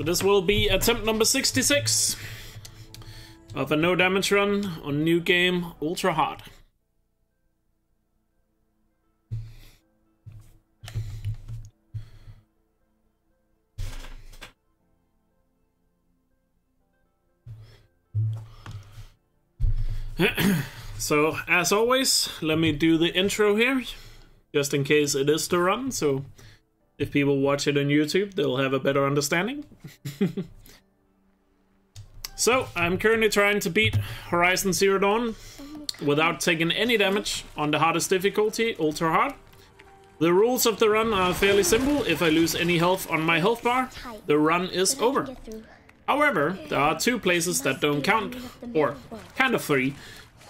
So this will be attempt number 66 of a no damage run on new game Ultra Hard. so, as always, let me do the intro here, just in case it is the run, so if people watch it on YouTube, they'll have a better understanding. so, I'm currently trying to beat Horizon Zero Dawn without taking any damage on the hardest difficulty, Ultra Hard. The rules of the run are fairly simple. If I lose any health on my health bar, the run is over. However, there are two places that don't count, or kind of three.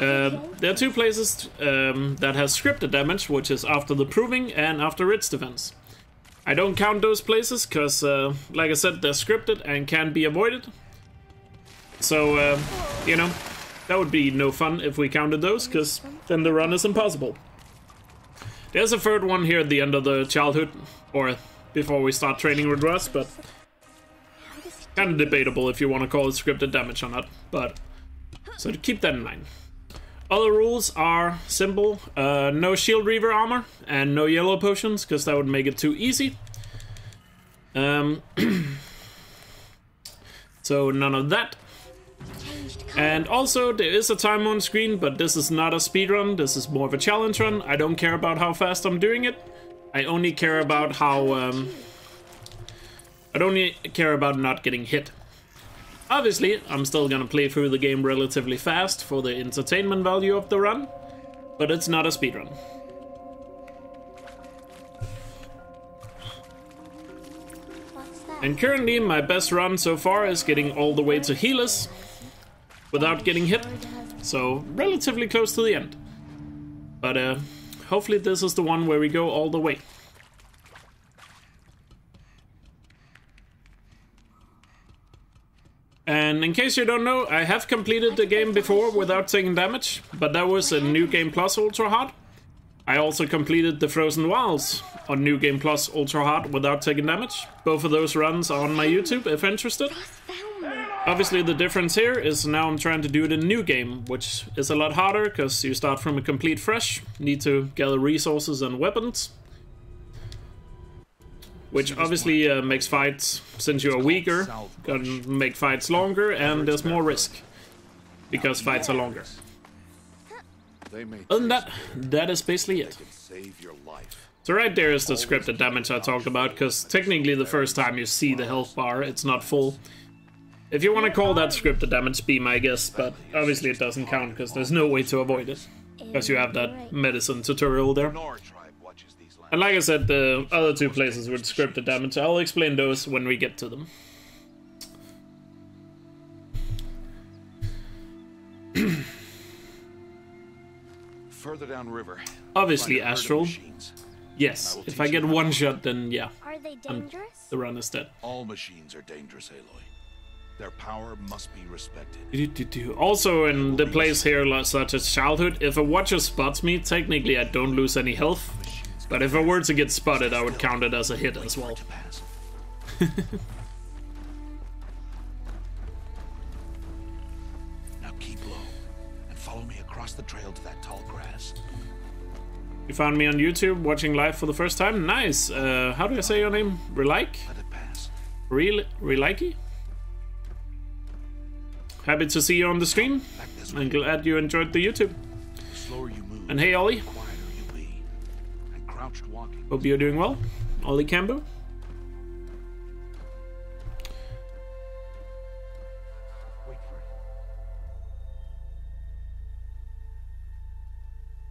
Uh, there are two places um, that has scripted damage, which is after the proving and after Ridge defense. I don't count those places because, uh, like I said, they're scripted and can be avoided. So, uh, you know, that would be no fun if we counted those because then the run is impossible. There's a third one here at the end of the childhood, or before we start training with Rost, but kind of debatable if you want to call it scripted damage or not. But so to keep that in mind. Other rules are simple: uh, no shield weaver armor and no yellow potions, because that would make it too easy. Um, so none of that. And also, there is a time on screen, but this is not a speed run. This is more of a challenge run. I don't care about how fast I'm doing it. I only care about how. Um, I don't care about not getting hit. Obviously, I'm still gonna play through the game relatively fast for the entertainment value of the run, but it's not a speedrun. And currently, my best run so far is getting all the way to Helis without getting hit, so relatively close to the end. But uh, hopefully this is the one where we go all the way. And in case you don't know, I have completed the game before without taking damage, but that was a New Game Plus Ultra Hard. I also completed the Frozen Wilds on New Game Plus Ultra Hard without taking damage. Both of those runs are on my YouTube if interested. Obviously the difference here is now I'm trying to do it in New Game, which is a lot harder because you start from a complete fresh, need to gather resources and weapons which obviously uh, makes fights, since you're weaker, gonna make fights longer, and there's more risk, because fights are longer. Than that, that is basically it. So right there is the scripted damage I talked about, because technically the first time you see the health bar, it's not full. If you want to call that scripted damage, be my guess, but obviously it doesn't count, because there's no way to avoid it. Because you have that medicine tutorial there. And like I said, the other two places with scripted damage, I'll explain those when we get to them. Further down river. Obviously, Astral. Yes, if I get one shot, then yeah. Are they dangerous? the run is dead. All machines are dangerous, Aloy. Their power must be respected. Also, in the place here, such as childhood, if a watcher spots me, technically I don't lose any health. But if I were to get spotted, I would count it as a hit as well. now keep low and follow me across the trail to that tall grass. You found me on YouTube watching live for the first time? Nice. Uh, how do I say your name? Relike? Real Relikey? Happy to see you on the stream. I'm glad you enjoyed the YouTube. The slower you move, And hey, Ollie. Hope you're doing well. Ollie Campbell. Wait for it.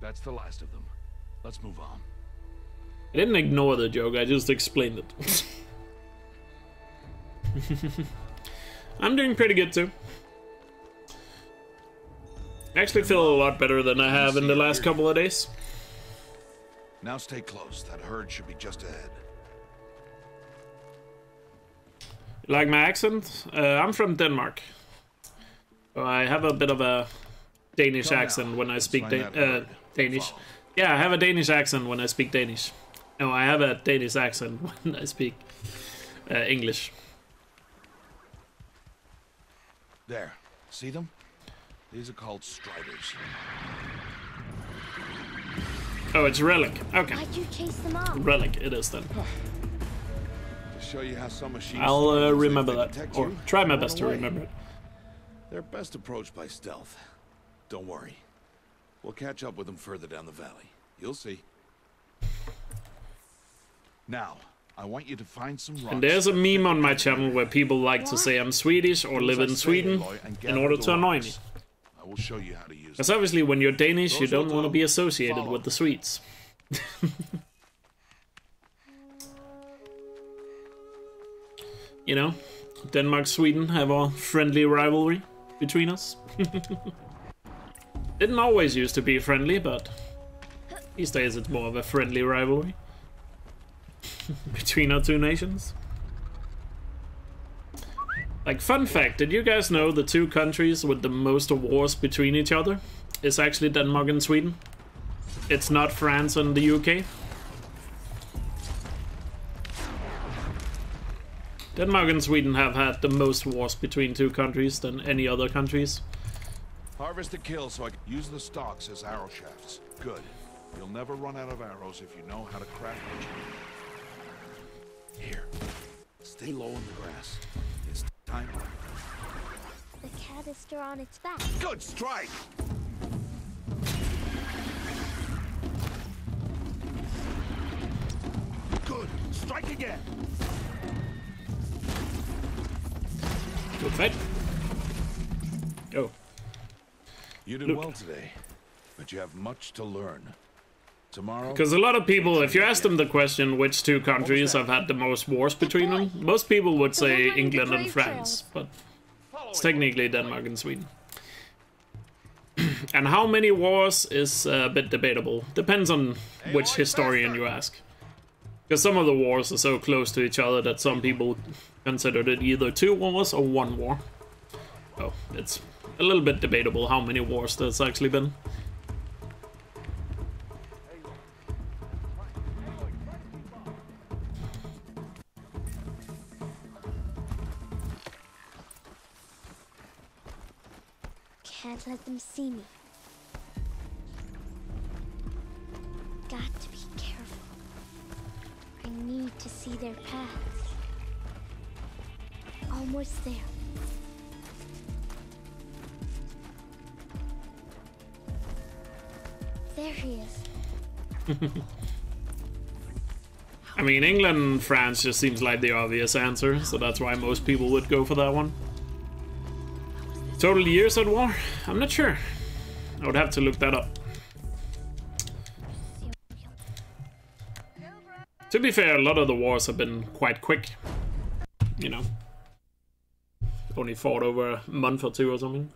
That's the last of them. Let's move on. I didn't ignore the joke, I just explained it. I'm doing pretty good too. I actually feel a lot better than I have in the last couple of days. Now stay close. That herd should be just ahead. Like my accent? Uh, I'm from Denmark. So I have a bit of a Danish accent when I speak da- uh, Danish. Yeah, I have a Danish accent when I speak Danish. No, I have a Danish accent when I speak uh, English. There. See them? These are called striders. Oh, it's relic. Okay, Why'd you chase them off? relic it is then. To show you how some machines I'll uh, remember that, or try my best to away. remember it. They're best approached by stealth. Don't worry. We'll catch up with them further down the valley. You'll see. Now, I want you to find some rocks. And there's a meme on my channel where people like to say I'm Swedish or live in Sweden in order to annoy me. Will show you how to use. Because obviously, when you're Danish, you Those don't want to be associated Follow. with the Swedes. you know, Denmark Sweden have a friendly rivalry between us. Didn't always used to be friendly, but these days it's more of a friendly rivalry between our two nations. Like, fun fact, did you guys know the two countries with the most wars between each other is actually Denmark and Sweden? It's not France and the UK. Denmark and Sweden have had the most wars between two countries than any other countries. Harvest the kill so I can use the stalks as arrow shafts. Good. You'll never run out of arrows if you know how to craft need. Here. Stay low in the grass. It's time. The canister on its back. Good strike! Good. Strike again. Good fight. Oh, You did Look. well today, but you have much to learn. Tomorrow, because a lot of people, if you ask them the question which two countries have had the most wars between them, most people would say England and France, but it's technically Denmark and Sweden. and how many wars is a bit debatable. Depends on which historian you ask. Because some of the wars are so close to each other that some people considered it either two wars or one war. So it's a little bit debatable how many wars there's actually been. Can't let them see me. Got to be careful. I need to see their paths. Almost there. There he is. I mean, England and France just seems like the obvious answer, so that's why most people would go for that one. Total years at war? I'm not sure. I would have to look that up. To be fair, a lot of the wars have been quite quick. You know. Only fought over a month or two or something.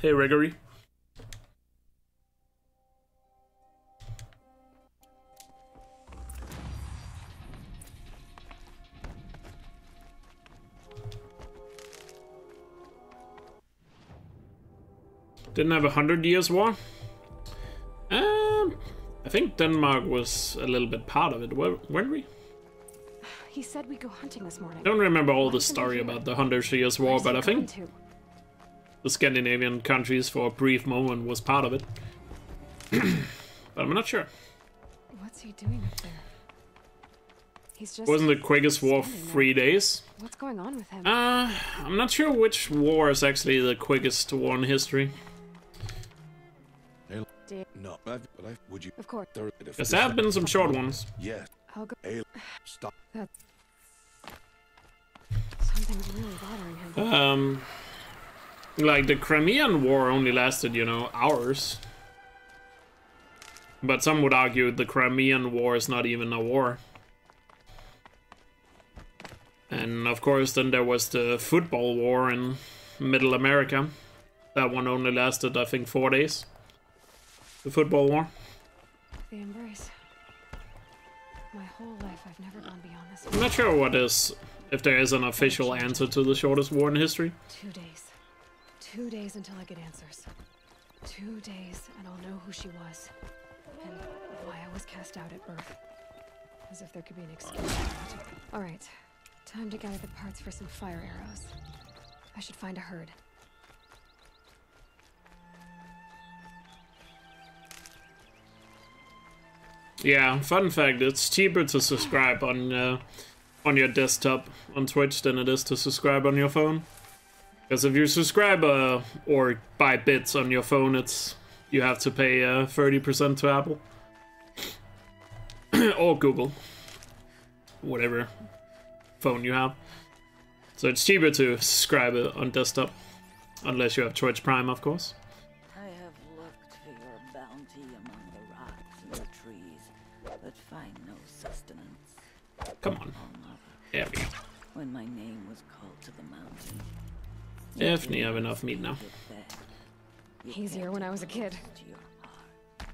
Hey, Gregory. Didn't have a hundred years war. Um, I think Denmark was a little bit part of it, weren't we? He said we go hunting this morning. I don't remember all the story about the hundred years war, but I think to? the Scandinavian countries for a brief moment was part of it. but I'm not sure. What's he doing up there? He's just. Wasn't the quickest war three days? What's going on with him? Uh, I'm not sure which war is actually the quickest war in history. Dave, no, I've, but I would you. of course. Third, Because there have been some short ones. Yes. I'll go. Hey, stop. Something's really bothering him. Um, like the Crimean War only lasted, you know, hours. But some would argue the Crimean War is not even a war. And of course, then there was the football war in Middle America. That one only lasted, I think, four days. The football war. The embrace. My whole life, I've never gone beyond this. I'm not sure what is, if there is an official answer to the shortest war in history. Two days. Two days until I get answers. Two days, and I'll know who she was. And why I was cast out at birth. As if there could be an excuse for that. Alright. Time to gather the parts for some fire arrows. I should find a herd. Yeah, fun fact, it's cheaper to subscribe on uh, on your desktop on Twitch than it is to subscribe on your phone. Because if you subscribe uh, or buy bits on your phone, it's you have to pay uh, 30% to Apple. or Google. Whatever phone you have. So it's cheaper to subscribe uh, on desktop. Unless you have Twitch Prime, of course. Come on. There we go. when my name was called to the mountain. you Definitely have enough meat now. it back. You Easier when I was a kid. close to your heart.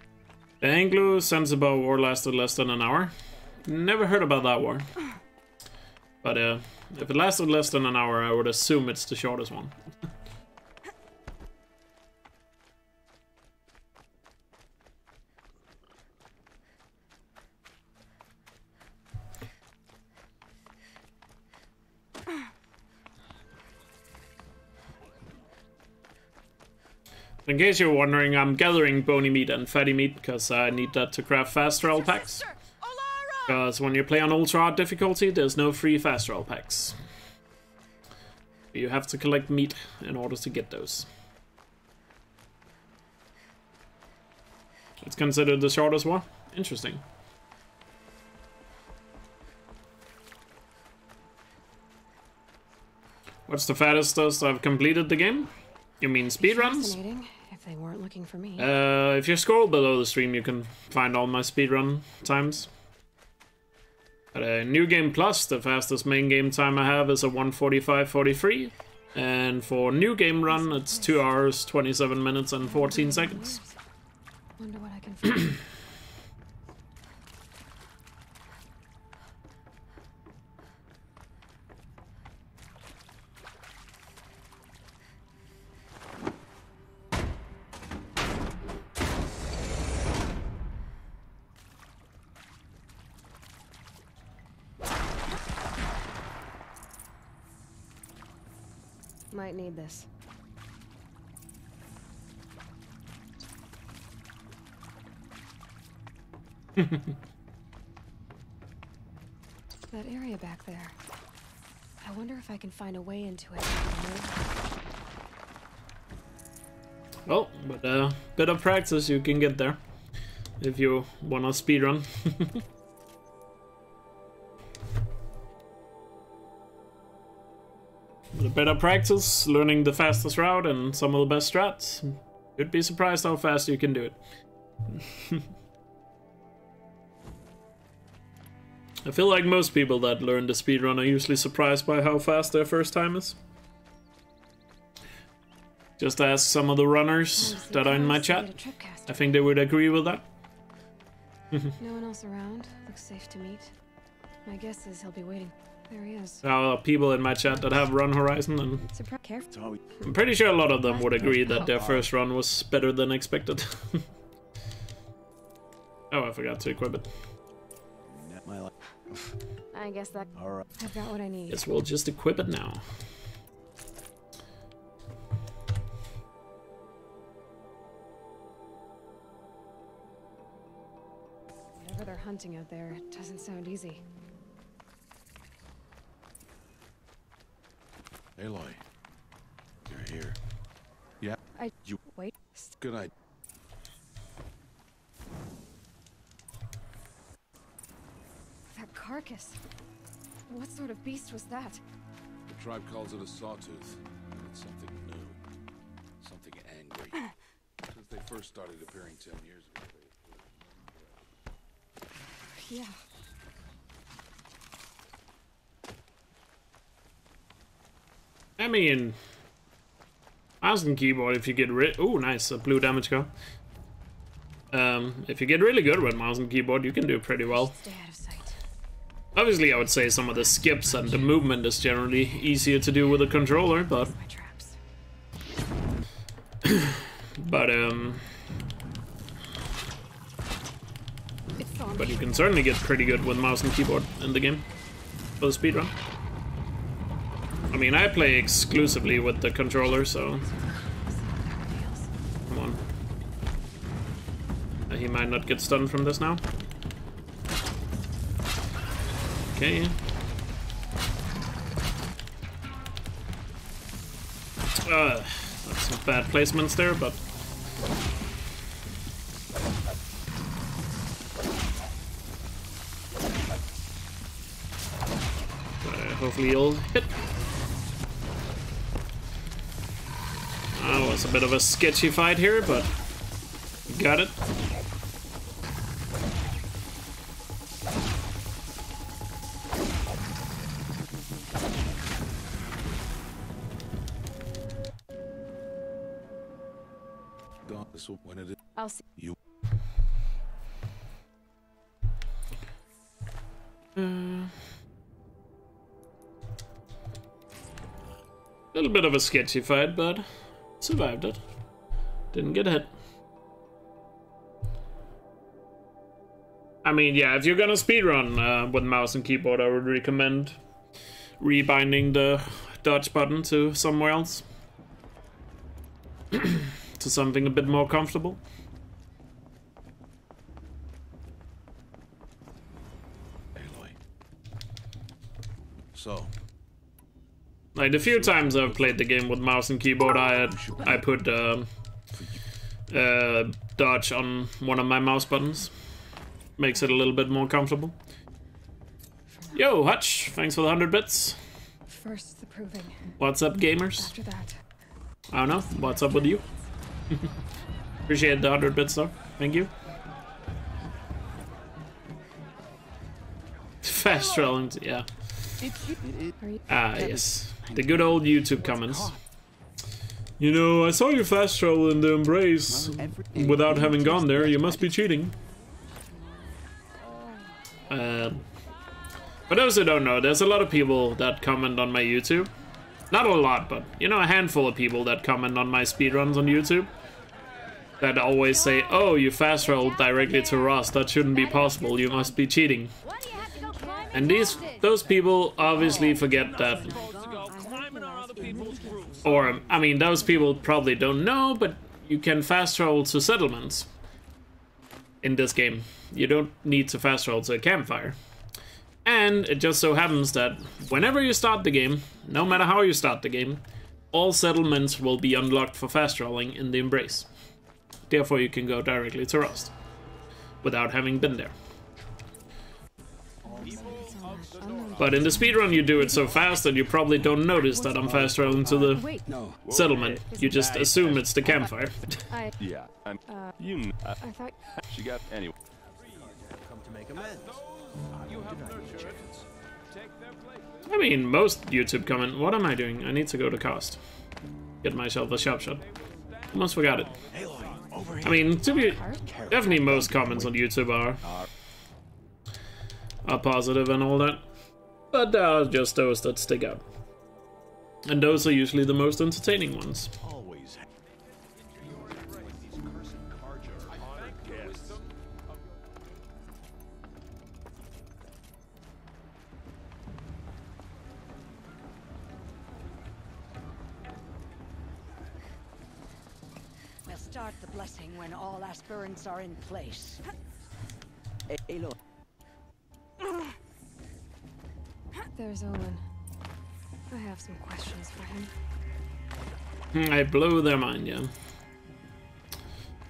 The Anglo Zanzibar War lasted less than an hour. Never heard about that war. But uh, if it lasted less than an hour, I would assume it's the shortest one. In case you're wondering, I'm gathering bony meat and fatty meat because I need that to craft fast travel packs. Because when you play on ultra hard difficulty, there's no free fast travel packs. You have to collect meat in order to get those. It's considered the shortest one. Interesting. What's the fastest I've completed the game? You mean speedruns? They weren't looking for me. Uh, if you scroll below the stream, you can find all my speedrun times. But uh, New Game Plus, the fastest main game time I have is a 145.43. And for New Game Run, it's 2 hours, 27 minutes, and 14 seconds. Wonder what I can find. Might need this. that area back there. I wonder if I can find a way into it. Well, with a bit of practice, you can get there. If you wanna speedrun. with a bit of practice, learning the fastest route and some of the best strats, you'd be surprised how fast you can do it. I feel like most people that learn the speedrun are usually surprised by how fast their first time is. Just ask some of the runners that are in my chat. I think they would agree with that. No one else around. Looks safe to meet. My guess is he'll be waiting. There he is. There are people in my chat that have run Horizon, and Surprise. Careful. That's how we I'm pretty sure a lot of them would agree that their first run was better than expected. oh, I forgot to equip it. net my life. I guess that All right. I've got what I need. Guess we'll just equip it now. Whatever they're hunting out there, it doesn't sound easy. Aloy, you're here. Yeah, I You- wait. good night. That carcass. What sort of beast was that? The tribe calls it a sawtooth. and It's something new. Something angry. Since they first started appearing ten years ago. they- Yeah. I mean, mouse and keyboard. If you get rid, oh, nice, a blue damage go. Um, if you get really good with mouse and keyboard, you can do pretty well. Stay out of sight. Obviously, I would say some of the skips and the movement is generally easier to do with a controller, but... but, um... But you can certainly get pretty good with mouse and keyboard in the game for the speedrun. I mean, I play exclusively with the controller, so come on. Uh, he might not get stunned from this now. Okay. Uh, that's some bad placements there, but Uh, hopefully you'll hit. It's a bit of a sketchy fight here, but got it. Don't this will when it is I'll see. you. A little bit of a sketchy fight, but survived it. Didn't get hit. I mean, yeah, if you're gonna speedrun uh, with mouse and keyboard, I would recommend rebinding the dodge button to somewhere else. to something a bit more comfortable. Aloy. So, Like the few times I've played the game with mouse and keyboard, I I put um, uh, dodge on one of my mouse buttons. Makes it a little bit more comfortable. Yo, Hutch, thanks for the hundred bits. First the proving. What's up, gamers? After that, I don't know. What's up with you? Appreciate the hundred bits though. Thank you. Fast traveling, yeah. Ah, yes. The good old YouTube comments. You know, I saw you fast travel in the embrace without having gone there. You must be cheating. Uh, for those who don't know, there's a lot of people that comment on my YouTube. Not a lot, but you know, a handful of people that comment on my speedruns on YouTube. That always say, "Oh, you fast traveled directly to Rost. That shouldn't be possible. You must be cheating." And these those people obviously forget that or, I mean, those people probably don't know, but you can fast travel to settlements in this game. You don't need to fast travel to a campfire. And it just so happens that whenever you start the game, no matter how you start the game, all settlements will be unlocked for fast traveling in the Embrace. Therefore, you can go directly to Rost without having been there. But in the speedrun, you do it so fast that you probably don't notice that I'm fast traveling to the settlement. You just assume it's the campfire. I Yeah, I'm. you. Uh, I thought she got anyway. I mean, most YouTube comment. What am I doing? I need to go to Rost. Get myself a sharp shot. Almost forgot it. I mean, to be definitely most comments on YouTube are are positive and all that, but there are just those that stick out, and those are usually the most entertaining ones. always. We'll start the blessing when all aspirants are in place. Aloy, there's Owen. I have some questions for him. Hmm, I blow their mind, yeah.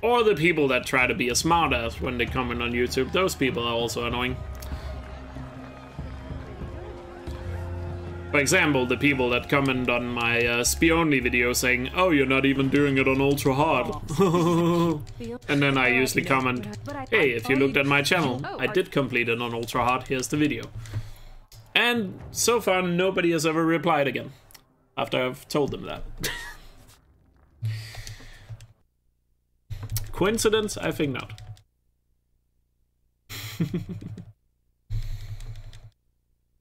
Or the people that try to be a smartass when they comment on YouTube. Those people are also annoying. For example, the people that comment on my uh, video saying, "Oh, you're not even doing it on ultra hard," and then I usually comment, "Hey, if you looked at my channel, I did complete it on ultra hard. Here's the video." And so far, nobody has ever replied again after I've told them that. Coincidence? I think not.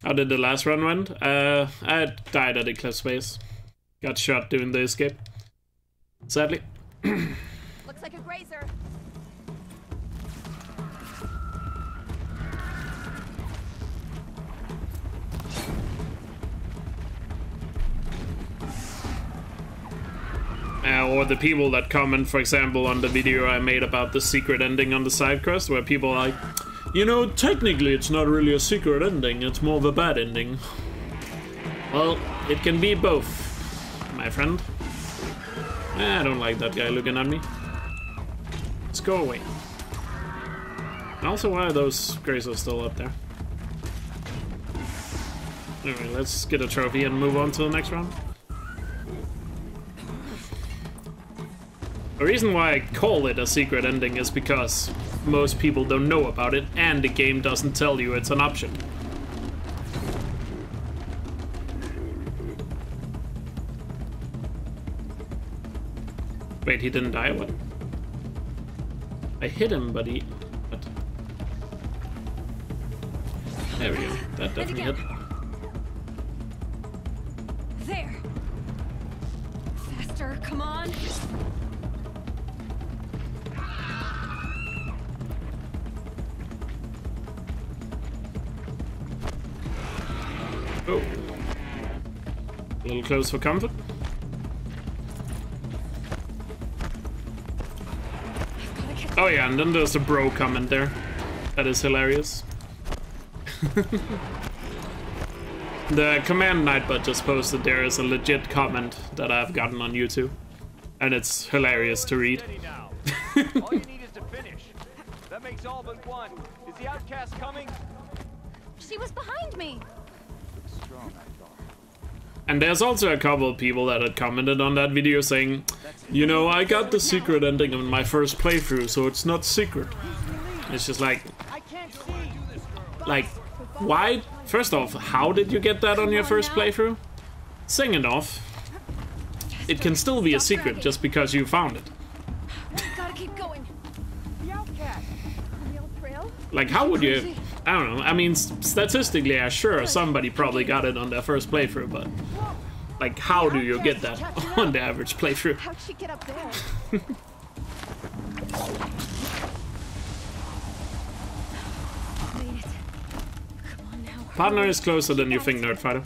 How did the last run went? Uh, I died at Eclipse Base. Got shot doing the escape. Sadly. Looks like a grazer. Uh, or the people that comment, for example, on the video I made about the secret ending on the side quest, where people are like, you know, technically it's not really a secret ending, it's more of a bad ending. Well, it can be both, my friend. I don't like that guy looking at me. Let's go away. Also, why are those Grazers still up there? Anyway, let's get a trophy and move on to the next round. The reason why I call it a secret ending is because most people don't know about it and the game doesn't tell you it's an option. Wait, he didn't die? What? I hit him, but he... What? There we go. That definitely hit. There. Faster, come on. Oh. A little close for comfort. Oh yeah, and then there's a bro comment there. That is hilarious. the command nightbot just posted there is a legit comment that I've gotten on YouTube. And it's hilarious to read. all you need is to finish. That makes all but one. Is the outcast coming? She was behind me. Strong, I thought. And there's also a couple of people that had commented on that video saying, you know, I got the secret ending in my first playthrough, so it's not secret. It's just like, I can't see. like, why? First off, how did you get that on your first playthrough? Second off, it can still be a secret just because you found it. Gotta keep going. The outcast. Real thrill? Like, how would you? I don't know. I mean, statistically, I'm sure somebody probably got it on their first playthrough, but like, how do you get that on the average playthrough? How'd she get up there? Made it. Come on now. Partner is closer than you think, Nerdfighter.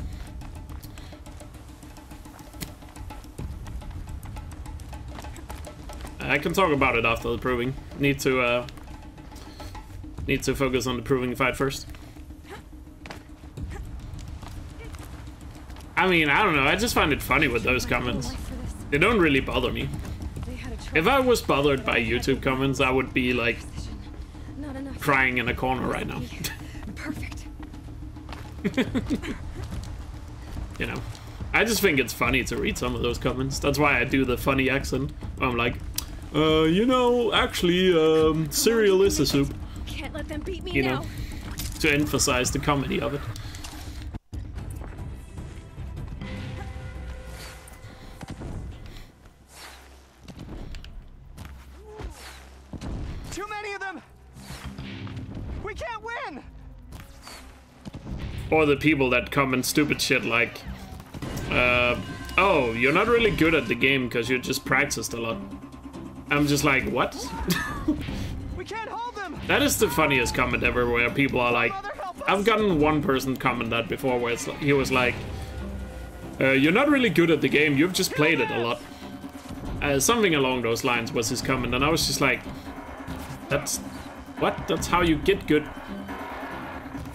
I can talk about it after the proving. Need to uh, need to focus on the proving fight first. I mean, I don't know. I just find it funny with those comments. Life for this. They don't really bother me. They had a If I was bothered by YouTube comments, I would be like precision. Not enough. crying in a corner right now. Perfect. you know. I just think it's funny to read some of those comments. That's why I do the funny accent. I'm like, uh, you know, actually, um, cereal is a soup. Can't let them beat me You now. know, to emphasize the comedy of it. Too many of them. We can't win. Or the people that come comment stupid shit like, uh, oh, you're not really good at the game because you just practiced a lot. I'm just like, what? That is the funniest comment ever where people are like, I've gotten one person comment that before where it's, he was like, uh, you're not really good at the game, you've just played it a lot. Uh, something along those lines was his comment, and I was just like, that's, what? That's how you get good.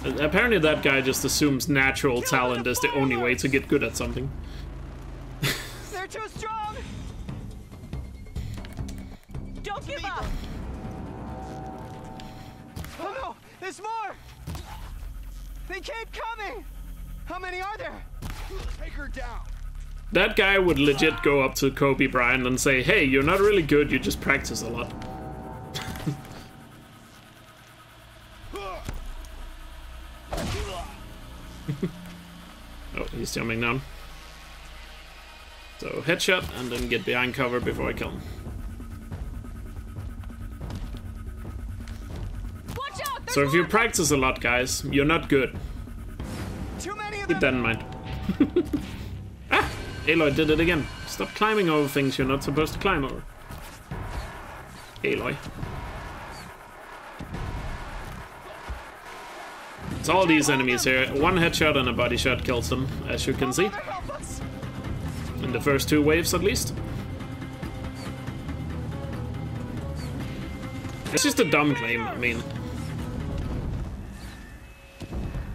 Uh, Apparently that guy just assumes natural talent is the only way to get good at something. They're too strong. Don't give up! There's more. They keep coming. How many are there? Take her down. That guy would legit go up to Kobe Bryant and say, hey, you're not really good, you just practice a lot. oh, he's jumping down. So headshot and then get behind cover before I kill him. So if you practice a lot, guys, you're not good. Keep that in mind. ah! Aloy did it again. Stop climbing over things you're not supposed to climb over. Aloy. It's all these enemies here. One headshot and a body shot kills them, as you can see. In the first two waves, at least. It's just a dumb claim, I mean.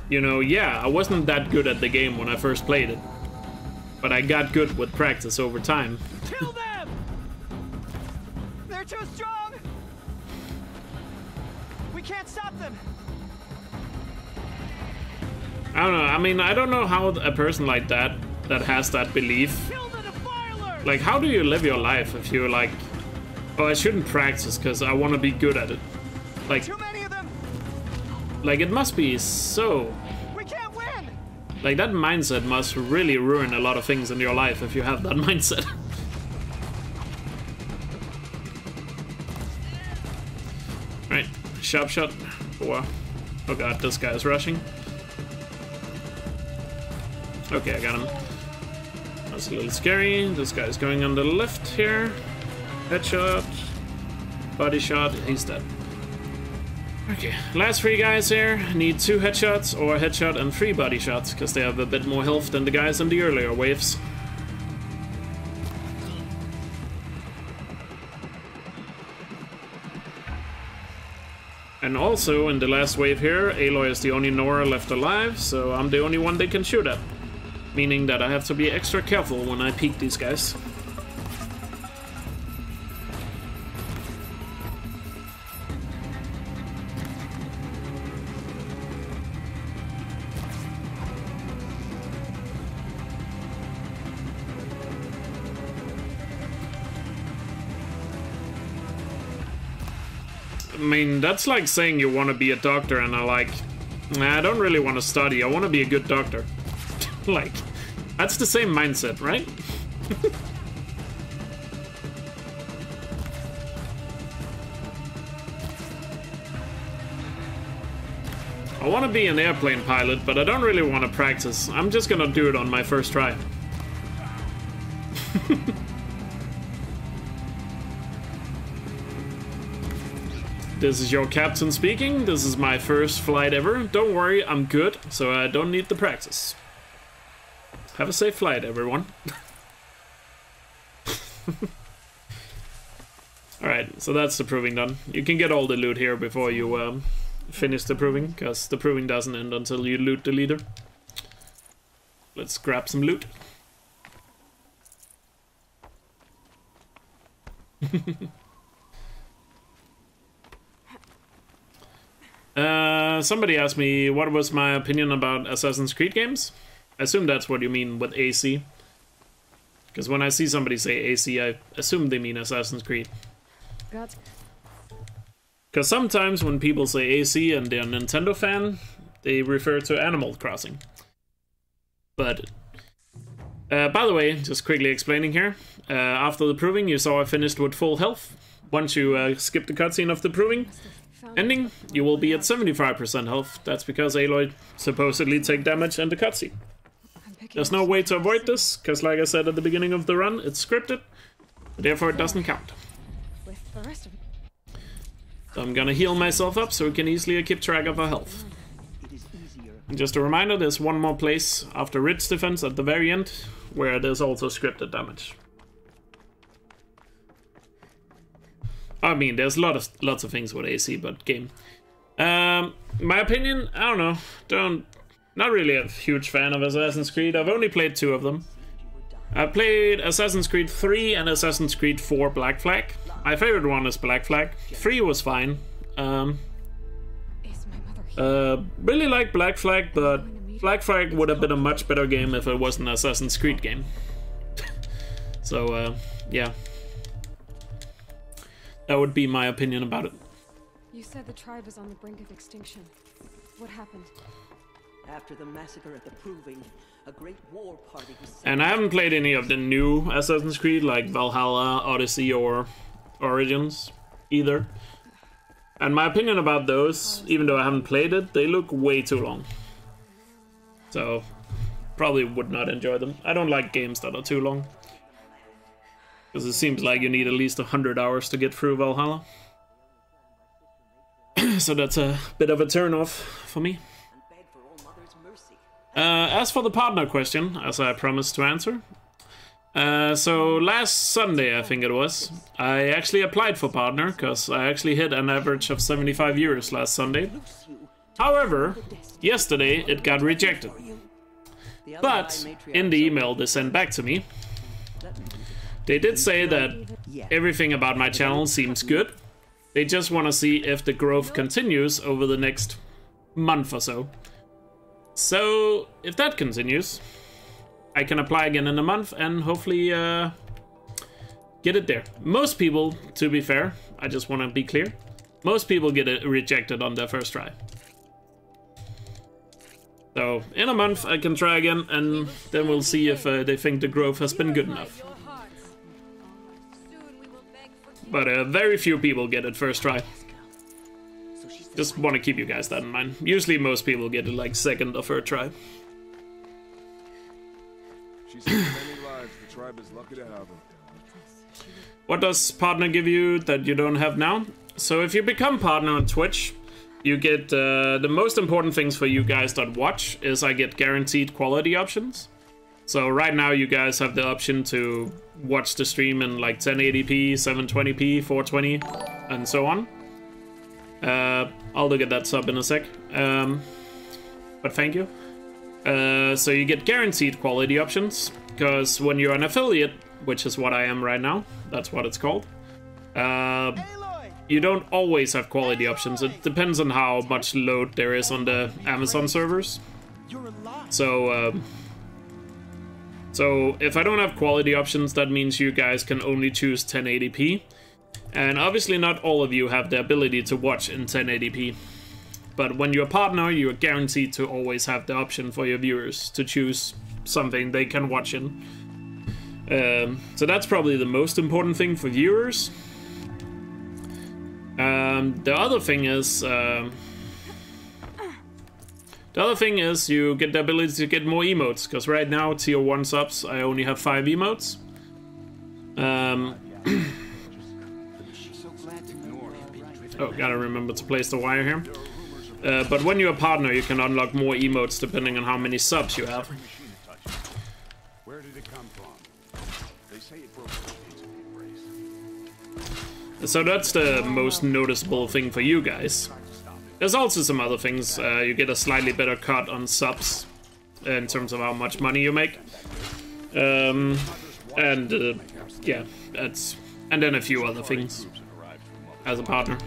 You know, yeah, I wasn't that good at the game when I first played it. But I got good with practice over time. Kill them! They're too strong! We can't stop them! I don't know, I mean, I don't know how a person like that, that has that belief, Kill the defiler! like, how do you live your life if you're like, oh, I shouldn't practice because I want to be good at it? Like, like, it must be so We can't win! Like that mindset must really ruin a lot of things in your life if you have that mindset. right, sharp shot. Oh god, this guy is rushing. Okay, I got him. That's a little scary. This guy's going on the left here. Headshot. Body shot. He's dead. Okay, last three guys here need two headshots or a headshot and three body shots because they have a bit more health than the guys in the earlier waves. And also, in the last wave here, Aloy is the only Nora left alive, so I'm the only one they can shoot at. Meaning that I have to be extra careful when I peek these guys. Mean, that's like saying you want to be a doctor and I like, nah, I don't really want to study. I want to be a good doctor. like, that's the same mindset, right? I want to be an airplane pilot, but I don't really want to practice. I'm just gonna do it on my first try. This is your captain speaking. This is my first flight ever. Don't worry, I'm good, so I don't need the practice. Have a safe flight, everyone. Alright, so that's the proving done. You can get all the loot here before you um, finish the proving, because the proving doesn't end until you loot the leader. Let's grab some loot. Uh, somebody asked me what was my opinion about Assassin's Creed games. I assume that's what you mean with AC. Because when I see somebody say AC, I assume they mean Assassin's Creed. Because sometimes when people say AC and they're a Nintendo fan, they refer to Animal Crossing. But, uh, by the way, just quickly explaining here. Uh, after the proving, you saw I finished with full health. Once you uh, skip the cutscene of the proving, ending, you will be at 75% health. That's because Aloy supposedly take damage in the cutscene. There's no way to avoid this, because like I said at the beginning of the run, it's scripted, therefore it doesn't count. with the rest of So I'm gonna heal myself up so we can easily keep track of our health. And just a reminder, there's one more place after Ridge Defense at the very end, where there's also scripted damage. I mean, there's lot of lots of things with AC, but game. Um, my opinion, I don't know. Don't not really a huge fan of Assassin's Creed. I've only played two of them. I played Assassin's Creed 3 and Assassin's Creed 4 Black Flag. My favorite one is Black Flag. 3 was fine. Um, uh, really like Black Flag, but Black Flag would have been a much better game if it wasn't an Assassin's Creed game. so, uh, yeah. That would be my opinion about it. You said the tribe is on the brink of extinction. What happened? After the massacre at the Proving, a great war party was sent And I haven't played any of the new Assassin's Creed, like Valhalla, Odyssey, or Origins either. And my opinion about those, even though I haven't played it, they look way too long. So, probably would not enjoy them. I don't like games that are too long. Because it seems like you need at least 100 hours to get through Valhalla. so that's a bit of a turn off for me. Uh, as for the partner question, as I promised to answer, Uh, so last Sunday, I think it was, I actually applied for partner because I actually hit an average of 75 euros last Sunday. However, yesterday it got rejected. But in the email they sent back to me, they did say that everything about my channel seems good. They just want to see if the growth continues over the next month or so. So, if that continues, I can apply again in a month and hopefully uh, get it there. Most people, to be fair, I just want to be clear, most people get it rejected on their first try. So, in a month I can try again and then we'll see if uh, they think the growth has been good enough. But uh, very few people get it first try. Just want to keep you guys that in mind. Usually most people get it like second or third try. She saved many lives. The tribe is lucky to have her. What does partner give you that you don't have now? So if you become partner on Twitch, you get uh, the most important things for you guys that watch is I get guaranteed quality options. So right now you guys have the option to watch the stream in like 1080p, 720p, 420, and so on. Uh, I'll look at that sub in a sec. Um, but thank you. Uh, so you get guaranteed quality options, because when you're an affiliate, which is what I am right now, that's what it's called, uh, you don't always have quality options. It depends on how much load there is on the Amazon servers. So, um, so if I don't have quality options, that means you guys can only choose 1080p. And obviously not all of you have the ability to watch in 1080p. But when you're a partner, you're guaranteed to always have the option for your viewers to choose something they can watch in. Um, so that's probably the most important thing for viewers. Um, the other thing is, um, the other thing is you get the ability to get more emotes. Because right now, tier one subs, I only have five emotes. Um, oh, gotta remember to place the wire here. Uh, but when you're a partner, you can unlock more emotes depending on how many subs you have. So that's the most noticeable thing for you guys. There's also some other things. Uh, you get a slightly better cut on subs in terms of how much money you make. Um, and uh, yeah, that's and then a few other things as a partner.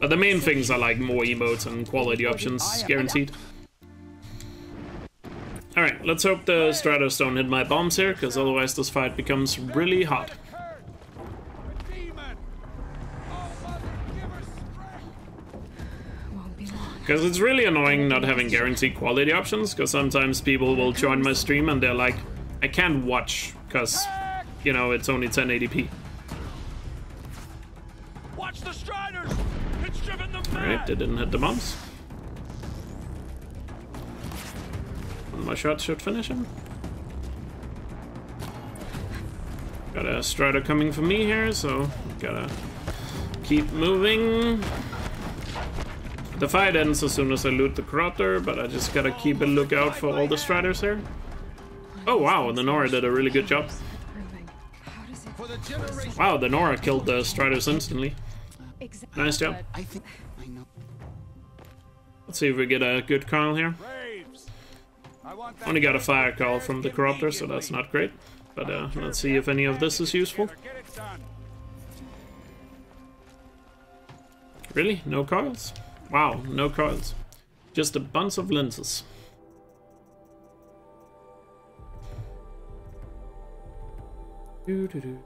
But the main things are like more emotes and quality options guaranteed. Alright, let's hope the Striders don't hit my bombs here, because otherwise this fight becomes really hot. Because it's really annoying not having guaranteed quality options, because sometimes people will join my stream and they're like, I can't watch, because, you know, it's only 1080p. Watch the Striders! It's driven them Alright, they didn't hit the bombs. One more shot should finish him. Got a Strider coming for me here, so gotta keep moving. The fight ends as soon as I loot the Corruptor, but I just gotta keep a lookout for all the Striders here. Oh wow, the Nora did a really good job. Wow, the Nora killed the Striders instantly. Nice job. Let's see if we get a good call here. Only got a fire coil from the Corruptor, so that's not great. But uh, let's see if any of this is useful. Really? No coils? Wow, no coils. Just a bunch of lenses. Doo -doo -doo.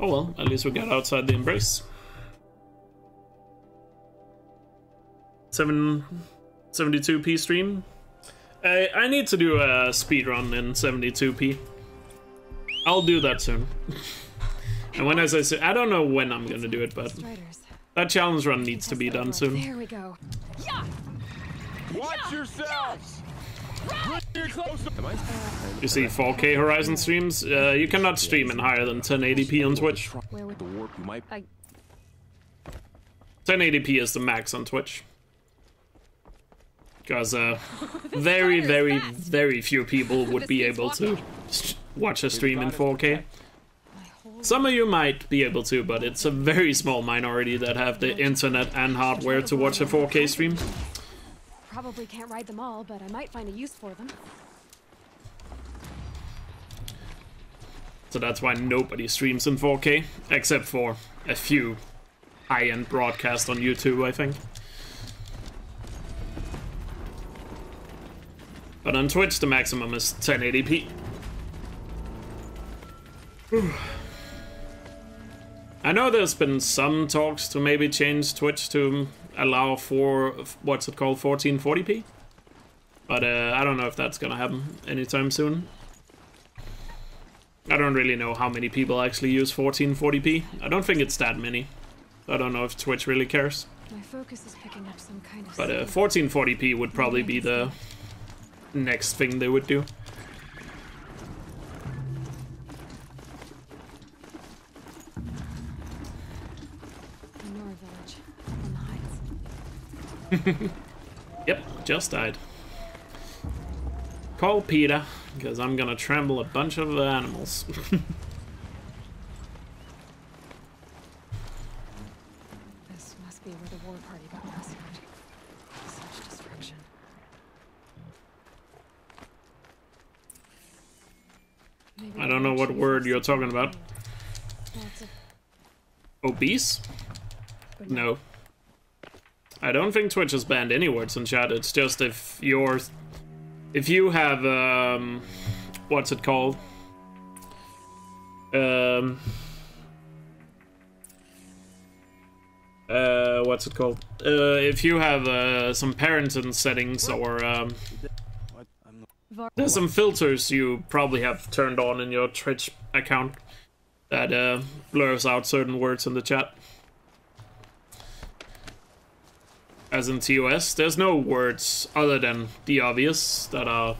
Oh well, at least we got outside the embrace. Seven, 72p stream. I, I need to do a speed run in 72p. I'll do that soon. and when I say I don't know when I'm gonna do it, but that challenge run needs to be done soon. There we go. Watch yourselves! You see 4K Horizon streams? Uh, you cannot stream in higher than 1080p on Twitch. Where would The warp you might 1080p is the max on Twitch. because uh, very, very, very few people would be able to watch a stream in 4K. Some of you might be able to, but it's a very small minority that have the internet and hardware to watch a 4K stream. Probably can't ride them all, but I might find a use for them. So that's why nobody streams in 4K, except for a few high-end broadcasts on YouTube, I think. But on Twitch, the maximum is 1080p. I know there's been some talks to maybe change Twitch to allow for what's it called 1440p, but uh, I don't know if that's gonna happen anytime soon. I don't really know how many people actually use 1440p. I don't think it's that many. I don't know if Twitch really cares. My focus is picking up some kind of. But uh, 1440p would probably be the next thing they would do. Yep, just died. Call Peter, because I'm gonna trample a bunch of animals. This must be where the war party got massacred. Such destruction. Maybe I don't know what Cheese word you're talking about. to do. Lots of Obese? No. I don't think Twitch has banned any words in chat. It's just if you're, if you have um, what's it called? Um, uh, what's it called? Uh, if you have uh, some parenting settings or um, there's some filters you probably have turned on in your Twitch account that uh, blurs out certain words in the chat. As in TOS, there's no words other than the obvious that are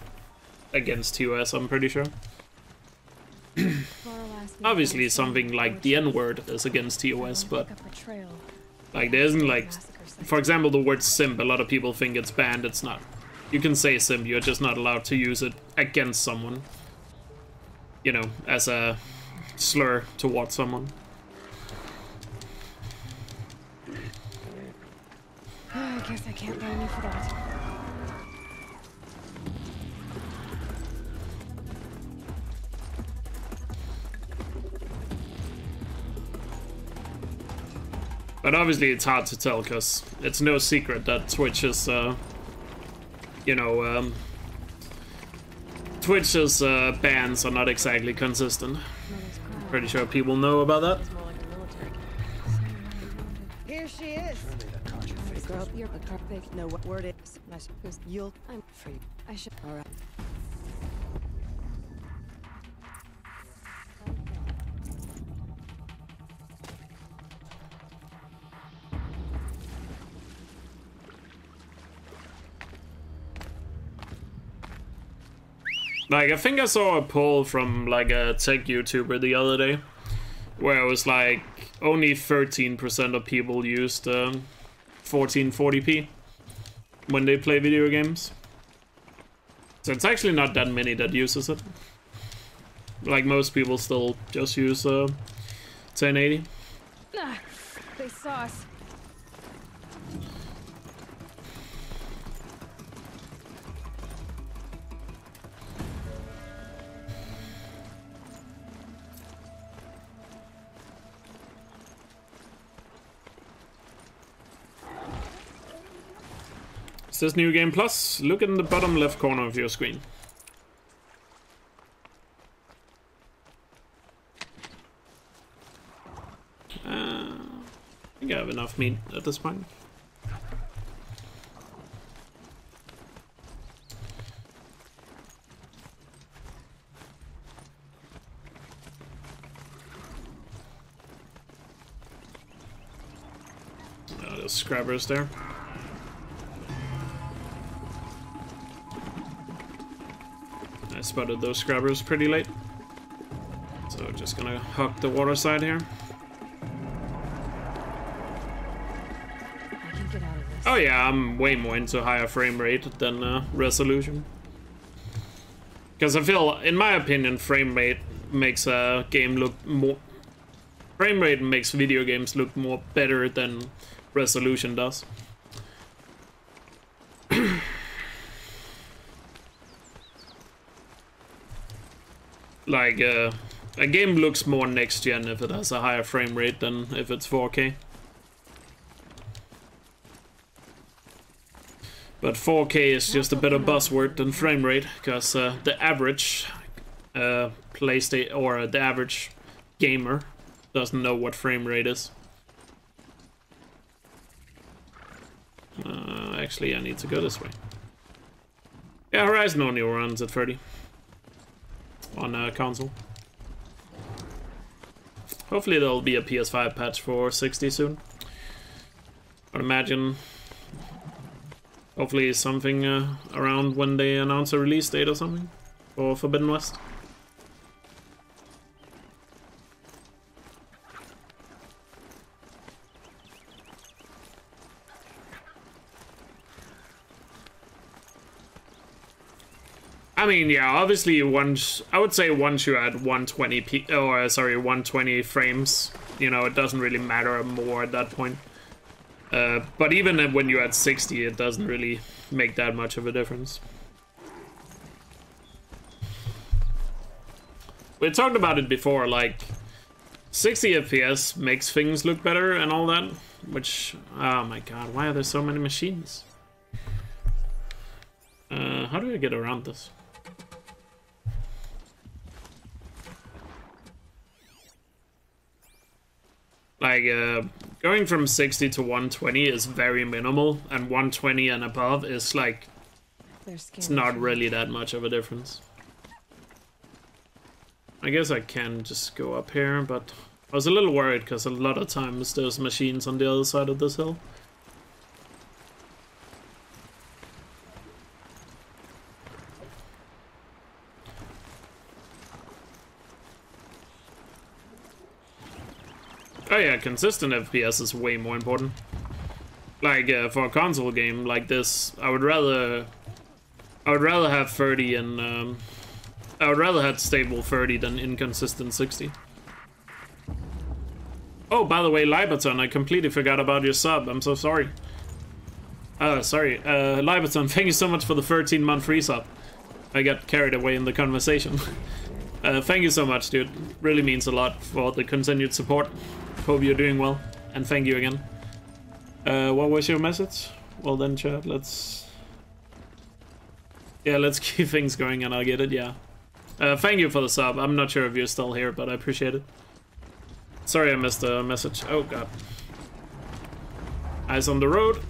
against TOS, I'm pretty sure. Varl asked me Obviously, if I was something like the. N word is against TOS, but pick up a trail. like there isn't like, for example, the word simp. A lot of people think it's banned. It's not. You can say simp. You're just not allowed to use it against someone. You know, as a slur towards someone. Guess I can't blame you for that. But obviously, it's hard to tell because it's no secret that Twitch's, uh, you know, um, Twitch's uh, bans are not exactly consistent. Pretty sure people know about that. More like a military. Here she is. Girl, you're a perfect. What word is. Nice. You'll. I'm free. I should. All right. Like, I think I saw a poll from like a tech YouTuber the other day, where it was like only 13% of people used um, 1440p when they play video games. So it's actually not that many that uses it. Like most people still just use uh, 1080. Ah, they saw us. This New Game Plus? Look in the bottom left corner of your screen. Uh, I think I have enough meat at this point. There's scrabbers there. Spotted those scrubbers pretty late. So just gonna hook the water side here. I can get out of this. Oh yeah, I'm way more into higher frame rate than uh, resolution. Because I feel, in my opinion, frame rate makes a game look more... Frame rate makes video games look more better than resolution does. Like, uh, a game looks more next gen if it has a higher frame rate than if it's 4K. But 4K is just a better buzzword than frame rate, because uh, the average uh, PlayStation or the average gamer doesn't know what frame rate is. Uh, actually, I need to go this way. Yeah, Horizon only runs at 30 on a console. Hopefully there'll be a PS5 patch for 60 soon. I'd imagine Hopefully something uh, around when they announce a release date or something for Forbidden West. I mean, yeah, obviously once I would say once you're at 120 p or sorry 120 frames, you know, it doesn't really matter more at that point. Uh, but even when you're at 60, it doesn't really make that much of a difference. We talked about it before, like 60 FPS makes things look better and all that, which, oh my god, why are there so many machines? Uh, how do I get around this? Like, uh, going from 60 to 120 is very minimal, and 120 and above is like, it's not really that much of a difference. I guess I can just go up here, but I was a little worried because a lot of times there's machines on the other side of this hill. Yeah, consistent FPS is way more important. Like, uh, for a console game like this, I would rather... I would rather have 30 and... Um, I would rather have stable 30 than inconsistent 60. Oh, by the way, Libaton, I completely forgot about your sub. I'm so sorry. Uh, sorry. Uh, Libaton, thank you so much for the 13-month free sub. I got carried away in the conversation. uh, thank you so much, dude. Really means a lot for the continued support. Hope you're doing well, and thank you again. Uh, what was your message? Well then, chat, let's... Yeah, let's keep things going and I'll get it, yeah. Uh, thank you for the sub. I'm not sure if you're still here, but I appreciate it. Sorry I missed the message. Oh god. Eyes on the road.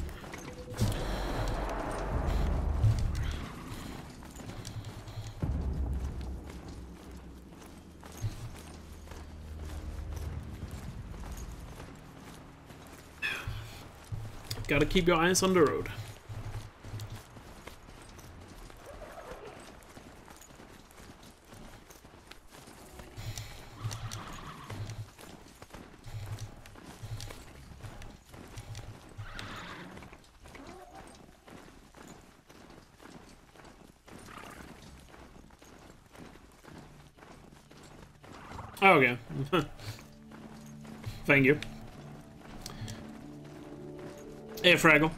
Gotta keep your eyes on the road. Oh, okay. Thank you. Hey, Fraggle.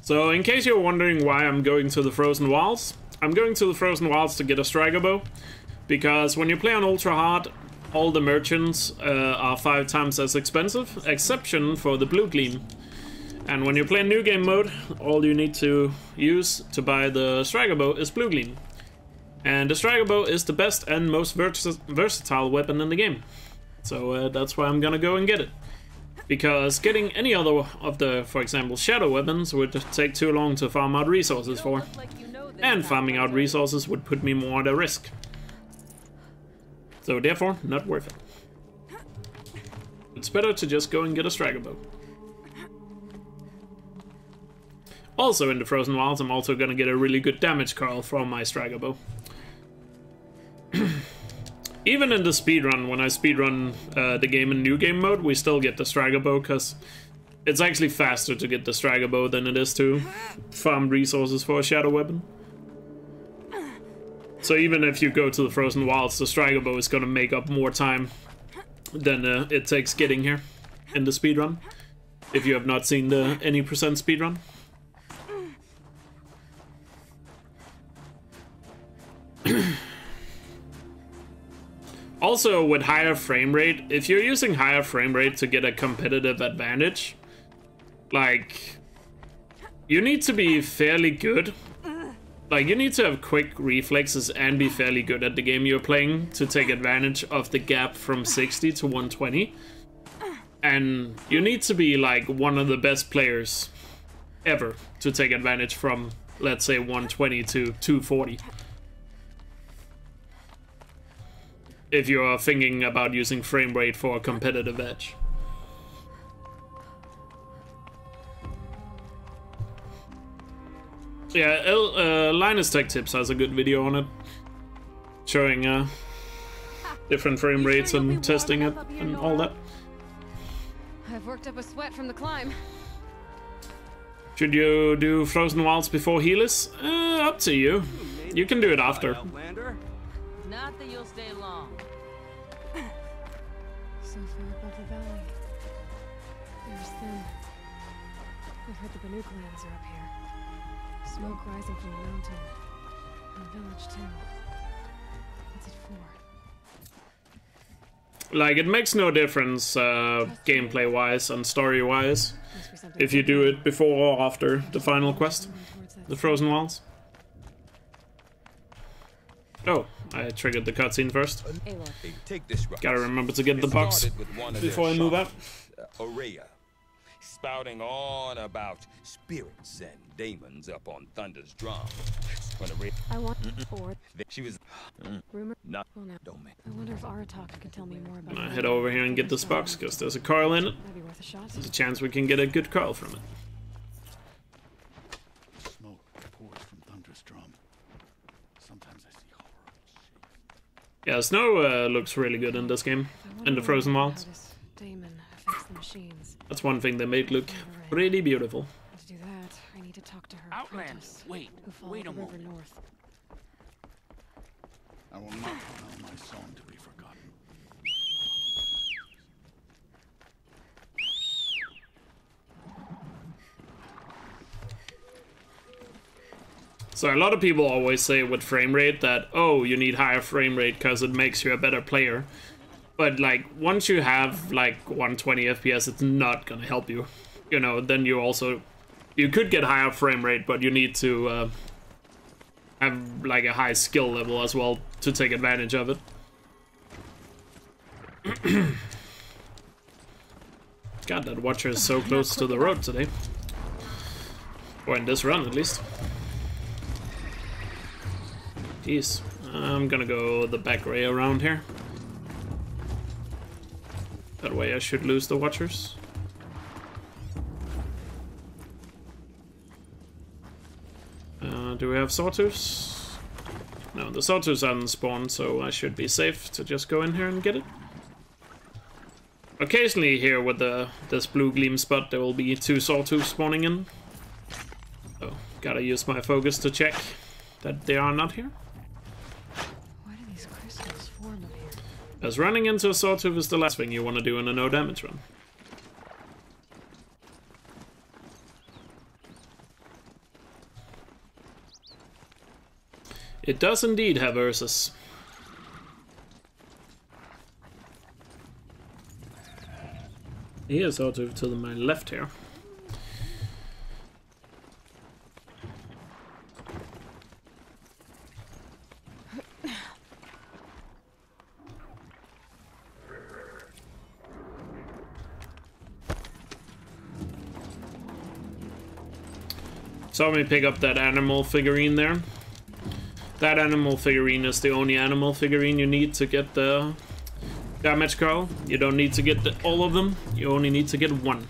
So, in case you're wondering why I'm going to the Frozen Wilds, I'm going to the Frozen Wilds to get a Striker Bow, because when you play on Ultra Hard, all the merchants uh, are five times as expensive, exception for the Blue Gleam. And when you play New Game Mode, all you need to use to buy the Striker Bow is Blue Gleam. And the Striker Bow is the best and most vers versatile weapon in the game. So uh, that's why I'm gonna go and get it because getting any other of the, for example, shadow weapons would take too long to farm out resources for. And farming out resources would put me more at a risk. So therefore, not worth it. It's better to just go and get a striker. Also in the Frozen Wilds, I'm also gonna get a really good damage coil from my striker bow. Even in the speedrun, when I speedrun uh, the game in new game mode, we still get the Striker Bow, because It's actually faster to get the Striker Bow than it is to farm resources for a Shadow Weapon. So even if you go to the Frozen Wilds, the Striker Bow is gonna make up more time than uh, it takes getting here in the speedrun. If you have not seen the any percent speedrun. also, with higher frame rate, if you're using higher frame rate to get a competitive advantage, like, you need to be fairly good. Like, you need to have quick reflexes and be fairly good at the game you're playing to take advantage of the gap from 60 to 120. And you need to be, like, one of the best players ever to take advantage from, let's say, 120 to 240. If you're thinking about using frame rate for a competitive edge. Yeah, L, uh, Linus Tech Tips has a good video on it, showing uh, different frame rates and testing it and all that. I've worked up a sweat from the climb. Should you do Frozen Wilds before Helis? Uh, up to you. You can do it after. Not that you'll stay long. Heard the Banuk lands are up here. Smoke rising from the mountain. And a village too. What's it for? Like, it makes no difference uh, gameplay-wise and story-wise Must be something if you do it before or after the final quest, the Frozen Wilds. Oh, I triggered the cutscene first. Aloy. Hey, take this rock. Gotta remember to get the box started with one of before I move out. uh, Ourea, spouting on about spirits and demons up on Thunder's drum. I want or she was rumor. not. Well, now Don't make. I wonder if Aratak can tell me more about. I'm gonna head over here and get this box because there's a coil in it. Might be worth a shot. There's a chance we can get a good coil from it. Smoke pours from Thunder's drum. Sometimes I see horror. Yeah, snow uh, looks really good in this game, I in the Frozen how Wilds. Damon affects the machines. That's one thing they made look pretty beautiful. And to do that, I need to talk to her Outlander, wait, wait a moment. north. I will not allow my song to be forgotten. So a lot of people always say with frame rate that, oh, you need higher frame rate because it makes you a better player. But like, once you have like 120 FPS, it's not gonna help you. You know, then you also, you could get higher frame rate, but you need to uh, have like a high skill level as well to take advantage of it. God, that watcher is so close to the road today. Or in this run, at least. Jeez. I'm gonna go the back way around here. That way I should lose the watchers. Uh, do we have sawtooths? No, the sawtooths haven't spawned, so I should be safe to just go in here and get it. Occasionally here with the this blue gleam spot there will be two sawtooths spawning in. So, gotta use my focus to check that they are not here. Why do these crystals form up here? As running into a sawtooth is the last thing you want to do in a no damage run. It does indeed have Ursus. Here's sawtooth to the my left here. Saw me pick up that animal figurine there. That animal figurine is the only animal figurine you need to get the damage coil. You don't need to get the, all of them, you only need to get one.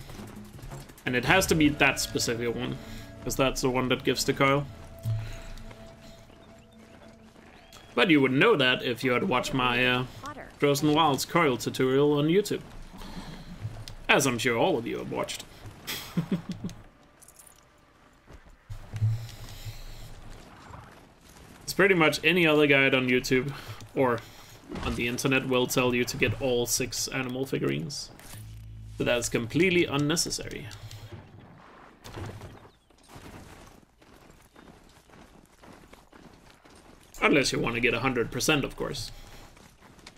And it has to be that specific one, because that's the one that gives the coil. But you would know that if you had watched my uh, Frozen Wilds coil tutorial on YouTube. As I'm sure all of you have watched. it's pretty much any other guide on YouTube or on the internet will tell you to get all six animal figurines. But that's completely unnecessary. Unless you want to get 100%, of course.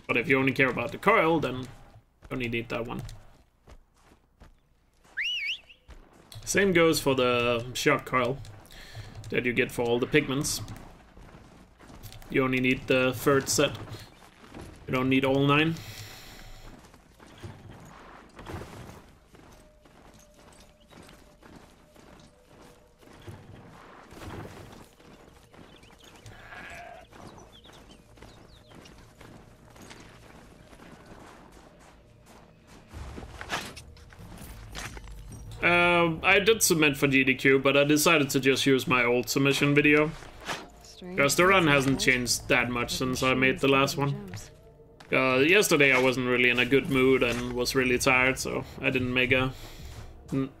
But if you only care about the coil, then only need that one. Same goes for the shock coil that you get for all the pigments. You only need the third set. You don't need all nine. Um, I did submit for GDQ, but I decided to just use my old submission video. Because the run hasn't changed that much since I made the last one. Uh, yesterday I wasn't really in a good mood and was really tired, so I didn't make a,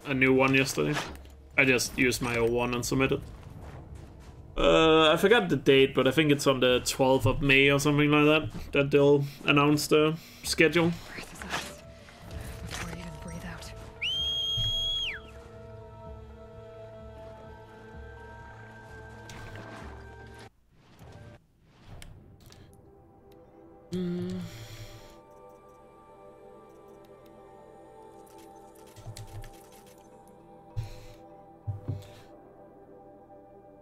a new one yesterday. I just used my old one and submitted. Uh, I forgot the date, but I think it's on the 12th of May or something like that, that they'll announce the schedule. Mm.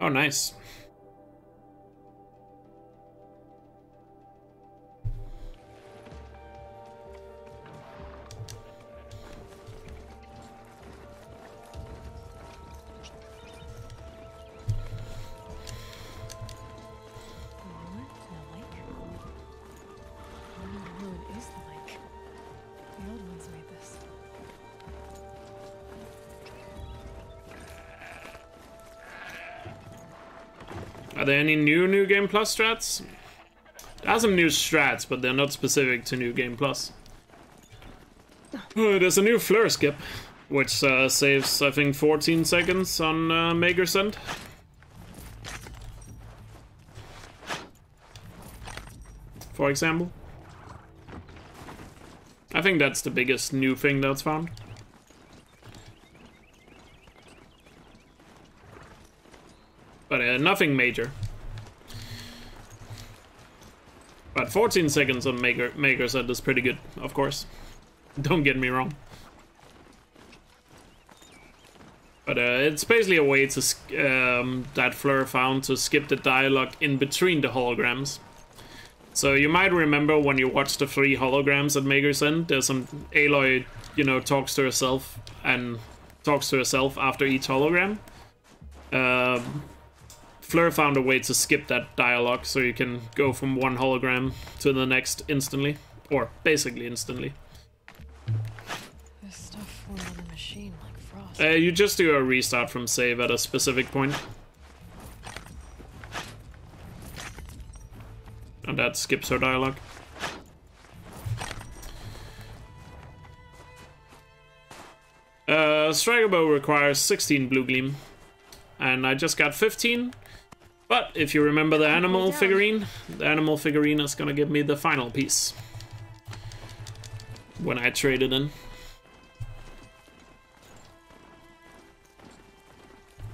Oh, nice. Are there any new New Game Plus strats? There are some new strats, but they're not specific to New Game Plus. Oh, there's a new Fleur skip, which uh, saves, I think, 14 seconds on uh, Maker's End. For example. I think that's the biggest new thing that's found. But uh, nothing major. But 14 seconds on Maker, Maker is pretty good, of course. Don't get me wrong. But uh, it's basically a way to um, that Fleur found to skip the dialogue in between the holograms. So you might remember when you watch the three holograms at Maker's End, there's some Aloy, you know, talks to herself and talks to herself after each hologram. Um, Fleur found a way to skip that dialogue so you can go from one hologram to the next instantly. Or basically instantly. This stuff on the machine like frost. Uh, you just do a restart from save at a specific point. And that skips her dialogue. Uh, Striker Bow requires 16 Blue Gleam. And I just got 15. But if you remember the animal figurine, the animal figurine is gonna give me the final piece. When I trade it in.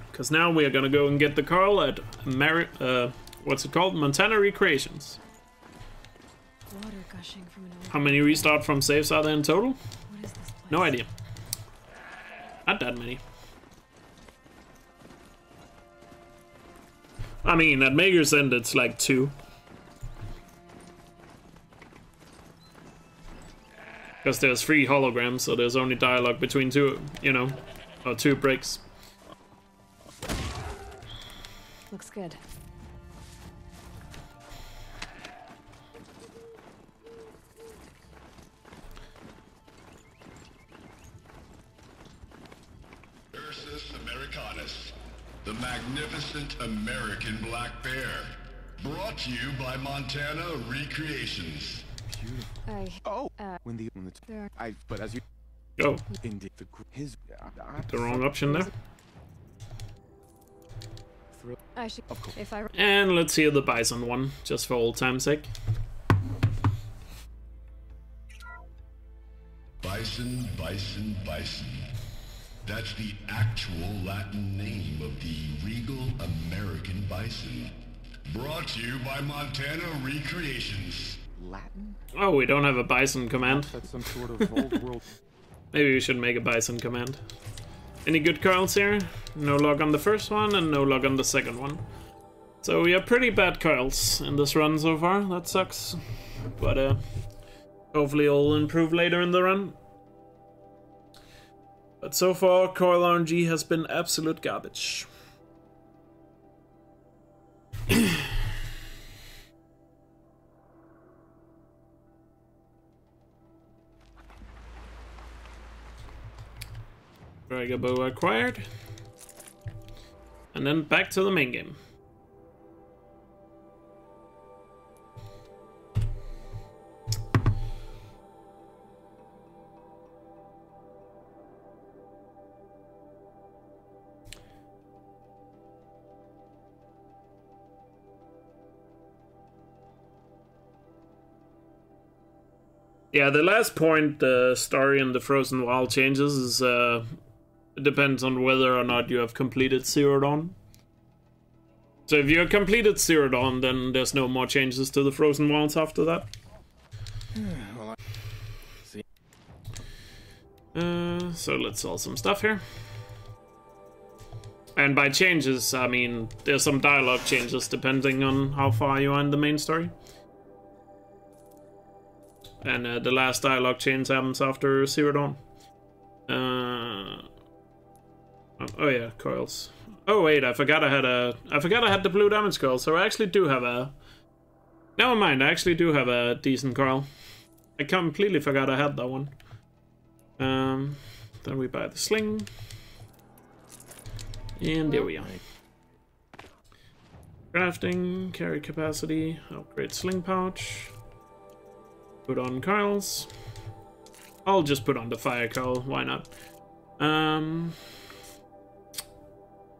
Because now we are gonna go and get the coil at Mari uh, what's it called? Montana Recreations. Water gushing from an How many restart from saves are there in total? No idea. Not that many. I mean, at Maker's End, it's like two. Because there's three holograms, so there's only dialogue between two, you know, or two breaks. Looks good. The magnificent American black bear. Brought to you by Montana Recreations. I. Oh, Uh. when the when the There. I but as you Oh, Indeed, the gr- his the wrong option there. I should. Of course. If I. And let's hear the Bison one, just for old time's sake. Bison, bison, bison. That's the actual Latin name of the regal American bison. Brought to you by Montana Recreations. Latin? Oh, we don't have a Bison command. That's some sort of old world. Maybe we should make a Bison command. Any good coils here? No log on the first one and no log on the second one. So we have pretty bad coils in this run so far. That sucks. But uh, hopefully it'll improve later in the run. But so far, coil RNG has been absolute garbage. Dragabo acquired. And then back to the main game. Yeah, the last point the story in the Frozen Wild changes is uh, it depends on whether or not you have completed Zero Dawn. So if you have completed Zero Dawn, then there's no more changes to the Frozen Wilds after that. well, I see. Uh, so let's sell some stuff here. And by changes, I mean there's some dialogue changes depending on how far you are in the main story. And uh, the last dialogue change happens after Zero Dawn. Uh, oh, oh yeah, coils. Oh wait, I forgot I had a. I forgot I had the blue damage coil. So I actually do have a. Never mind, I actually do have a decent coil. I completely forgot I had that one. Um, then we buy the sling. And there we are. Crafting, carry capacity, upgrade sling pouch. Put on coils. I'll just put on the fire coil, why not? Um,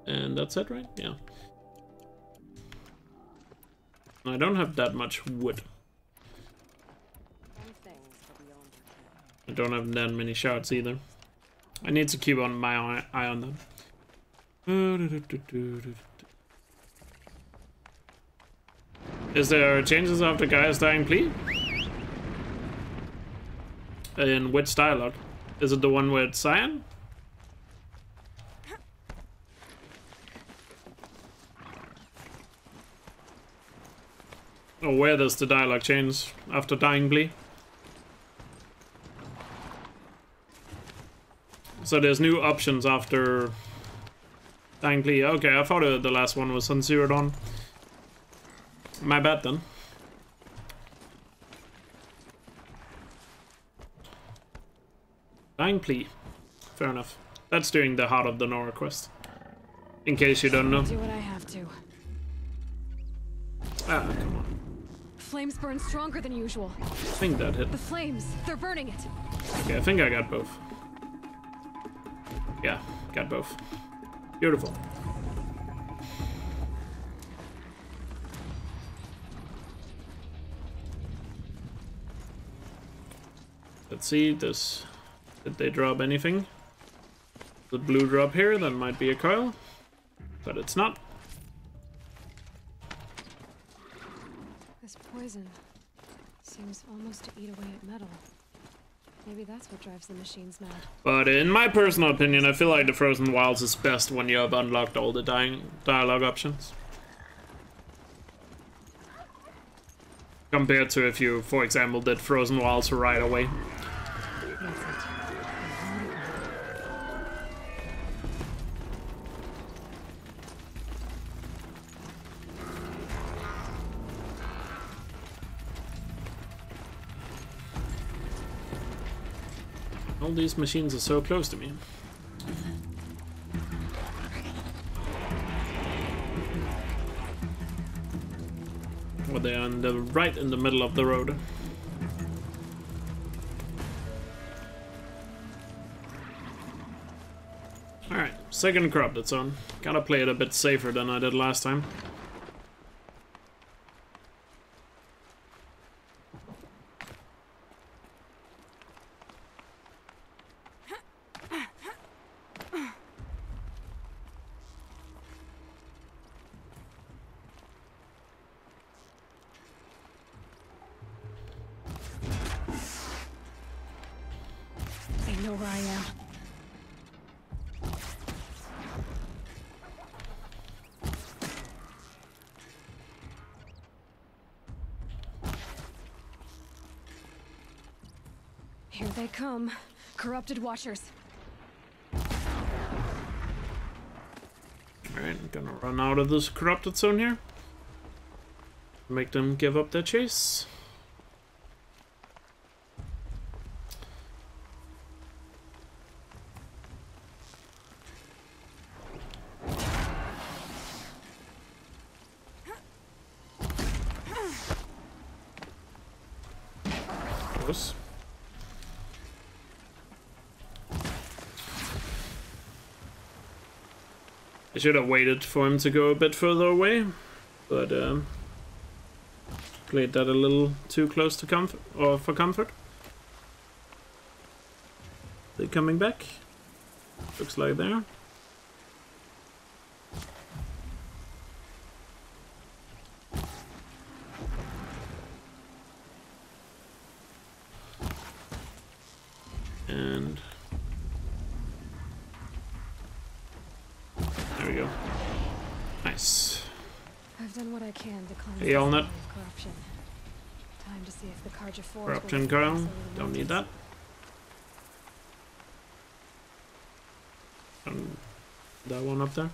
and that's it, right? Yeah. I don't have that much wood. I don't have that many shards either. I need to keep on my eye on them. Is there changes after guys dying plea? In which dialogue? Is it the one with Cyan? Or where does the dialogue change after dying plea? So there's new options after dying plea. Okay, I thought uh, the last one was on Zero Dawn. My bad then. Dying plea. Fair enough. That's doing the Heart of the Nora quest. In case you don't know. Do what I have to. Ah, come on. Flames burn stronger than usual. I think that hit. The flames, they're burning it. Okay, I think I got both. Yeah, got both. Beautiful. Let's see, this... Did they drop anything? The blue drop here, that might be a coil. But it's not. This poison seems almost to eat away at metal. Maybe that's what drives the machines mad. But in my personal opinion, I feel like the Frozen Wilds is best when you have unlocked all the dying dialogue options. Compared to if you, for example, did Frozen Wilds right away. All these machines are so close to me. Well, they are in the, right in the middle of the road. Alright, second crop that's on. Gotta play it a bit safer than I did last time. Corrupted Watchers. Alright, I'm gonna run out of this corrupted zone here. Make them give up their chase. I should have waited for him to go a bit further away, but um, played that a little too close to comfort or for comfort. They're coming back? Looks like they are. And there we go. Nice. I've done what I can to cleanse Hey, Allnut. this city of corruption. Time to see if the Forge Corruption let coil. us over the Don't need that. Um, that one up there.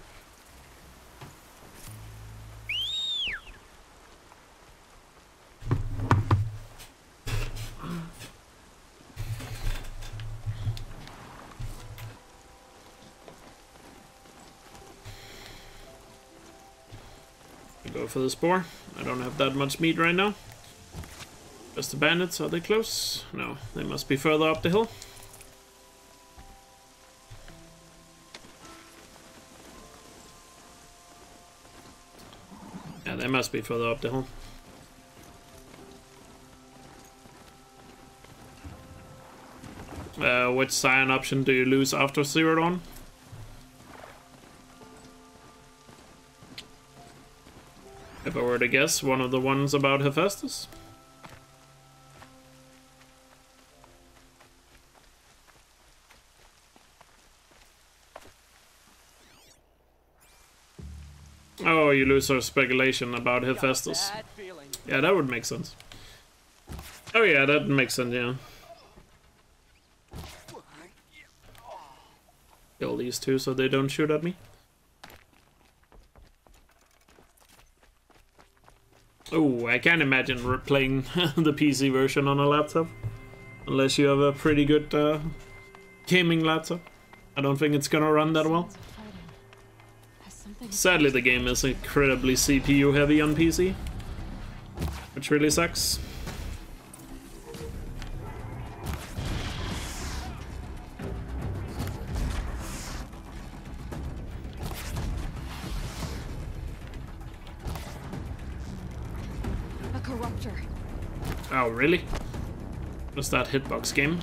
Go for the spore. I don't have that much meat right now. Just the bandits, are they close? No, they must be further up the hill. Yeah, they must be further up the hill. Uh, which cyan option do you lose after Zero Dawn? Were to guess, one of the ones about Hephaestus? Oh, you lose our speculation about Hephaestus. Yeah, that would make sense. Oh yeah, that makes sense, yeah. Kill these two so they don't shoot at me. Oh, I can't imagine playing the PC version on a laptop. Unless you have a pretty good uh, gaming laptop. I don't think it's gonna run that well. Sadly, the game is incredibly CPU heavy on PC. Which really sucks. Really? Was that hitbox game?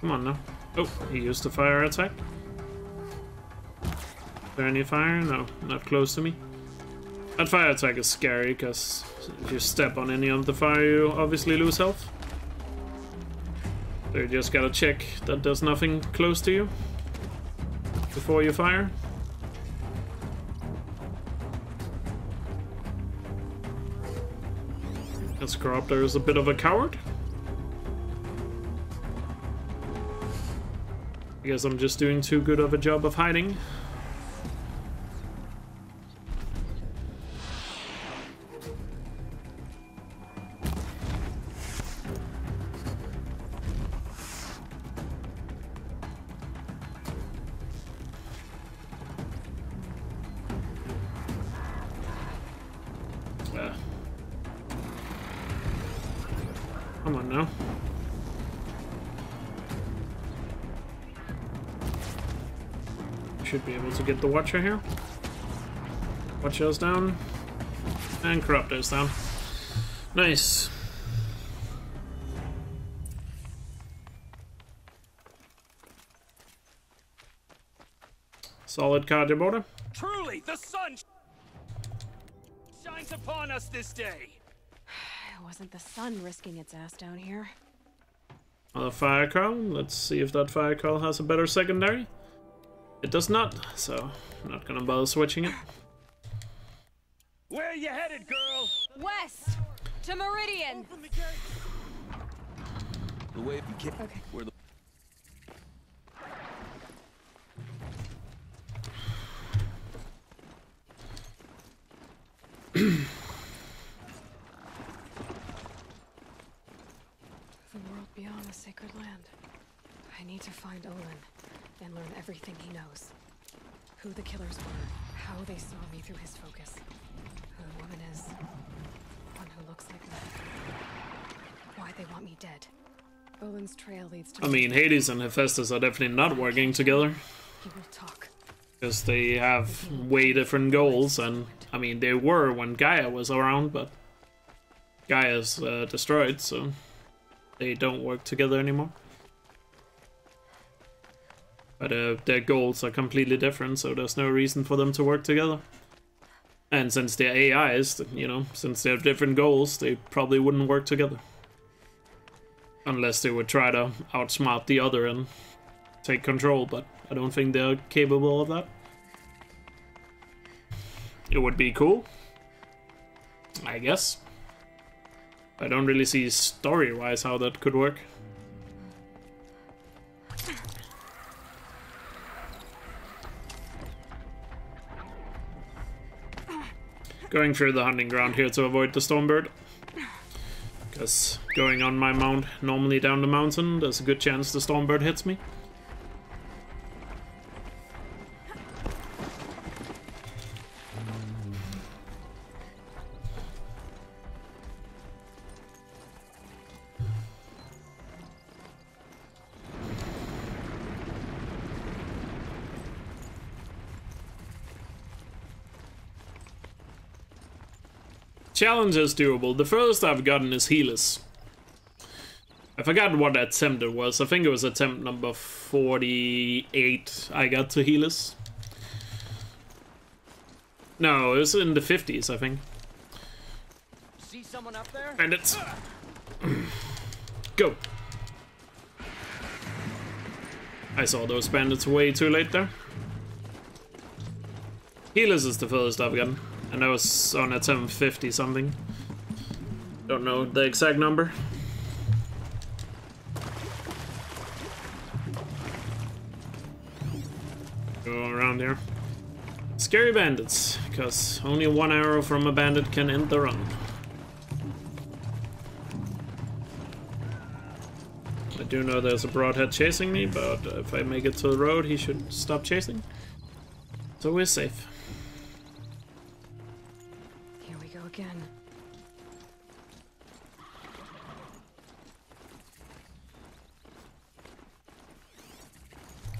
Come on now. Oh, he used a fire attack. Is there any fire? No, not close to me. That fire attack is scary, because if you step on any of the fire, you obviously lose health. So you just gotta check that there's nothing close to you before you fire. This corruptor is a bit of a coward. I guess I'm just doing too good of a job of hiding. Don't now. Should be able to get the Watcher here. Watcher's down. And Corruptor's down. Nice. Solid card. Truly, the sun shines upon us this day. It wasn't the sun risking its ass down here. Another fire coil. Let's see if that fire coil has a better secondary. It does not, so I'm not gonna bother switching it. Where are you headed, girl? West to Meridian. The way we can. Okay. Where the The world beyond the sacred land. I need to find Olin and learn everything he knows. Who the killers were, how they saw me through his focus. Who the woman is. One who looks like me. Why they want me dead. Olin's trail leads to I mean, Hades and Hephaestus are definitely not working together. He will talk. Because they have way different goals, and I mean, they were when Gaia was around, but Gaia's uh, destroyed, so they don't work together anymore. But uh, their goals are completely different, so there's no reason for them to work together. And since they're AIs, you know, since they have different goals, they probably wouldn't work together. Unless they would try to outsmart the other and take control, but I don't think they're capable of that. It would be cool. I guess. I don't really see story-wise how that could work. Going through the hunting ground here to avoid the Stormbird. Because going on my mount, normally down the mountain, there's a good chance the Stormbird hits me. Challenge is doable. The first I've gotten is Healers. I forgot what attempt it was. I think it was attempt number 48 I got to Healers. No, it was in the 50s, I think. See someone up there? Bandits. Go. I saw those bandits way too late there. Healers is the furthest I've gotten. I was on at 750 something. Don't know the exact number. Go around here. Scary bandits, because only one arrow from a bandit can end the run. I do know there's a broadhead chasing me, but if I make it to the road, he should stop chasing. So we're safe.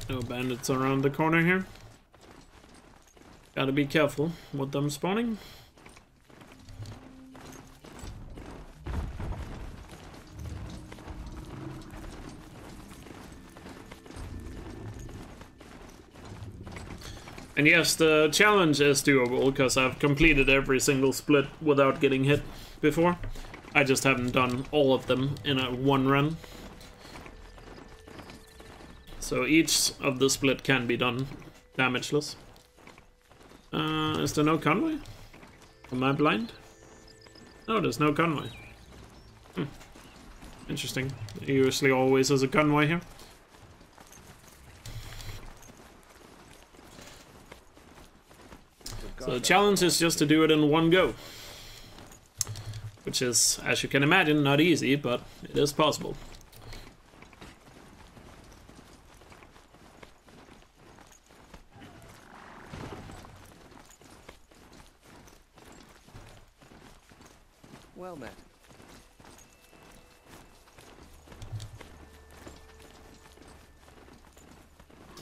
No bandits around the corner here. Gotta be careful with them spawning. And yes, the challenge is doable because I've completed every single split without getting hit before. I just haven't done all of them in a one run. So each of the split can be done damageless. Uh, is there no convoy? Am I blind? No, there's no convoy. Hmm. Interesting. Usually always there's a convoy here. So the challenge is just to do it in one go. Which is, as you can imagine, not easy, but it is possible. helmet.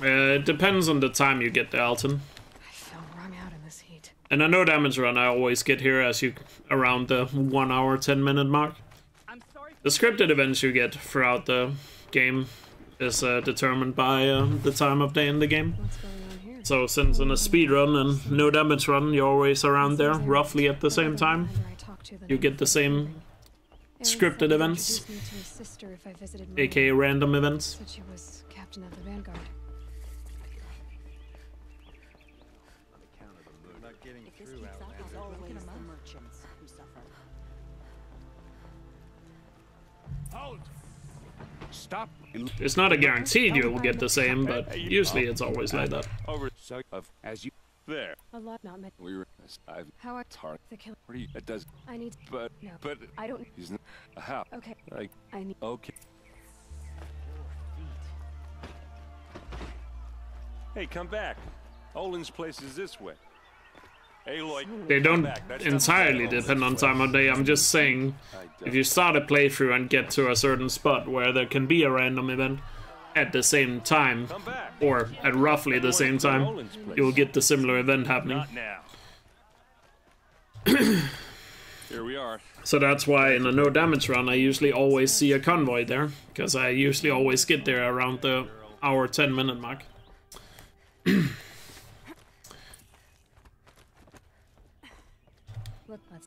Uh, it depends on the time you get there, Alton. I feel wrung out in this heat. And a no damage run I always get here as you around the one hour ten minute mark. the scripted events you get throughout the game is uh, determined by uh, the time of day in the game. So since in a speed run and no damage run, you're always around there, roughly at the same time you get the same scripted events, Introduced me to his sister if I visited aka random events. Said she was captain of the Vanguard. Not getting If this through keeps out up, there. it's always the merchants who suffer. Hold! Stop. It's not a guaranteed you'll get the same, but usually it's always like that. Over so of as you there. A lot not meant. We were I've How I hard. the kill. What are you? It does. I need. But No. but I don't. he's not. How? Okay. Like I need. okay. Hey, come back. Olin's place is this way. Aloy. They don't entirely depend on time of day. I'm just saying, if you start a playthrough and get to a certain spot where there can be a random event at the same time, or at roughly the same time, you'll get the similar event happening. Here we are. So that's why in a no damage run, I usually always see a convoy there, because I usually always get there around the hour 10 minute mark.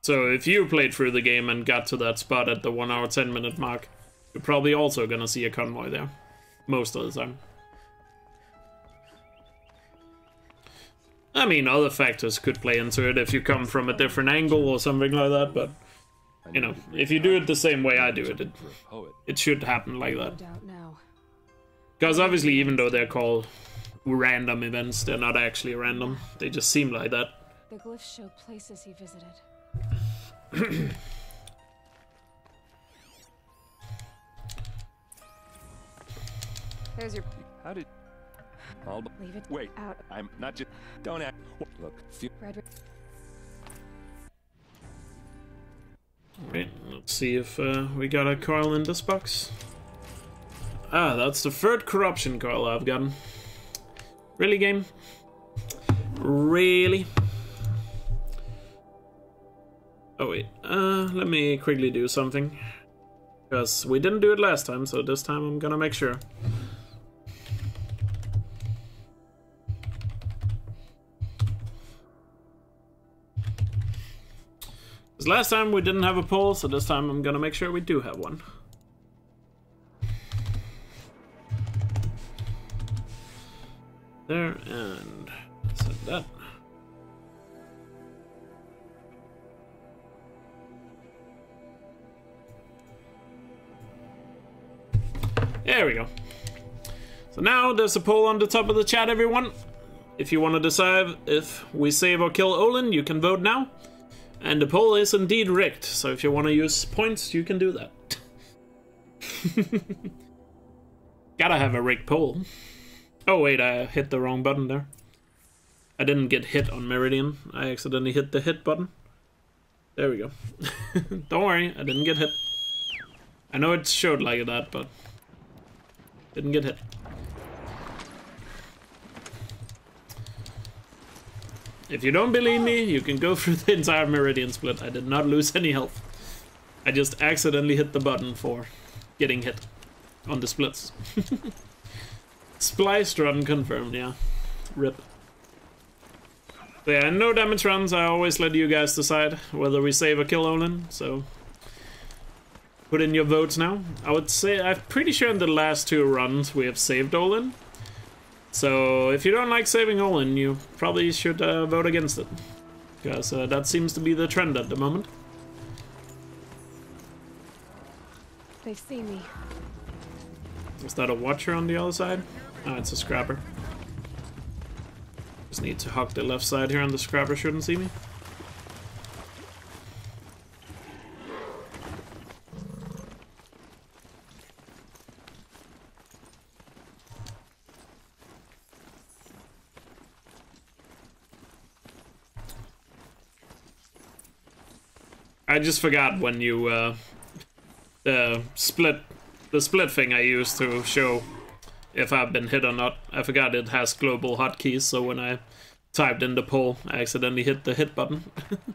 So if you played through the game and got to that spot at the 1 hour 10 minute mark, you're probably also gonna see a convoy there. Most of the time. I mean, other factors could play into it if you come from a different angle or something like that, but you know, if you do it the same way I do it, it, it should happen like that. Because obviously, even though they're called random events, they're not actually random. They just seem like that. The glyphs show places he visited. There's your. How did? I'll Leave it wait. out. I'm not just. Don't act. Look. Feel, Frederick. Right, let's see if uh, we got a coil in this box. Ah, that's the third corruption coil I've gotten. Really, game? Really? Oh wait, uh, let me quickly do something. Because we didn't do it last time, so this time I'm gonna make sure. Because last time we didn't have a poll, so this time I'm gonna make sure we do have one. There, and set that. There we go. So now there's a poll on the top of the chat, everyone. If you want to decide if we save or kill Olin, you can vote now. And the poll is indeed rigged, so if you want to use points, you can do that. Gotta have a rigged poll. Oh wait, I hit the wrong button there. I didn't get hit on Meridian. I accidentally hit the hit button. There we go. Don't worry, I didn't get hit. I know it showed like that, but didn't get hit. If you don't believe me, you can go through the entire Meridian split. I did not lose any health. I just accidentally hit the button for getting hit on the splits. Spliced run confirmed, yeah. Rip. Yeah, no damage runs. I always let you guys decide whether we save or kill Olin, so put in your votes now. I would say, I'm pretty sure in the last two runs we have saved Olin. So if you don't like saving Olin, you probably should uh, vote against it. Because uh, that seems to be the trend at the moment. They see me. Is that a watcher on the other side? Oh, it's a scrapper. Just need to hug the left side here and the scrapper shouldn't see me. I just forgot when you uh, the split the split thing I used to show if I've been hit or not. I forgot it has global hotkeys, so when I typed in the poll, I accidentally hit the hit button.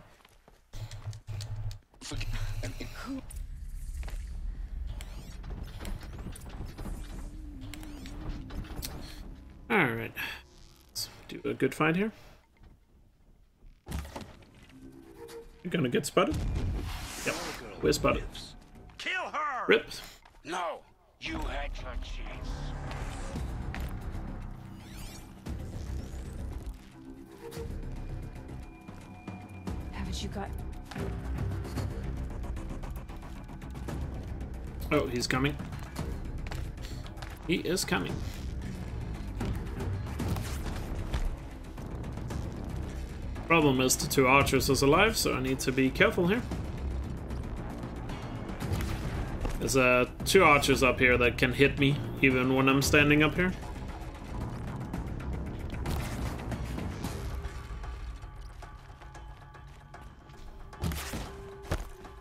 Alright. Let's do a good find here. You're gonna get spotted? Yep, we're spotted. Kill her! Rip. No, you had your chance. Haven't you got... Oh, he's coming. He is coming. Problem is the two archers is alive, so I need to be careful here. There's uh, two archers up here that can hit me, even when I'm standing up here.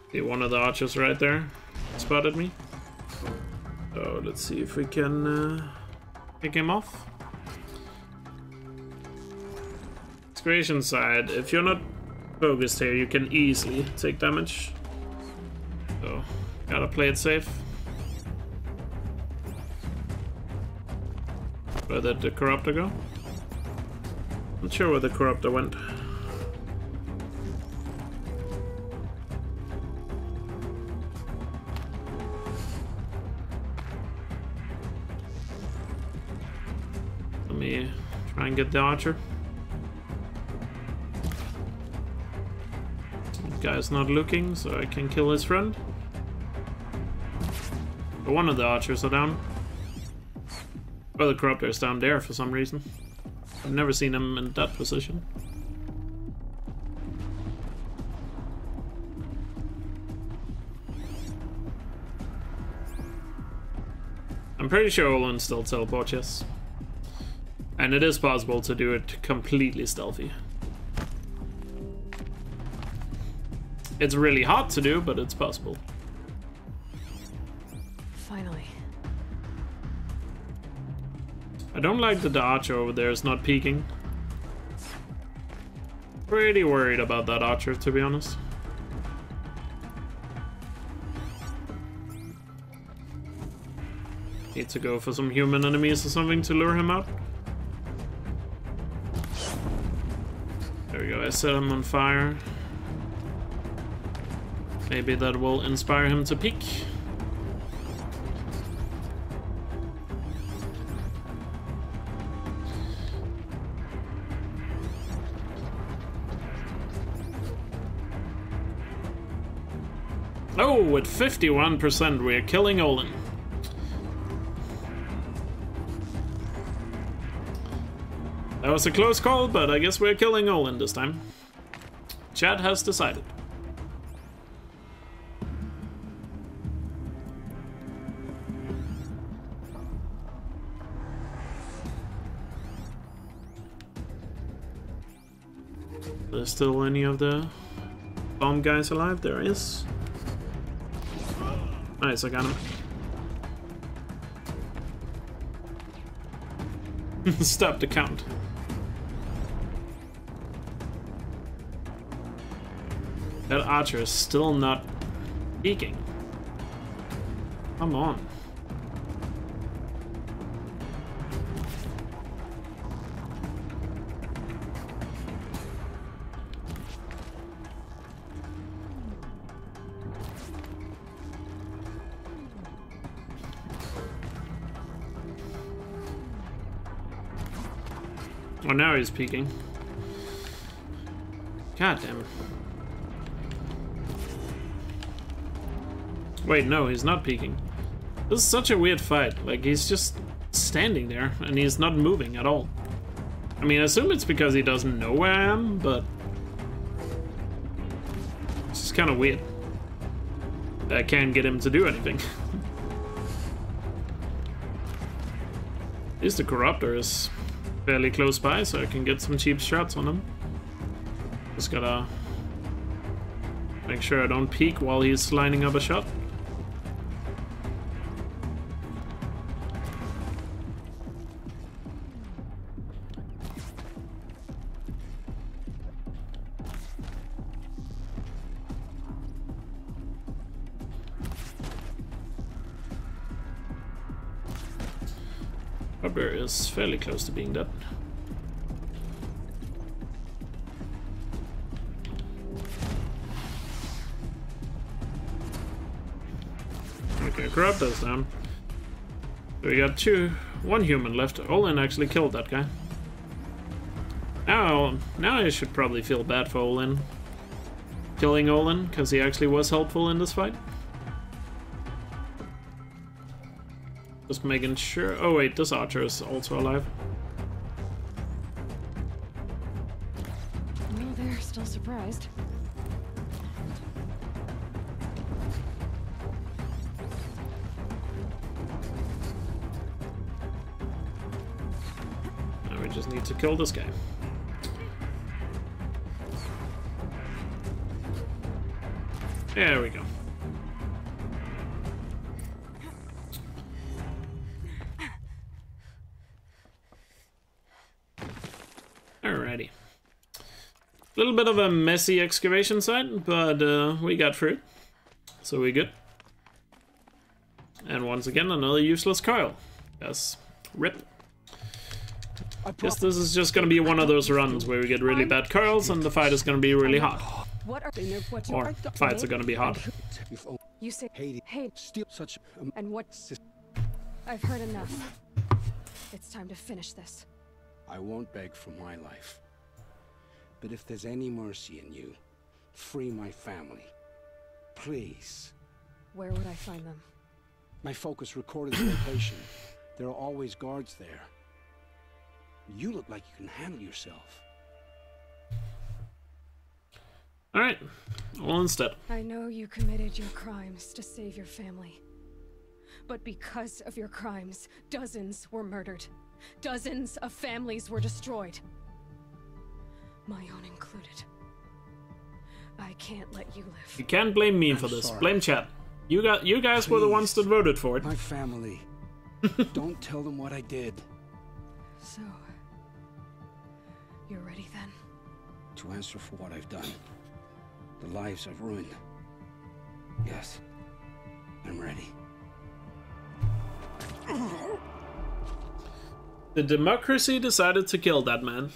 Okay, one of the archers right there spotted me. So let's see if we can uh, pick him off. Excavation side, if you're not focused here, you can easily take damage. So, gotta play it safe. Where did the Corruptor go? Not sure where the Corruptor went. Let me try and get the archer. Guy's not looking, so I can kill his friend. But one of the archers are down. Or the corruptor is down there for some reason. I've never seen him in that position. I'm pretty sure Olin still teleports, yes. And it is possible to do it completely stealthy. It's really hard to do, but it's possible. Finally. I don't like that the archer over there is not peeking. Pretty worried about that archer, to be honest. Need to go for some human enemies or something to lure him out. There we go, I set him on fire. Maybe that will inspire him to peek. Oh, at 51% we're killing Olin. That was a close call, but I guess we're killing Olin this time. Chad has decided. Still any of the bomb guys alive? There is. Nice, I got him. Stop the count. That archer is still not peeking. Come on. Oh, now he's peeking. God damn. it. Wait, no, he's not peeking. This is such a weird fight. Like, he's just standing there, and he's not moving at all. I mean, I assume it's because he doesn't know where I am, but... It's just kind of weird. I can't get him to do anything. At least the Corruptor is fairly close by, so I can get some cheap shots on him. Just gotta make sure I don't peek while he's lining up a shot. Is fairly close to being dead. Okay, grab those. So we got two, one human left. Olin actually killed that guy. Now, now I should probably feel bad for Olin. Killing Olin, because he actually was helpful in this fight. Just making sure. Oh wait, this archer is also alive. No, they're still surprised. Now we just need to kill this guy. There we go. Little bit of a messy excavation site, but uh, we got through. So we're good. And once again, another useless coil. Yes. Rip. Guess this is just gonna be one of those runs where we get really bad coils and the fight is gonna be really hard. What are they? What you Or fights are gonna be hard. You say Haiti. Hey, Steal such. Um, and what? I've heard enough. It's time to finish this. I won't beg for my life. But if there's any mercy in you, free my family. Please. Where would I find them? My focus recorded the location. There are always guards there. You look like you can handle yourself. Alright. one step. I know you committed your crimes to save your family. But because of your crimes, dozens were murdered. Dozens of families were destroyed. My own included. I can't let you live. You can't blame me I'm for this. sorry. Blame chat. You got you guys were the ones that voted for it. My family. Don't tell them what I did. So, you're ready then? To answer for what I've done. The lives I've ruined. Yes. I'm ready. The democracy decided to kill that man.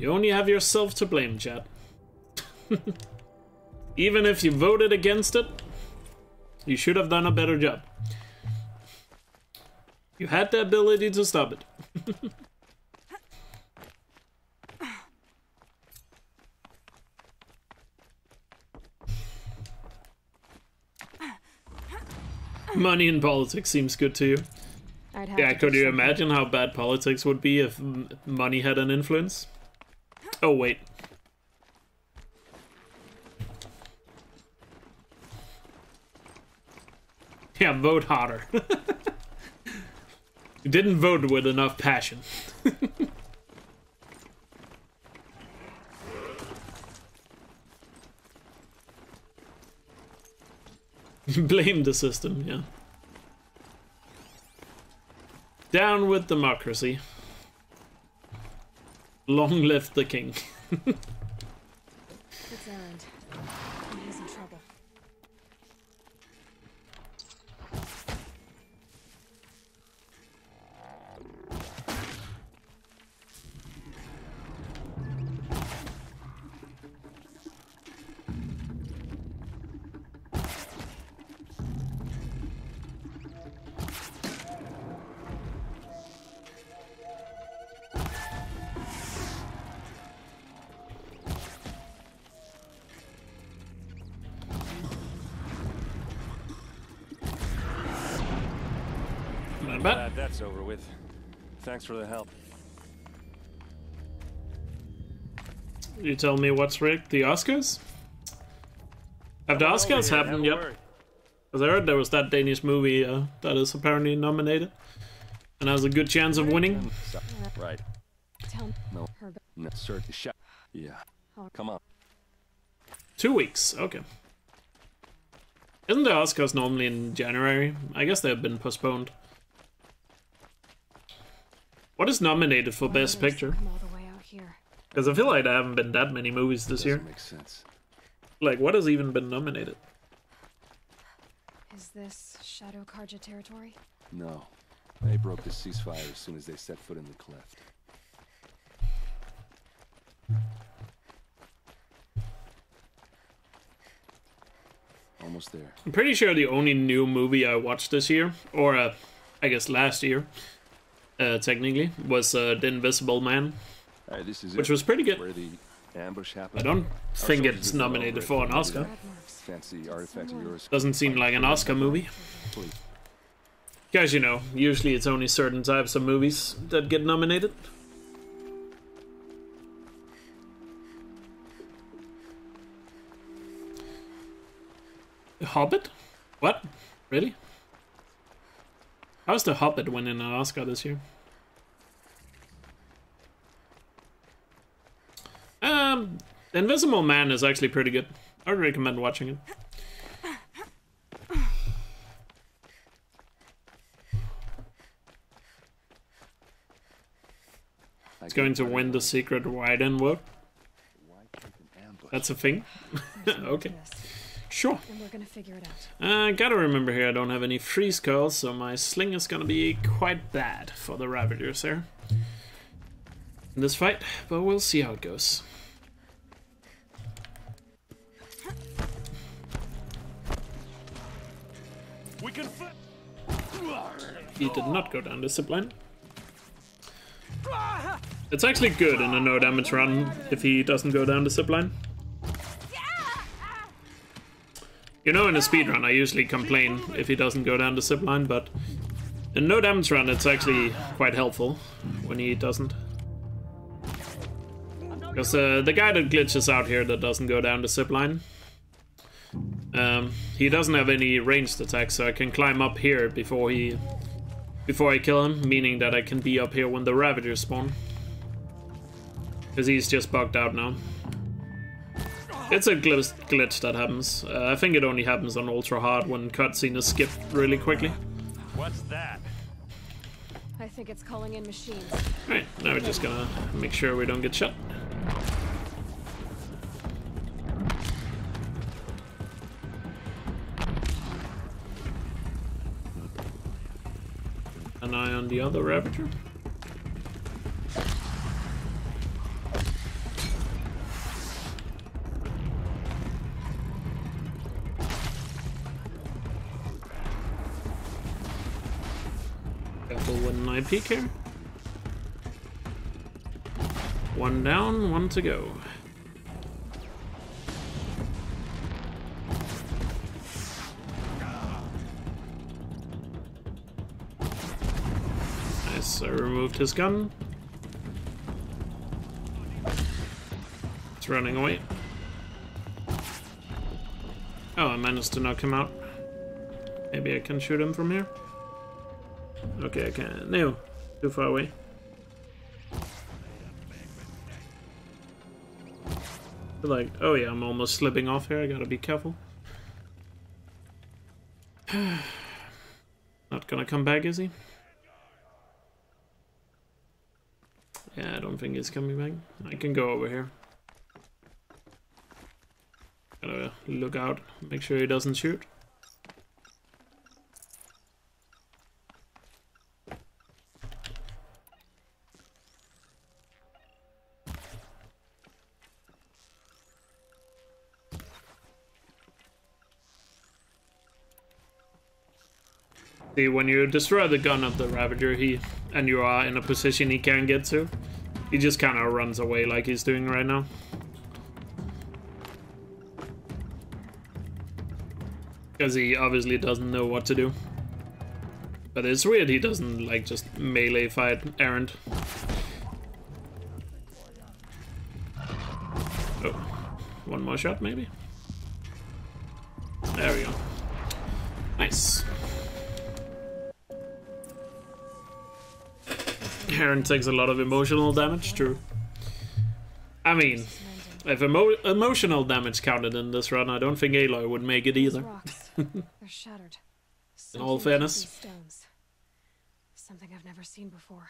You only have yourself to blame, chat. Even if you voted against it, you should have done a better job. You had the ability to stop it. Money in politics seems good to you. Yeah, to could you something. imagine how bad politics would be if money had an influence? Oh, wait. Yeah, vote harder. you didn't vote with enough passion. Blame the system, yeah. Down with democracy. Long live the king. Thanks for the help. You tell me what's rigged? The Oscars? Have the Come on over Oscars happened have a yet? Because I heard there was that Danish movie uh, that is apparently nominated and has a good chance of winning. Right. Tell No. her. No, sir. the Shot. Yeah. Come on. Two weeks, okay. Isn't the Oscars normally in January? I guess they have been postponed. What is nominated for Best Picture? Come all the way out here. Because I feel like there haven't been that many movies this year. Makes sense. Like, what has even been nominated? Is this Shadow Carja territory? No. They broke the ceasefire as soon as they set foot in the cleft. Almost there. I'm pretty sure the only new movie I watched this year, or uh, I guess last year, uh, technically, was uh, The Invisible Man, is which it. was pretty good. Where the ambush happened. I don't think it's nominated for an Oscar. Fancy artifact of yours. Doesn't seem like an Oscar movie. Guys, you know, usually it's only certain types of movies that get nominated. Hobbit? What? Really? How's The Hobbit winning an Oscar this year? Um, Invisible Man is actually pretty good. I would recommend watching it. It's going to win the secret widen work. That's a thing. okay. Sure. And we're gonna figure it out. I gotta remember here I don't have any freeze coils, so my sling is gonna be quite bad for the Ravagers here. In this fight, but we'll see how it goes. We can. He did not go down the zipline. It's actually good in a no damage run if he doesn't go down the You know, in a speed run, I usually complain if he doesn't go down the zip line, but in no damage run, it's actually quite helpful when he doesn't. Because uh, the guy that glitches out here that doesn't go down the zipline, um, he doesn't have any ranged attacks, so I can climb up here before he before I kill him, meaning that I can be up here when the Ravagers spawn. Because he's just bugged out now. It's a glitch, glitch that happens. Uh, I think it only happens on Ultra Hard when cutscene is skipped really quickly. What's that? I think it's calling in machines. Alright, now we're just gonna make sure we don't get shot. An eye on the other Ravager. I peek here. One down, one to go. Nice, I removed his gun. It's running away. Oh, I managed to knock him out. Maybe I can shoot him from here. Okay, I can't. No, too far away. Like, oh yeah, I'm almost slipping off here. I gotta be careful. Not gonna come back, is he? Yeah, I don't think he's coming back. I can go over here. Gotta look out, make sure he doesn't shoot. See, when you destroy the gun of the Ravager, he and you are in a position he can't get to, he just kind of runs away like he's doing right now. Because he obviously doesn't know what to do. But it's weird he doesn't, like, just melee fight Erend. Oh, one more shot maybe? Erend takes a lot of emotional damage, true. I mean, if emo emotional damage counted in this run, I don't think Aloy would make it either. They're shattered. In all fairness. Something I've never seen before.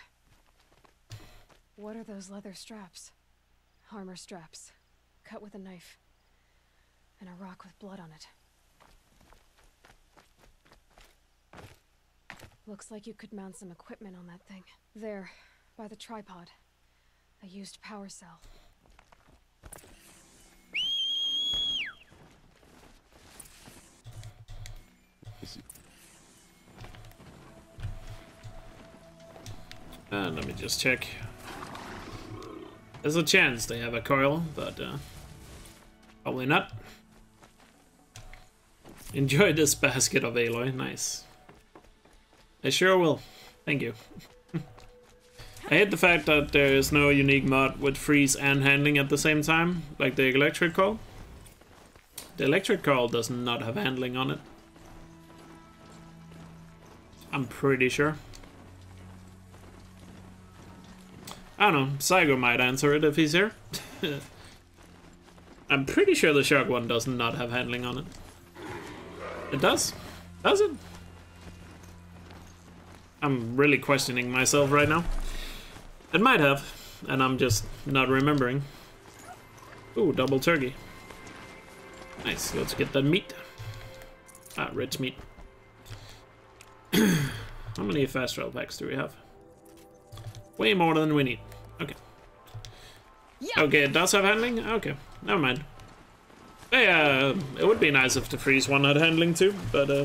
What are those leather straps? Armor straps. Cut with a knife. and a rock with blood on it. Looks like you could mount some equipment on that thing. There, by the tripod. A used power cell. And let me just check. There's a chance they have a coil, but uh, probably not. Enjoy this basket of Aloy. Nice. I sure will. Thank you. I hate the fact that there is no unique mod with freeze and handling at the same time, like the electric coil. The electric coil does not have handling on it. I'm pretty sure. I don't know, Saigo might answer it if he's here. I'm pretty sure the Shark one does not have handling on it. It does? Does it? I'm really questioning myself right now. It might have, and I'm just not remembering. Ooh, double turkey. Nice, let's get that meat. Ah, rich meat. How many fast travel packs do we have? Way more than we need. Okay. Okay, it does have handling? Okay, never mind. Yeah, it would be nice if the freeze one had handling too, but uh,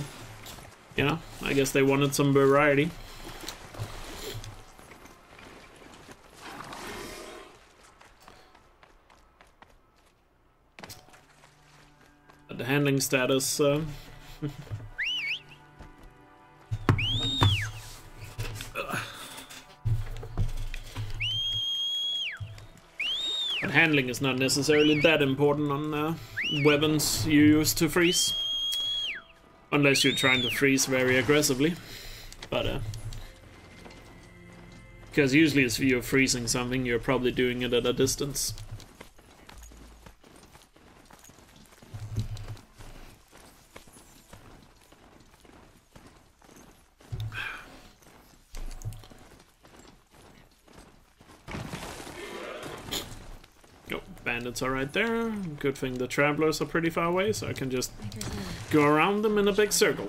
you know, I guess they wanted some variety. The handling status. But handling is not necessarily that important on uh, weapons you use to freeze. Unless you're trying to freeze very aggressively. But, uh... Because usually if you're freezing something, you're probably doing it at a distance. Go, bandits are right there. Good thing the travelers are pretty far away, so I can just go around them in a big circle.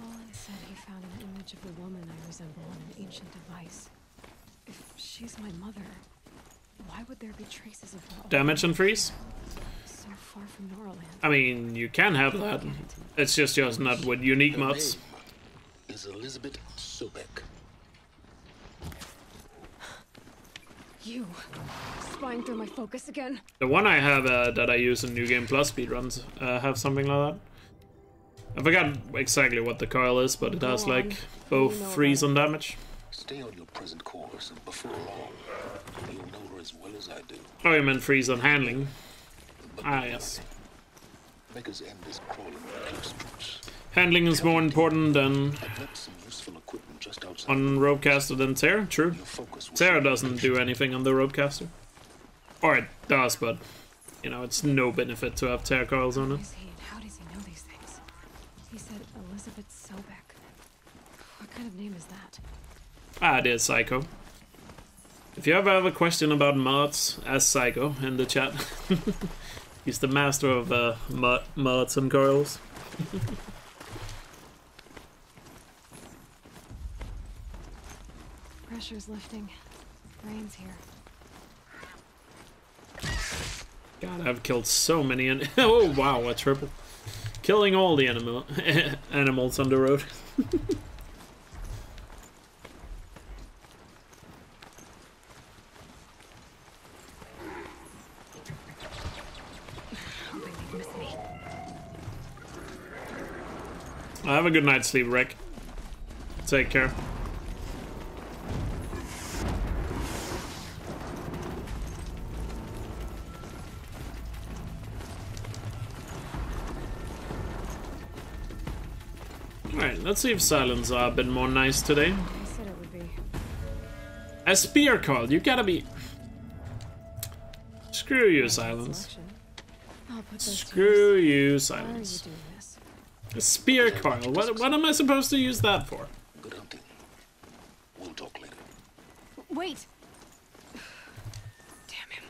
Olin said he found an image of the woman I resemble on an ancient device. If she's my mother, why would there be traces of her? Damage and freeze? So far from Norland. I mean, you can have that. It's just just not with unique mods. is Elizabeth Sobek. You, spying through my focus again? The one I have uh, that I use in New Game Plus speedruns uh, have something like that. I forgot exactly what the coil is, but it has Go on. like both freeze and damage. Stay on your present course, and before long, you'll know her as well as I do. Oh, you meant freeze and handling. Ah, yes. Maker's End this crawling. Handling is more important than I've left some just outside. on Ropecaster than Terra. True. Terra doesn't do anything on the Ropecaster. Or it does, but, you know, it's no benefit to have Terra coils on it. Is he and how does he know these things? He said Elizabeth Sobek. What kind of name is that? Ah, dear Psycho. If you ever have a question about mods, ask Psycho in the chat. He's the master of uh, mod mods and coils. Pressure's lifting. Rain's here. God, I've killed so many. and oh wow, a triple, killing all the animal animals on the road. Have a good night's sleep, Rick. Take care. Alright, let's see if Sylens are a bit more nice today. He said it would be. A spear coil, you gotta be. Screw you, Sylens. I'll put those to Screw you, Why are you Sylens. A spear coil. What, what am I supposed to use that for? Good hunting. We'll talk later. Wait! Damn him.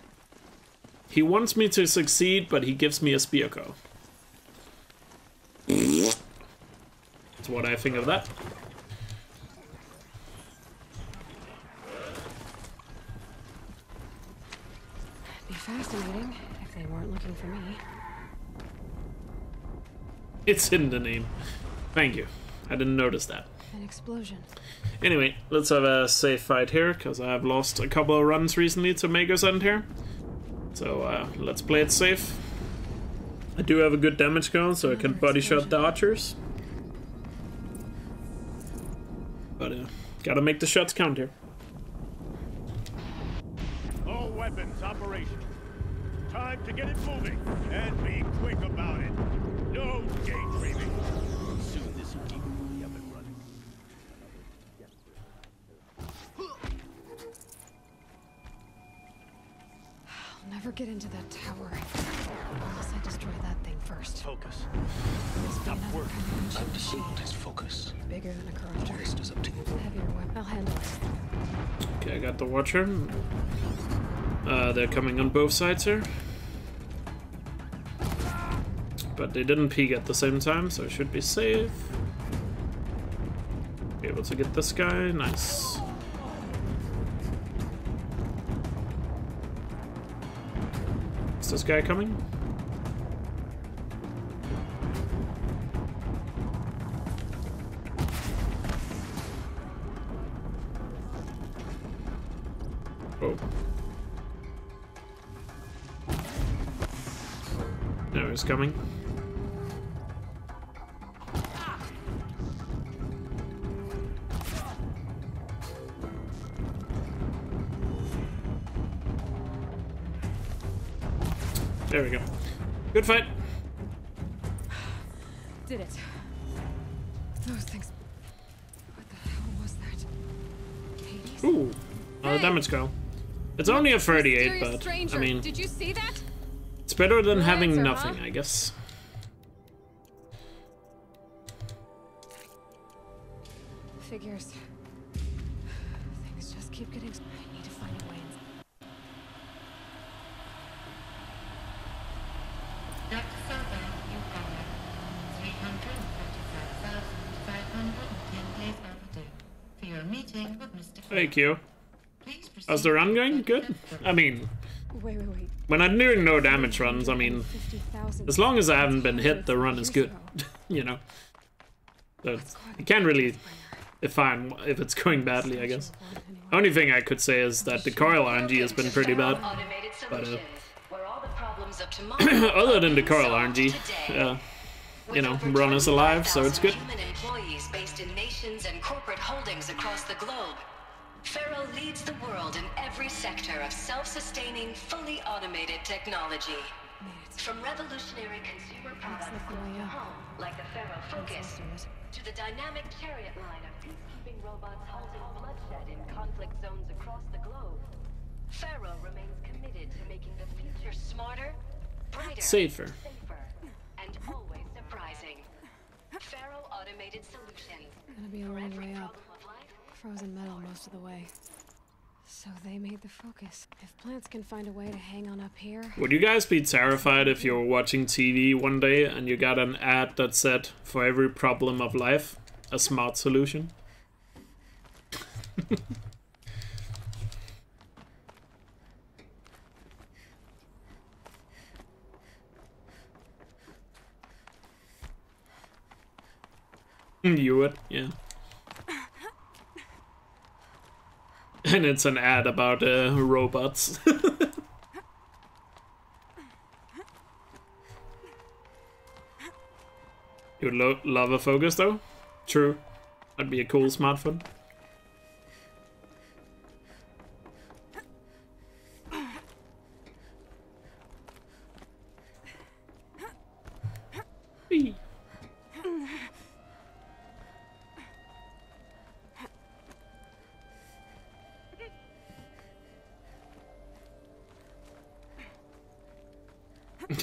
He wants me to succeed, but he gives me a spear co. That's what I think of that. Be fascinating if they weren't looking for me. It's in the name. Thank you. I didn't notice that. An explosion. Anyway, let's have a safe fight here, because I have lost a couple of runs recently to Maker's End here. So uh, let's play it safe. I do have a good damage going, so I can body shot the archers. But uh, gotta make the shots count here. All weapons operational. Time to get it moving and be quick about it. No daydreaming. Soon this will keep me up and running. I'll never get into that tower unless I destroy that thing first. Focus. Stop working. I'm the shield is focus. Bigger than a corruptor. Rest is up to you. Heavier weapon. I'll handle it. Okay, I got the Watcher. Uh, they're coming on both sides here. But they didn't peek at the same time, so it should be safe. Be able to get this guy. Nice. Is this guy coming? Oh. No, he's coming. There we go. Good fight. Did it. Those things. What the hell was that? Hades? Ooh, uh, damage go. It's only a 38, but stranger. I mean, did you see that? it's better than No having answer, nothing, huh? I guess. Figures. Things just keep getting. I need to find a way. in- Dr. Silver, Uganda. 355,510 days overdue. For your meeting with Mr. Thank you. How's the run going? Good? I mean, Wait, wait, wait. when I'm doing no damage runs, I mean, as long as I haven't been hit, the run is good. you know? So, you can't really define if it's going badly, I guess. Only thing I could say is that the coil RNG has been pretty bad. But, uh, other than the coil RNG, uh, you know, run is alive, so it's good. Human employees based in nations and corporate holdings across the globe. Faro leads the world in every sector of self-sustaining, fully automated technology. From revolutionary consumer products close to home, like the Faro Focus, to the dynamic chariot line of peacekeeping robots halting bloodshed in conflict zones across the globe. Faro remains committed to making the future smarter, brighter, Safer. safer, and always surprising. Faro Automated Solutions. Gonna be a long way up. Frozen metal most of the way. So they made the focus. If plants can find a way to hang on up here, Would you guys be terrified if you were watching TV one day and you got an ad that said, for every problem of life, a smart solution? you would, yeah. And it's an ad about uh, robots. you would lo love a focus though? True. That'd be a cool smartphone.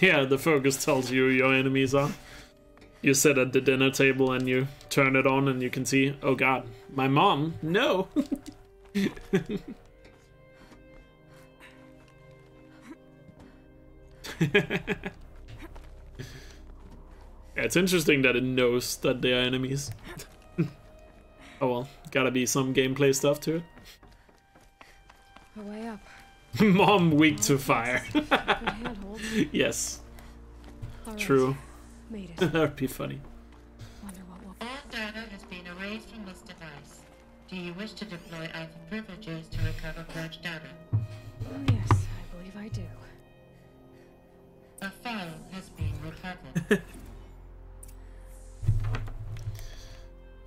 Yeah, the focus tells you your enemies are. You sit at the dinner table and you turn it on and you can see, oh god, my mom? No! Yeah, it's interesting that it knows that they are enemies. oh well, gotta be some gameplay stuff to it. Way up. Mom weak to fire. Yes, All right. true. Made it. That'd be funny. Wonder what will. All data has been erased from this device. Do you wish to deploy item privileges to recover purged data? Yes, I believe I do. A file has been recovered.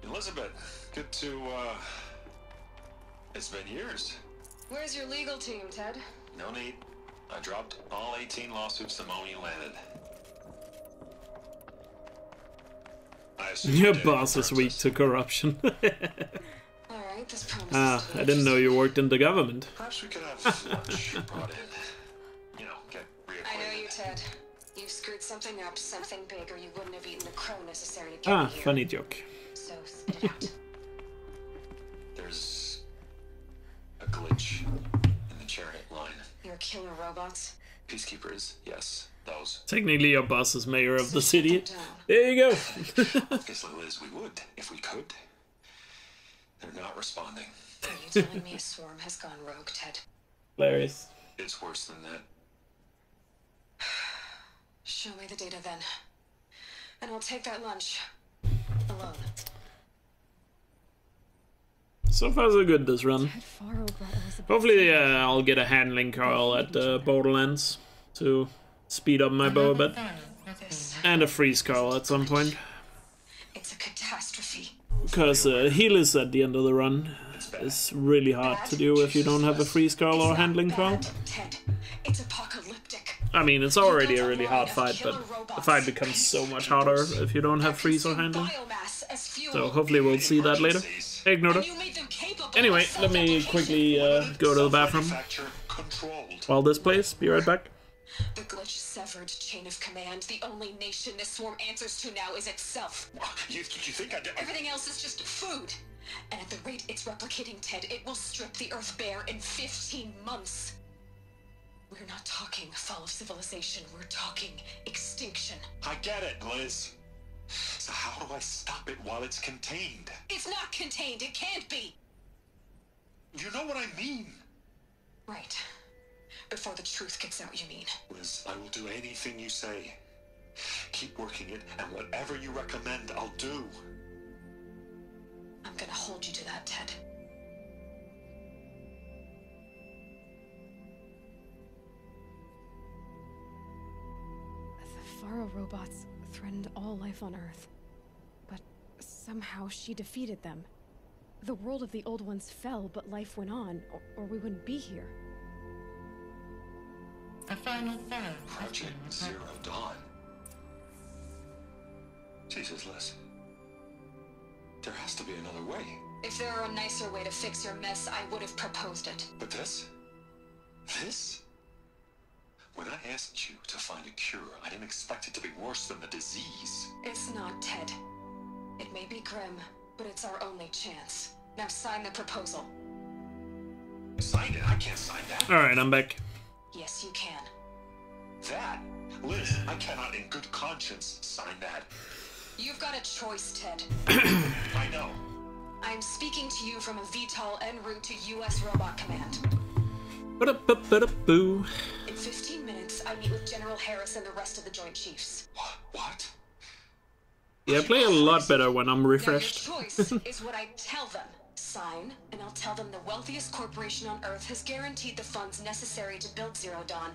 Elizabeth, good to, uh... It's been years. Where's your legal team, Ted? No need. I dropped all 18 lawsuits the moment you landed. I assume Your boss is weak to corruption. Alright, this promises ah, to I didn't know you worked in the government. Perhaps we could have lunch brought in. You know, get I know you, Ted. You've screwed something up, something big, or you wouldn't have eaten the crow necessary to get Ah, me here. funny joke. So spit it out. There's a glitch in the chariot line. You're killer robots. Peacekeepers, yes, those. Technically, your boss is mayor of the city. There you go. Obviously, Liz, we would, if we could. They're not responding. Are you telling me a swarm has gone rogue, Ted? Hilarious. It's worse than that. Show me the data then. And I'll take that lunch. Alone. So far, so good this run. Faro brought Elizabeth. Hopefully, uh, I'll get a handling coil at uh, Borderlands to speed up my bow a bit. And a freeze coil at some point. It's a catastrophe. Because uh, heal is at the end of the run. It's really hard to do if you don't have a freeze coil or handling coil. It's apocalyptic. I mean, it's already a really hard fight, but the fight becomes so much harder if you don't have freeze or handling. So hopefully we'll see that later. Ignore that. Anyway, let me quickly uh, go to the bathroom while this plays. Be right back. The glitch severed chain of command. The only nation this swarm answers to now is itself. You, you think I did? Everything else is just food. And at the rate it's replicating, Ted, it will strip the Earth bare in 15 months. We're not talking fall of civilization. We're talking extinction. I get it, Liz. So how do I stop it while it's contained? It's not contained. It can't be. You know what I mean. Right. Before the truth gets out, you mean? Liz, I will do anything you say. Keep working it, and whatever you recommend, I'll do. I'm gonna hold you to that, Ted. The Faro robots threatened all life on Earth. But somehow she defeated them. The world of the old ones fell, but life went on, or, or we wouldn't be here. A final file. Project Zero Dawn. Jesus, Liz. There has to be another way. If there were a nicer way to fix your mess, I would have proposed it. But this? This? When I asked you to find a cure, I didn't expect it to be worse than the disease. It's not, Ted. It may be grim, but it's our only chance. Now sign the proposal. Sign it? I can't sign that. Alright, I'm back. Yes, you can. That? Liz, I cannot in good conscience sign that. You've got a choice, Ted. I know. I'm speaking to you from a VTOL en route to U.S. Robot Command. Boo. In 15 minutes, I meet with General Harris and the rest of the Joint Chiefs. What? Yeah, I play a lot better when I'm refreshed. Now, your choice is what I tell them. Sign, and I'll tell them the wealthiest corporation on Earth has guaranteed the funds necessary to build Zero Dawn.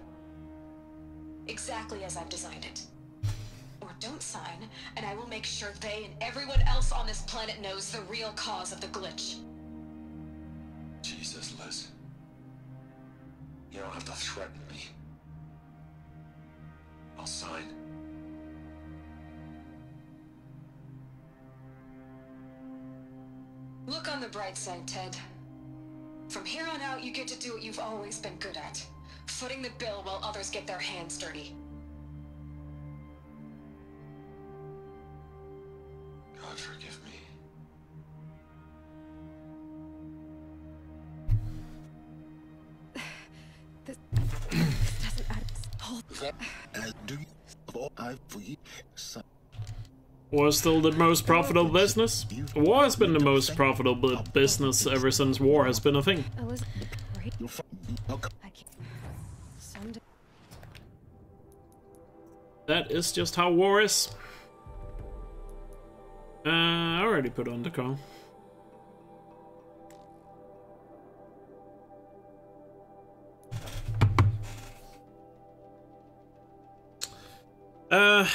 Exactly as I've designed it. Or don't sign, and I will make sure they and everyone else on this planet knows the real cause of the glitch. Jesus, Liz. You don't have to threaten me. I'll sign. Look on the bright side, Ted. From here on out, you get to do what you've always been good at. Footing the bill while others get their hands dirty. God forgive me. War still the most profitable business? War has been the most profitable business ever since war has been a thing. Elizabeth, right? I can't. Someday. That is just how war is. Uh, I already put on the car.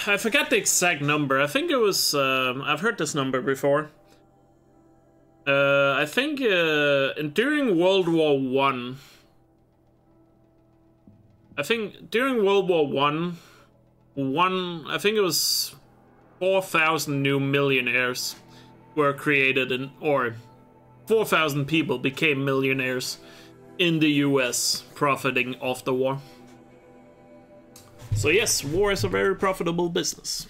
I forget the exact number. I think it was. Um, I've heard this number before. Uh, I think uh, during World War One. I think during World War One, one. I think it was four thousand new millionaires were created, in, or four thousand people became millionaires in the U.S. profiting off the war. So yes, war is a very profitable business.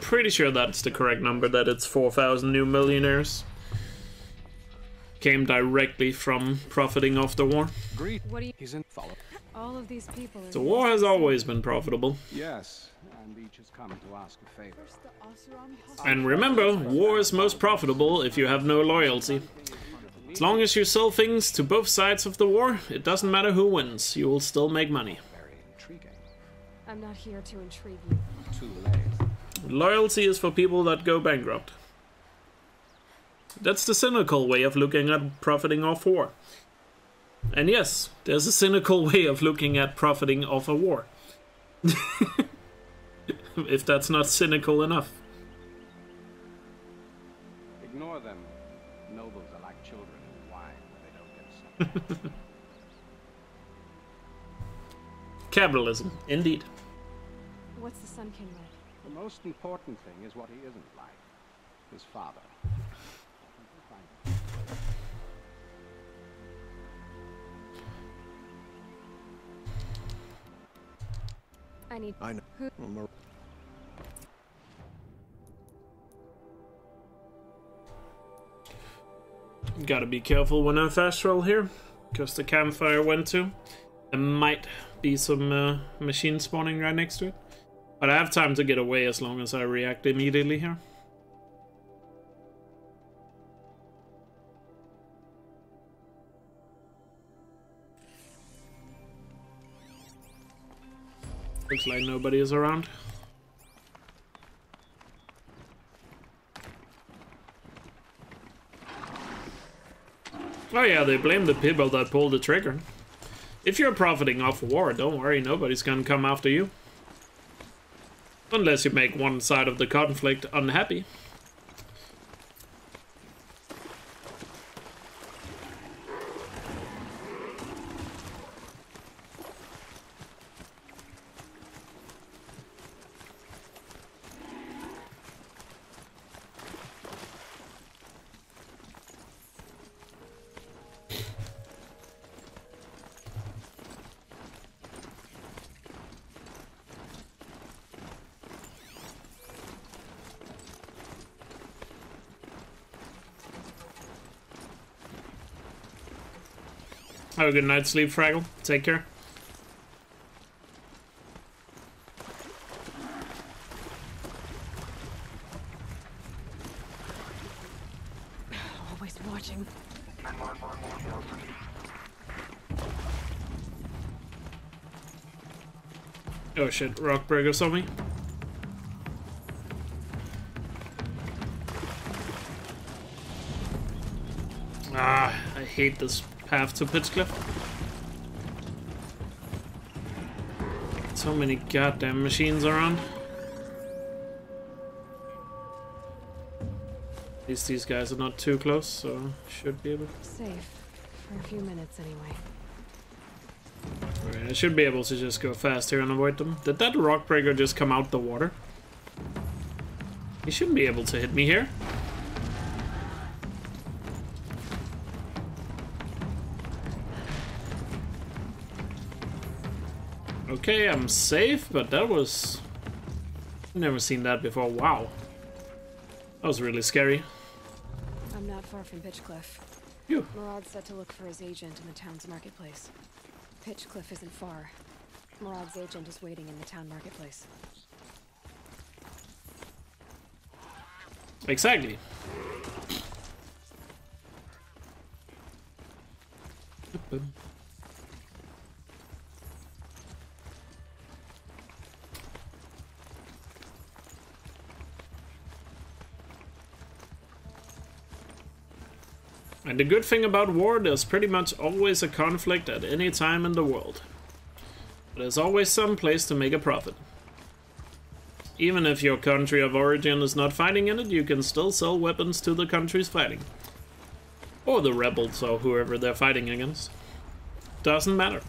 Pretty sure that's the correct number, that it's 4,000 new millionaires. Came directly from profiting off the war. Agreed. What do you? He's in follow. All of these people. The war has always been profitable. Yes, and has come to ask a favor. And remember, war is most profitable if you have no loyalty. As long as you sell things to both sides of the war, it doesn't matter who wins, you will still make money. I'm not here to intrigue you. Too late. Loyalty is for people that go bankrupt. That's the cynical way of looking at profiting off war. And yes, there's a cynical way of looking at profiting off a war. if that's not cynical enough. Ignore them. Nobles are like children who whine when they don't get something. Capitalism, indeed. What's the Sun King like? the most important thing is what he isn't like. His father. I need. I know. Who? Gotta be careful when I fast roll here, because the campfire went to. There might be some uh, machine spawning right next to it. But I have time to get away as long as I react immediately here. Looks like nobody is around. Oh yeah, they blame the people that pulled the trigger. If you're profiting off war, don't worry, nobody's gonna come after you. Unless you make one side of the conflict unhappy. Have a good night's sleep, Fraggle. Take care. Always watching. Oh shit, Rockbreaker saw me. Ah, I hate this path to Pitchcliff. So many goddamn machines around. At least these guys are not too close, so should be able. Safe. For a few minutes, anyway. Alright, I should be able to just go fast here and avoid them. Did that Rockbreaker just come out the water? He shouldn't be able to hit me here. I'm safe, but that was Never seen that before. Wow. That was really scary. I'm not far from Pitchcliff. Phew. Marad's set to look for his agent in the town's marketplace. Pitchcliff isn't far. Marad's agent is waiting in the town marketplace. Exactly. And the good thing about war, there's pretty much always a conflict at any time in the world. There's always some place to make a profit. Even if your country of origin is not fighting in it, you can still sell weapons to the countries fighting. Or the rebels, or whoever they're fighting against. Doesn't matter.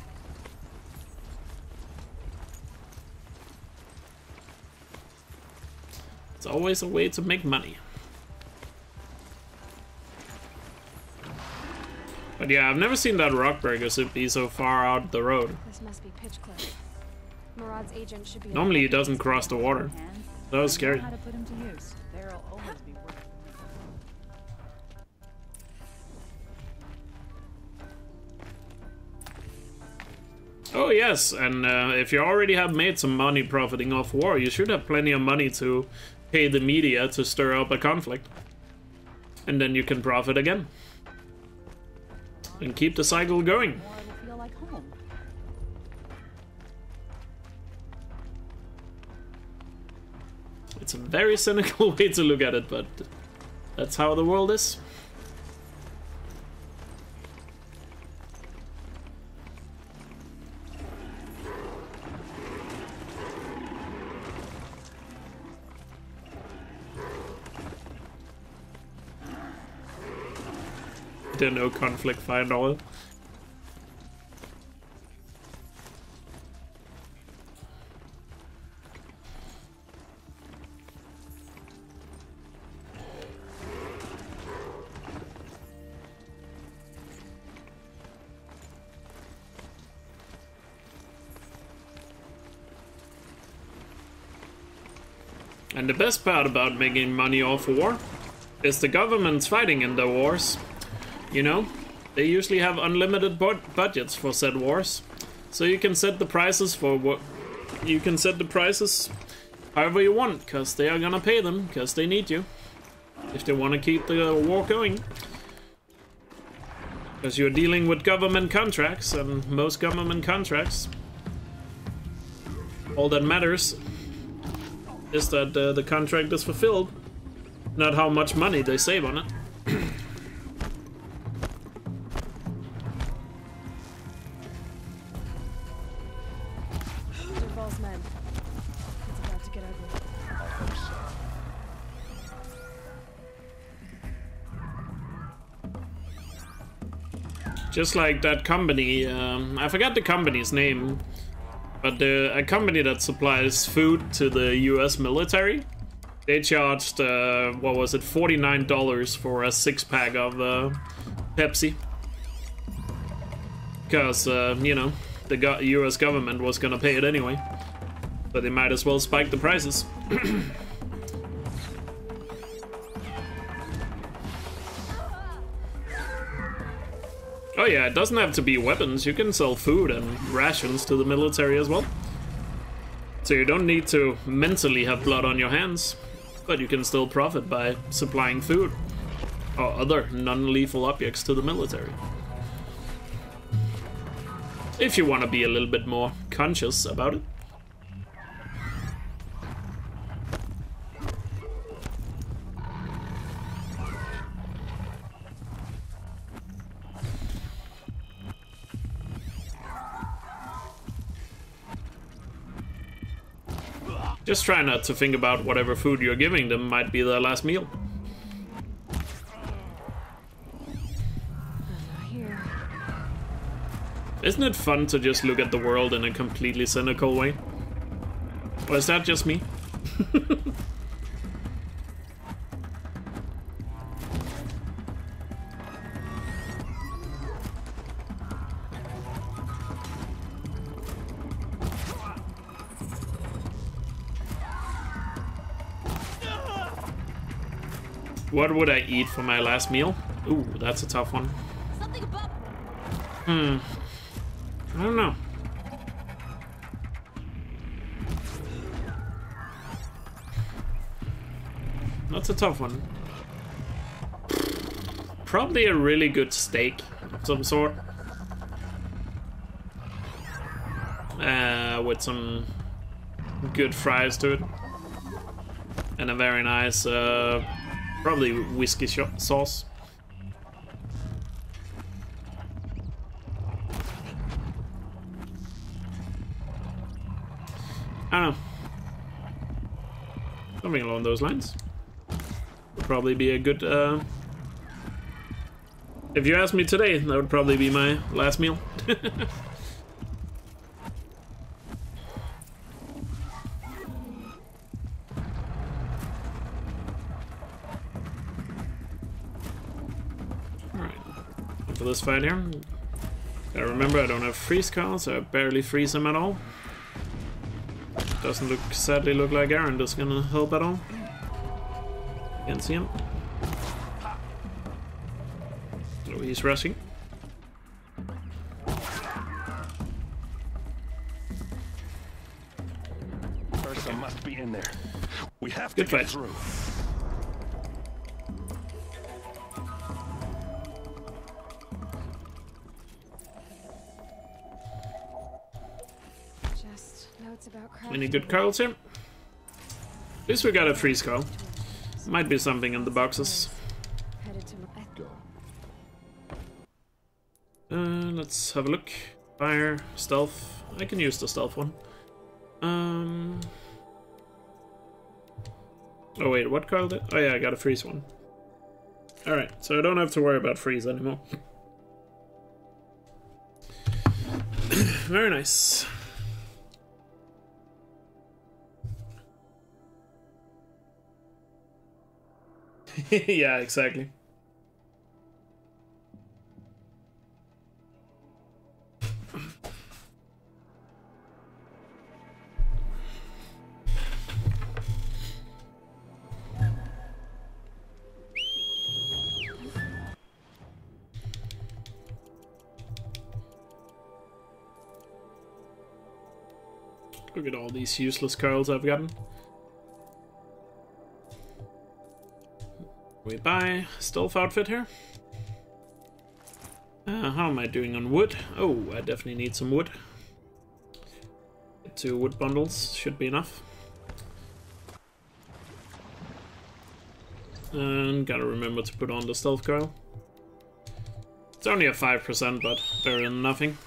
It's always a way to make money. But yeah, I've never seen that Rockbreaker be so far out the road. This must be Pitchcliff. Marad's agent should be. Normally he doesn't cross the water. That was scary. How to put him to use. There'll always be work. Oh yes, and uh, if you already have made some money profiting off war, you should have plenty of money to pay the media to stir up a conflict. And then you can profit again. And keep the cycle going. It's a very cynical way to look at it, but that's how the world is. There no conflict find oil. And the best part about making money off war is the governments fighting in the wars. You know, they usually have unlimited bu budgets for said wars, so you can set the prices for what you can set the prices however you want, because they are gonna pay them, because they need you if they want to keep the war going. Because you're dealing with government contracts, and most government contracts, all that matters is that uh, the contract is fulfilled, not how much money they save on it. Just like that company, um, I forgot the company's name, but the, a company that supplies food to the US military, they charged, uh, what was it, $49 for a six pack of uh, Pepsi. Because, uh, you know, the go US government was gonna pay it anyway. But they might as well spike the prices. Oh, yeah, it doesn't have to be weapons. You can sell food and rations to the military as well. So you don't need to mentally have blood on your hands, but you can still profit by supplying food or other non-lethal objects to the military. If you want to be a little bit more conscious about it. Just try not to think about whatever food you're giving them might be their last meal. Isn't it fun to just look at the world in a completely cynical way? Or is that just me? What would I eat for my last meal? Ooh, that's a tough one. Hmm. I don't know. That's a tough one. Probably a really good steak of some sort. Uh, with some good fries to it. And a very nice, uh, probably whiskey sauce. I don't know. Something along those lines. Would probably be a good, uh... If you asked me today, that would probably be my last meal. this fight here. Gotta remember I don't have freeze coils, so I barely freeze him at all. Doesn't look sadly look like Erend is gonna help at all. Can't see him. Oh, he's rushing. Ursa must be in there. We have Good to get fight. through. Any good coils here? At least we got a freeze coil. Might be something in the boxes. Headed to my Uh, let's have a look. Fire, stealth. I can use the stealth one. Um. Oh wait, what coil? Did... Oh yeah, I got a freeze one. All right, so I don't have to worry about freeze anymore. Very nice. yeah, exactly. Look at all these useless coils I've gotten. We buy stealth outfit here. Uh, how am I doing on wood? Oh, I definitely need some wood. Two wood bundles should be enough. And gotta remember to put on the stealth coil. It's only a 5%, but better than nothing.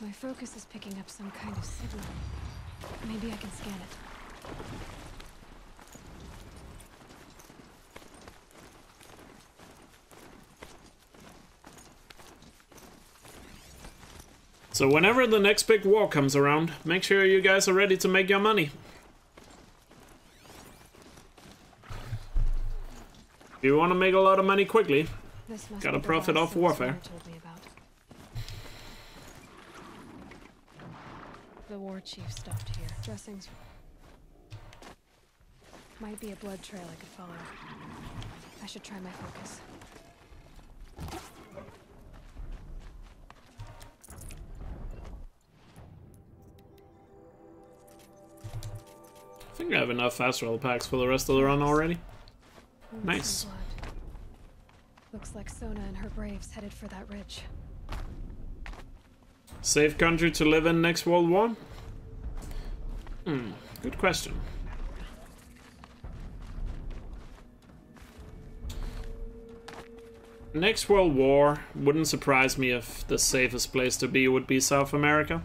My focus is picking up some kind of signal. Maybe I can scan it. So whenever the next big war comes around, make sure you guys are ready to make your money. If you want to make a lot of money quickly, gotta profit off warfare. Sona told me about. The war chief stopped here. Dressings. Might be a blood trail I could follow. I should try my focus. I think I have enough fast travel packs for the rest of the run already. Nice. Looks like Sona and her braves headed for that ridge. Safe country to live in next World War? Hmm, good question. Next World War, wouldn't surprise me if the safest place to be would be South America.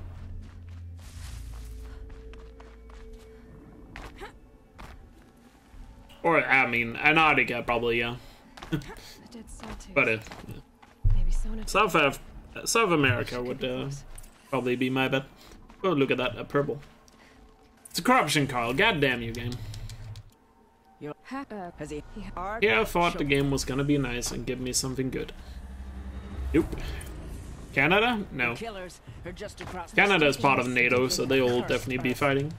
Or, I mean, Antarctica, probably, yeah. A dead sawtooth. But uh, Maybe South Af South America would uh, probably be my bet. Oh, look at that, a purple. It's a corruption, Carl. God damn you, game. You ha has he hard? Yeah, I thought the game was gonna be nice and give me something good. Nope. Canada? No. Killers are just across the Canada is part of NATO, so they will definitely be fighting.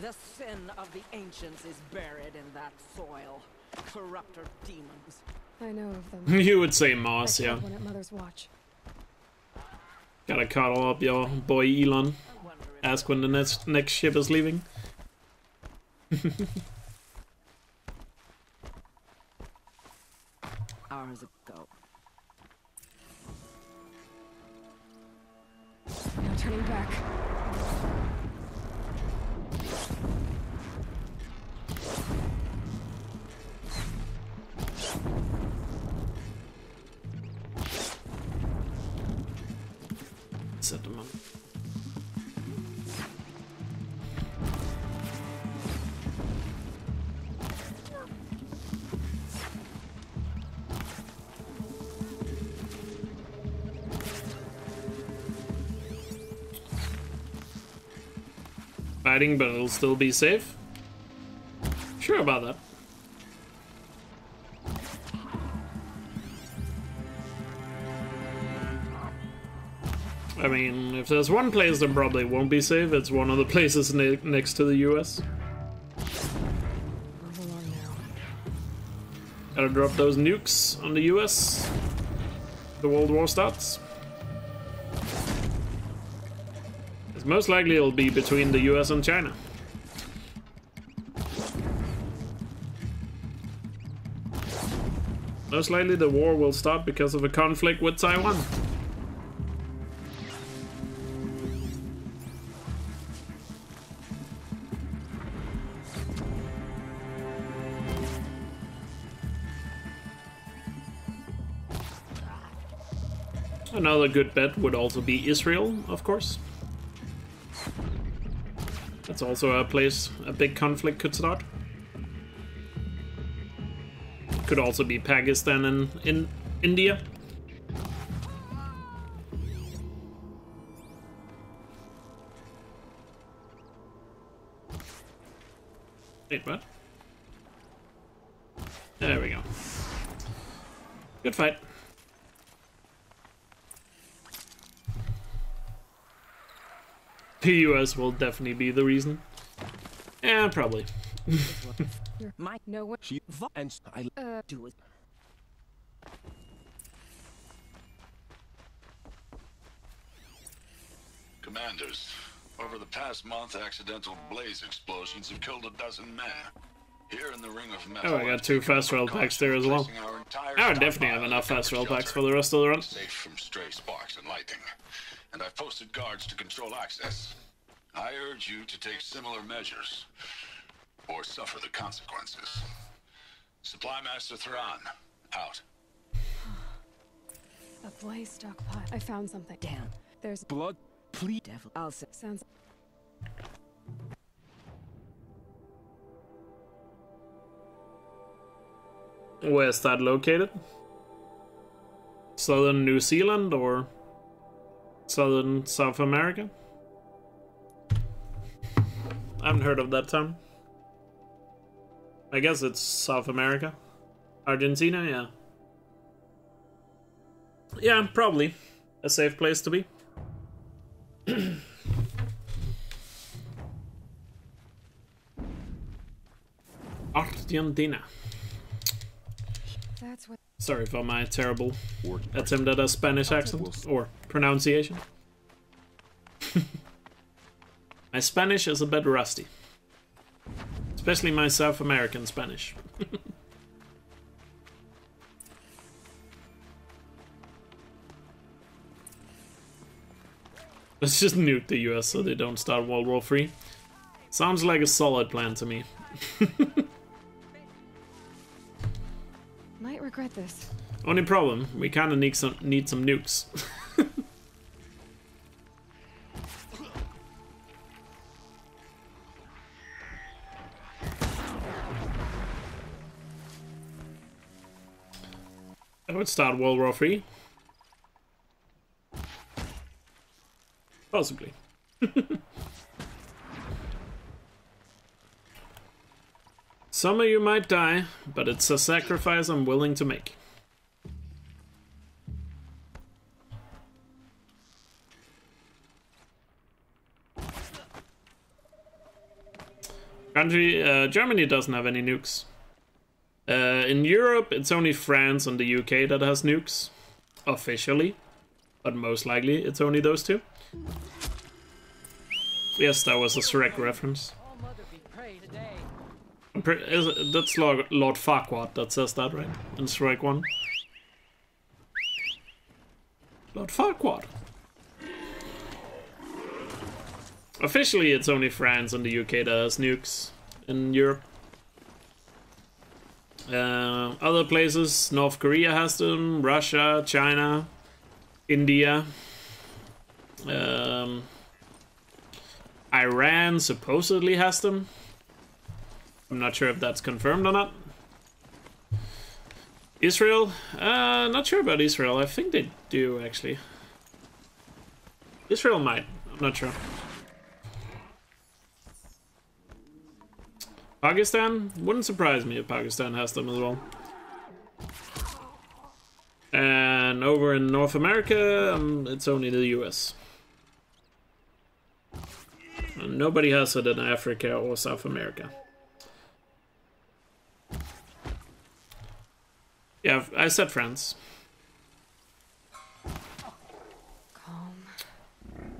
The sin of the ancients is buried in that soil. Corrupter demons. I know of them. you would say I Mars, yeah. one at Mother's Watch. Gotta cuddle up your boy Elon. Ask when the next next ship is leaving. Hours ago. No turning back. Set them up. Fighting, but it'll still be safe. Sure about that. I mean, if there's one place that probably won't be safe, it's one of the places ne next to the US. Gotta drop those nukes on the US. The World War starts. It's most likely it'll be between the US and China. Most likely the war will start because of a conflict with Taiwan. Another good bet would also be Israel, of course. That's also a place a big conflict could start. Could also be Pakistan and in India. Wait, what? There we go. Good fight. The US will definitely be the reason. Yeah, probably. My no one. She and I Uh, do it. Commanders, over the past month, accidental blaze explosions have killed a dozen men. Here in the Ring of Metal, Oh, I got two fast rail packs there as well. I would definitely have enough fast rail packs for the rest of the run. Safe from stray sparks and lightning. And I've posted guards to control access. I urge you to take similar measures, or suffer the consequences. Supply Master Thrawn, out. A blaze stockpile. I found something. Damn. There's blood. Please. Devil. I'll say. sounds. Where's that located? Southern New Zealand or Southern South America? I haven't heard of that term. I guess it's South America. Argentina, yeah. Yeah, probably. A safe place to be. Argentina. That's what. Sorry for my terrible attempt at a Spanish accent or pronunciation. my Spanish is a bit rusty, especially my South American Spanish. Let's just nuke the US so they don't start World War Three. Sounds like a solid plan to me. Might regret this. Only problem, we kinda need some need some nukes. I would start World War 3. Possibly. Some of you might die, but it's a sacrifice I'm willing to make. Country, uh, Germany doesn't have any nukes. Uh, in Europe, it's only France and the UK that has nukes. Officially. But most likely, it's only those two. Yes, that was a Shrek reference. Is, that's Lord, Lord Farquaad that says that, right? In Shrek 1. Lord Farquaad. Officially, it's only France and the UK that has nukes in Europe. Uh, other places, North Korea has them, Russia, China, India, um, Iran supposedly has them. I'm not sure if that's confirmed or not. Israel? Uh, not sure about Israel. I think they do, actually. Israel might. I'm not sure. Pakistan? Wouldn't surprise me if Pakistan has them as well. And over in North America, um, it's only the US. And nobody has it in Africa or South America. Yeah, I said France.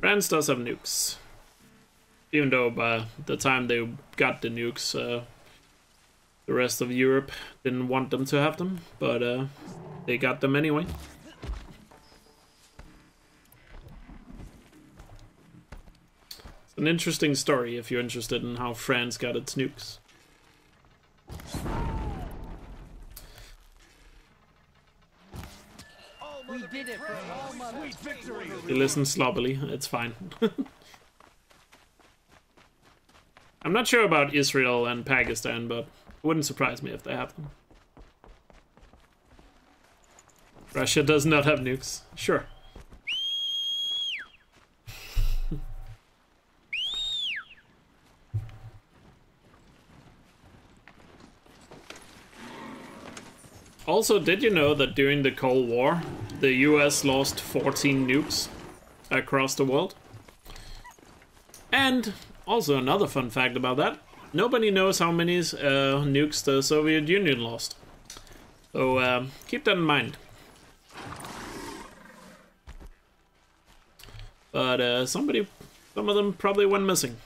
France does have nukes. Even though by the time they got the nukes, uh, the rest of Europe didn't want them to have them, but uh, they got them anyway. It's an interesting story if you're interested in how France got its nukes. We did it all victory. You listen sloppily, it's fine. I'm not sure about Israel and Pakistan, but it wouldn't surprise me if they have them. Russia does not have nukes. Sure. also, did you know that during the Cold War, the US lost 14 nukes across the world? And also another fun fact about that, nobody knows how many uh, nukes the Soviet Union lost. So uh, keep that in mind. But uh, somebody, some of them probably went missing.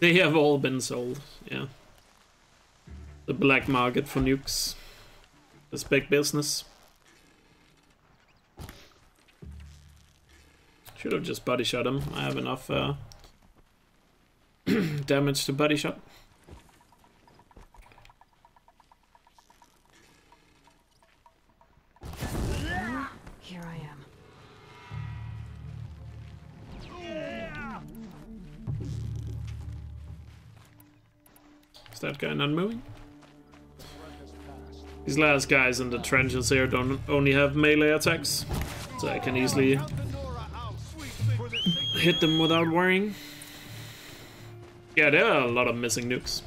They have all been sold, yeah. The black market for nukes. It's big business. Should have just body shot him. I have enough uh, damage to body shot. Here I am. Is that guy not moving? These last guys in the trenches here don't only have melee attacks, so I can easily hit them without worrying. Yeah, there are a lot of missing nukes.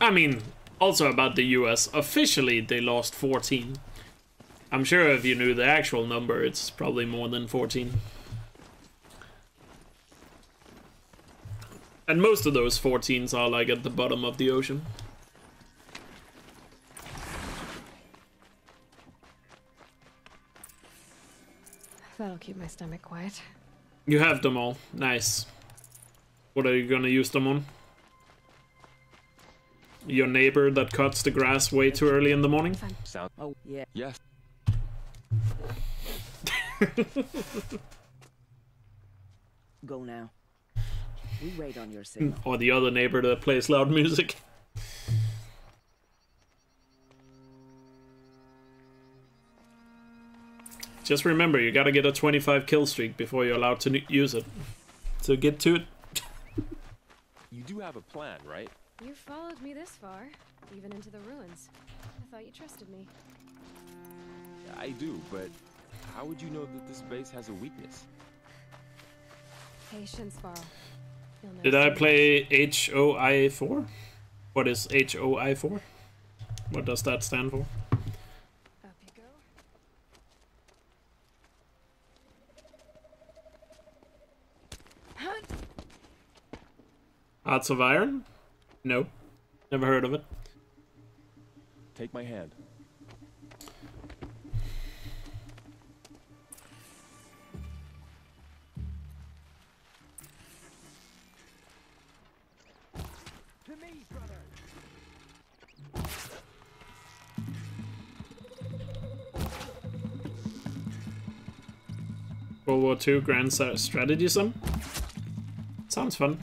I mean, also about the US, officially they lost 14. I'm sure if you knew the actual number, it's probably more than 14. And most of those 14s are like at the bottom of the ocean. That'll keep my stomach quiet. You have them all. Nice. What are you gonna use them on? Your neighbor that cuts the grass way too early in the morning? Sound. Oh, yeah. Yes. Go now. We wait on your signal. Or the other neighbor that plays loud music. Just remember, you gotta get a 25 kill streak before you're allowed to use it. So get to it. You do have a plan, right? You followed me this far, even into the ruins. I thought you trusted me. I do, but how would you know that this base has a weakness? Patience, Varl. Did I play HOI4? What is HOI4? What does that stand for? Up you go. Hearts of Iron? No. Never heard of it. Take my hand. To me, brother. World War II Grand Strategy Sim? Sounds fun.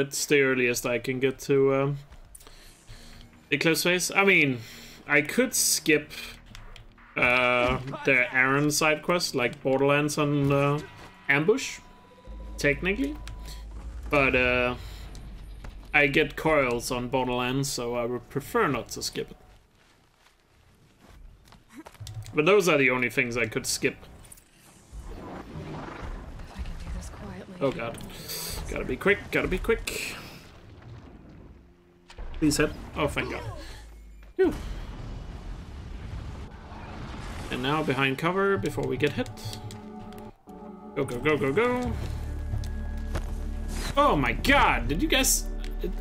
It's the earliest I can get to um, Eclipse Base. I mean, I could skip uh, the Erend side quest, like Borderlands and uh, Ambush, technically. But uh, I get coils on Borderlands, so I would prefer not to skip it. But those are the only things I could skip. Oh god. Gotta be quick, gotta be quick. Please hit. Oh, thank god. Phew. And now behind cover before we get hit. Go, go, go, go, go. Oh my god, did you guys...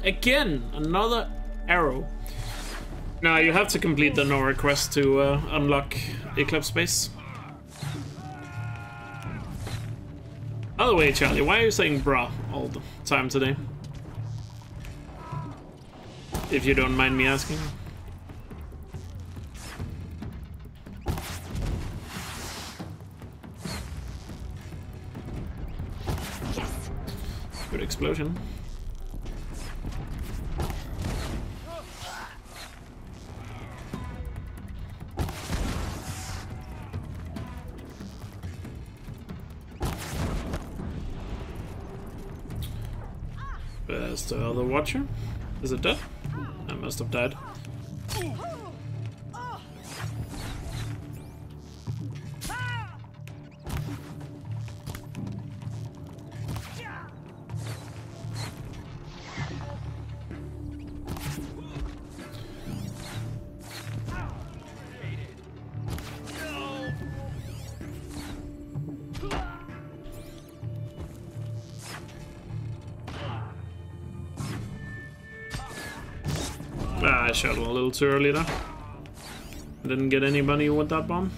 Again, another arrow. Now you have to complete the Nora quest to uh, unlock Eclipse Base. By the way, Charlie, why are you saying bra all the time today? If you don't mind me asking. Good explosion. The other watcher. Is it dead? I must have died. Shot him too early there. Didn't get any money with that bomb.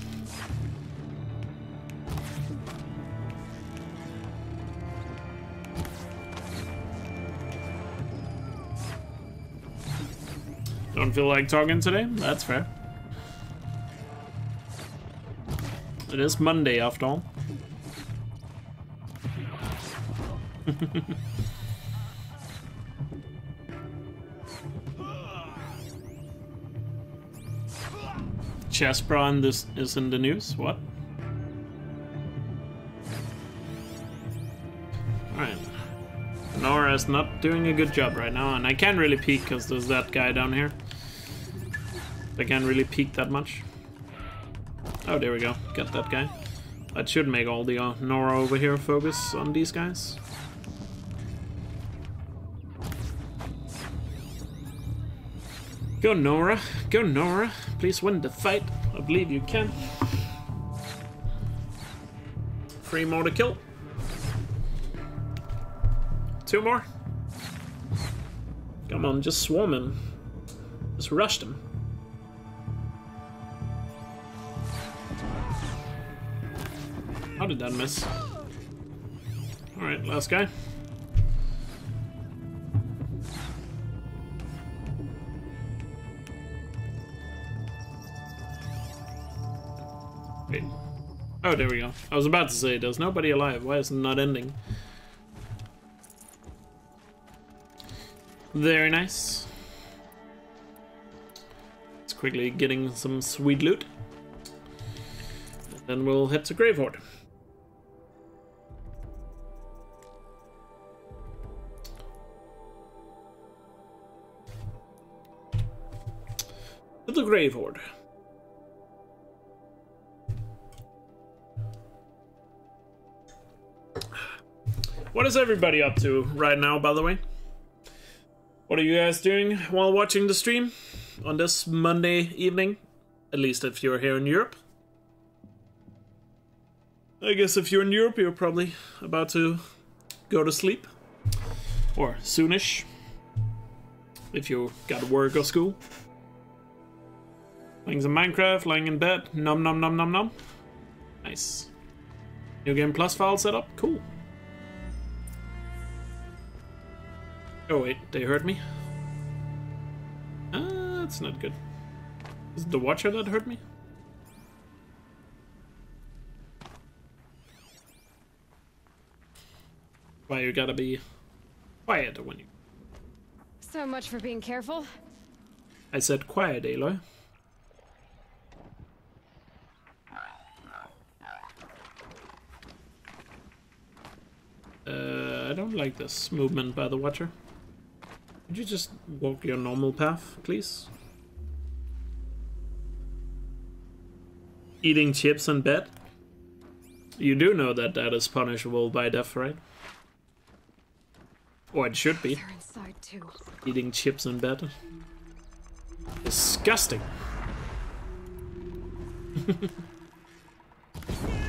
Don't feel like talking today? That's fair. It is Monday after all. Chespra this is in the news. What? Alright. Nora is not doing a good job right now, and I can't really peek because there's that guy down here. I can't really peek that much. Oh, there we go. Got that guy. That should make all the uh, Nora over here focus on these guys. Go Nora, go Nora. Please win the fight. I believe you can. Three more to kill. Two more. Come on, just swarm him. Just rush him. How did that miss? Alright, last guy. Oh, there we go. I was about to say, there's nobody alive. Why is it not ending? Very nice. It's quickly getting some sweet loot. And then we'll head to Grave-Hoard. To the Grave-Hoard. What is everybody up to right now, by the way? What are you guys doing while watching the stream on this Monday evening? At least if you're here in Europe. I guess if you're in Europe, you're probably about to go to sleep. Or soonish. If you got work or school. Playing some Minecraft, lying in bed. Num num num num num. Nice. New Game Plus file setup? Cool. Oh wait, they heard me? Ah, that's not good. Is it the Watcher that heard me? Why you gotta be quiet when you... So much for being careful. I said quiet, Aloy. Uh, I don't like this movement by the Watcher. Could you just walk your normal path, please? Eating chips in bed? You do know that that is punishable by death, right? Or it should be. They're inside too. Eating chips in bed. Disgusting.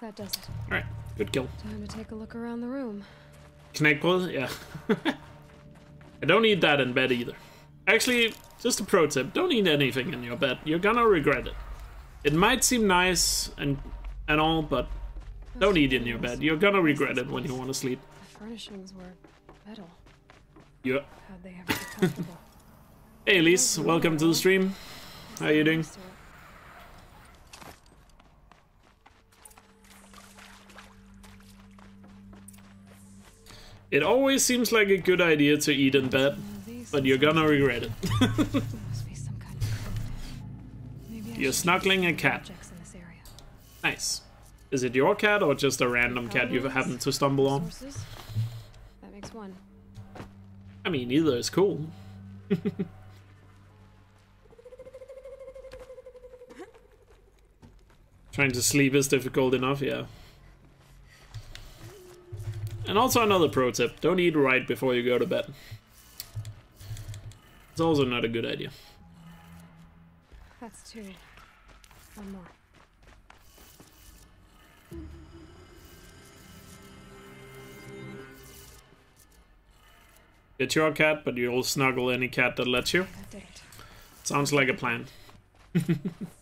That does it. Alright, good kill. Time to take a look around the room. Knäckbröd? Yeah. I don't need that in bed either. Actually, just a pro tip, don't eat anything in your bed. You're gonna regret it. It might seem nice and and all, but don't eat in your bed. You're gonna regret it when you want to sleep. The furnishings were metal. Yeah. How'd they ever get comfortable? Hey Elise, welcome to the stream. How you doing? It always seems like a good idea to eat in bed, but you're gonna regret it. you're snuggling a cat. Nice. Is it your cat or just a random cat you happen to stumble on? That makes one. I mean, either is cool. Trying to sleep is difficult enough, yeah. And also another pro tip, don't eat right before you go to bed. It's also not a good idea. That's two. One more. It's your cat, but you'll snuggle any cat that lets you. That did it. Sounds like a plan.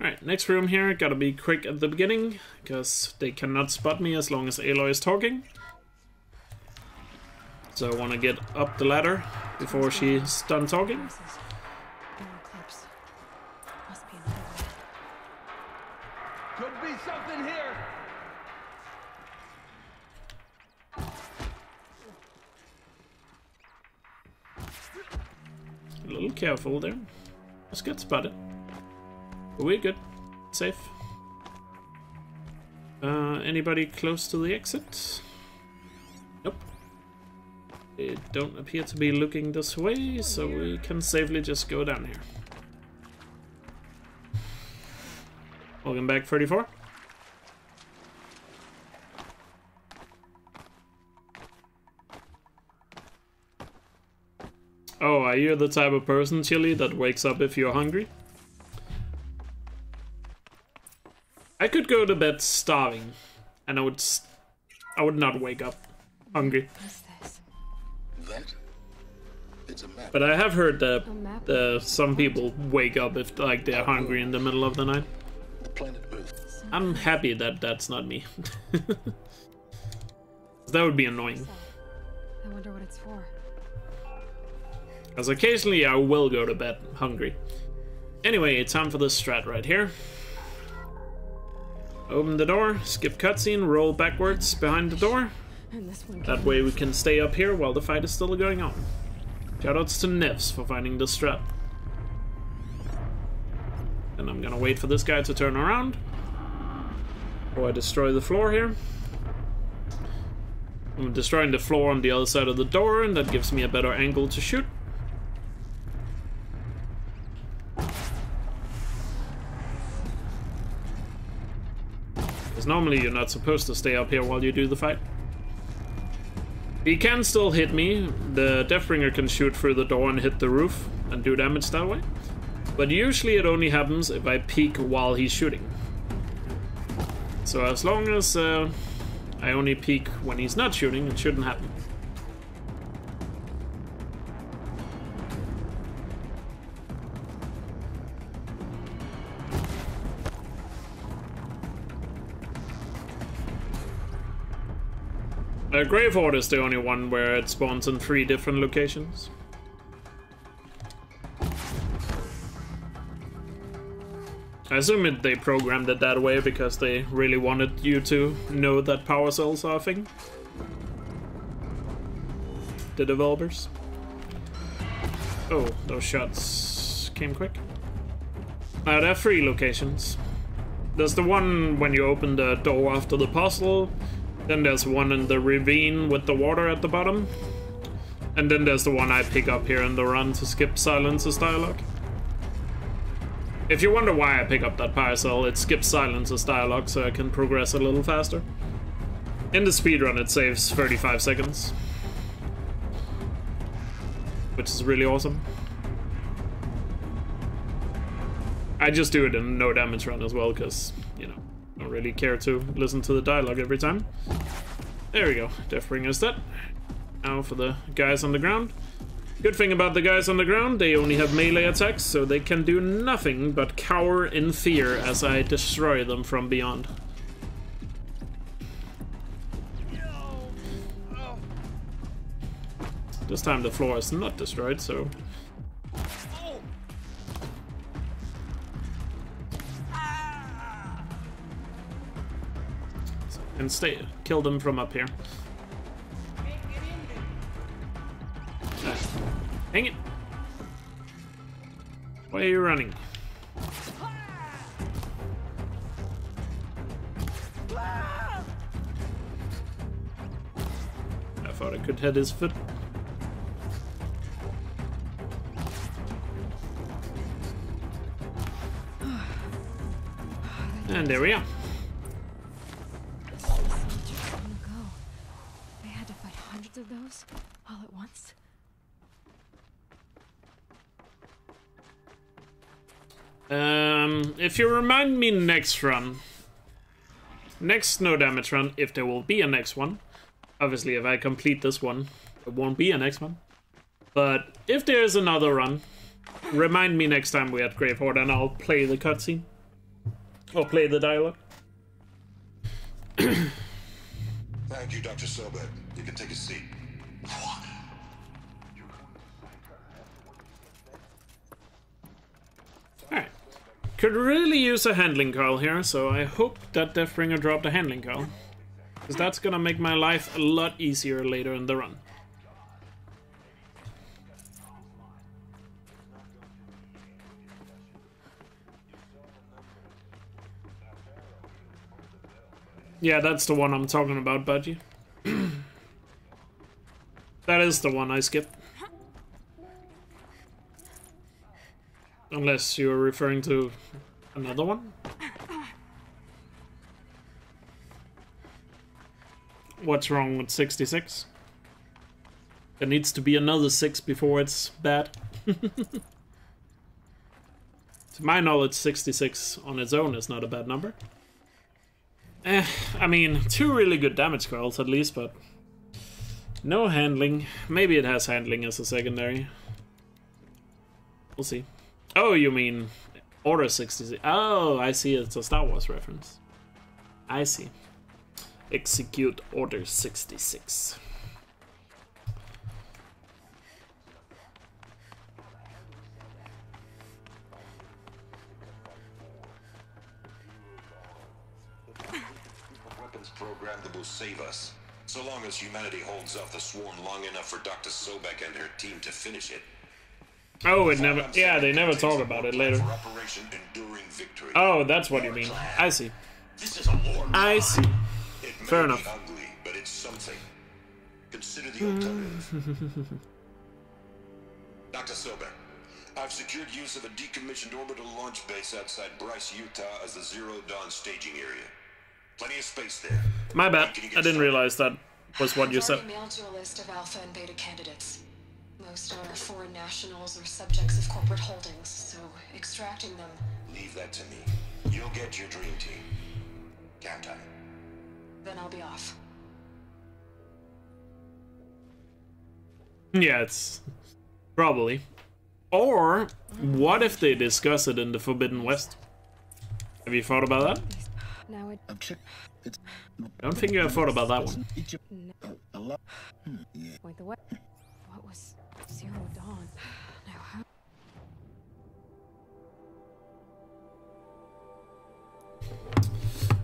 Alright, next room here. Gotta be quick at the beginning, because they cannot spot me as long as Aloy is talking. So I want to get up the ladder before she's done talking. Eclipse. Must be another way. Could be something here. A little careful there. Let's get spotted. But we're good. Safe. Uh, anybody close to the exit? Nope. They don't appear to be looking this way, so we can safely just go down here. Welcome back, 34. Oh, are you the type of person, Chili, that wakes up if you're hungry? I could go to bed starving, and I would, s- I would not wake up hungry. That? It's a map. But I have heard that uh, some people wake up if like they're hungry in the middle of the night. Planet Earth. I'm happy that that's not me. that would be annoying. I wonder what it's for. Because occasionally I will go to bed hungry. Anyway, it's time for this strat right here. Open the door, skip cutscene, roll backwards behind the door. That way we can stay up here while the fight is still going on. Shoutouts to Nevs for finding this strat. And I'm gonna wait for this guy to turn around. Or I destroy the floor here. I'm destroying the floor on the other side of the door, and that gives me a better angle to shoot. Normally you're not supposed to stay up here while you do the fight. He can still hit me. The Deathbringer can shoot through the door and hit the roof and do damage that way. But usually it only happens if I peek while he's shooting. So as long as uh, I only peek when he's not shooting, it shouldn't happen. Uh, is the only one where it spawns in three different locations. I assume it, they programmed it that way because they really wanted you to know that power cells are a thing. The developers. Oh, those shots came quick. Uh, there are three locations. There's the one when you open the door after the puzzle, then there's one in the ravine with the water at the bottom. And then there's the one I pick up here in the run to skip Sylens's dialogue. If you wonder why I pick up that parcel, it skips Sylens's dialogue so I can progress a little faster. In the speedrun it saves 35 seconds. Which is really awesome. I just do it in no damage run as well, because, don't really care to listen to the dialogue every time. There we go, Deathbringer's dead. Now for the guys on the ground. Good thing about the guys on the ground, they only have melee attacks, so they can do nothing but cower in fear as I destroy them from beyond. This time the floor is not destroyed, so... And stay, kill them from up here. Hang it! Why are you running? I thought I could hit his foot. And there we are. Of those all at once. Um, if you remind me next run, next no damage run, if there will be a next one, obviously if I complete this one, it won't be a next one. But if there's another run, remind me next time we at Grave-Hoard and I'll play the cutscene. Or play the dialogue. Thank you, Dr. Sobek. You can take a seat. Could really use a handling coil here, so I hope that Deathbringer dropped a handling coil. Because that's gonna make my life a lot easier later in the run. Yeah, that's the one I'm talking about, Budgie. that is the one I skipped. Unless you're referring to another one? What's wrong with 66? There needs to be another 6 before it's bad. to my knowledge, 66 on its own is not a bad number. Eh, I mean, two really good damage coils at least, but no handling. Maybe it has handling as a secondary. We'll see. Oh, you mean Order 66. Oh, I see. It's a Star Wars reference. I see. Execute Order 66. Weapons program that will save us. So long as humanity holds off the swarm long enough for Dr. Sobek and her team to finish it. Oh, it never. Yeah, they never talk about it later. Operation Enduring Victory. Oh, that's what you mean. I see. This is a. I see. It may Fair be enough. ugly, but it's something. Consider the alternative. Dr. Sobek, I've secured use of a decommissioned orbital launch base outside Bryce, Utah as the Zero Dawn staging area. Plenty of space there. My bad. I didn't realize that was what you I've said. already mailed you a list of alpha and beta candidates. Most are foreign nationals or subjects of corporate holdings, so extracting them. Leave that to me. You'll get your dream team. Can't I? Then I'll be off. Yeah, it's probably. Or what if they discuss it in the Forbidden West? Have you thought about that? Now it. I don't think I've thought about that one. Wait, the what? What was Zero Dawn? Now how?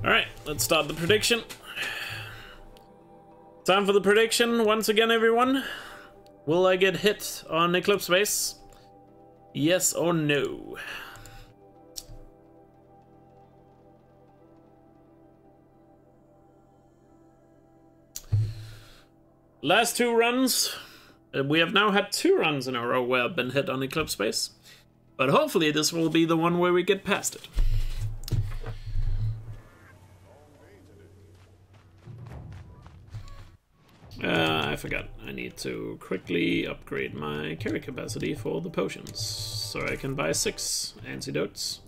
Alright, let's start the prediction. Time for the prediction once again, everyone. Will I get hit on Eclipse Base? Yes or no? Last two runs. uh, We have now had two runs in a row where I've been hit on Eclipse Base. But hopefully this will be the one where we get past it. Uh, I forgot. I need to quickly upgrade my carry capacity for the potions. So I can buy six antidotes.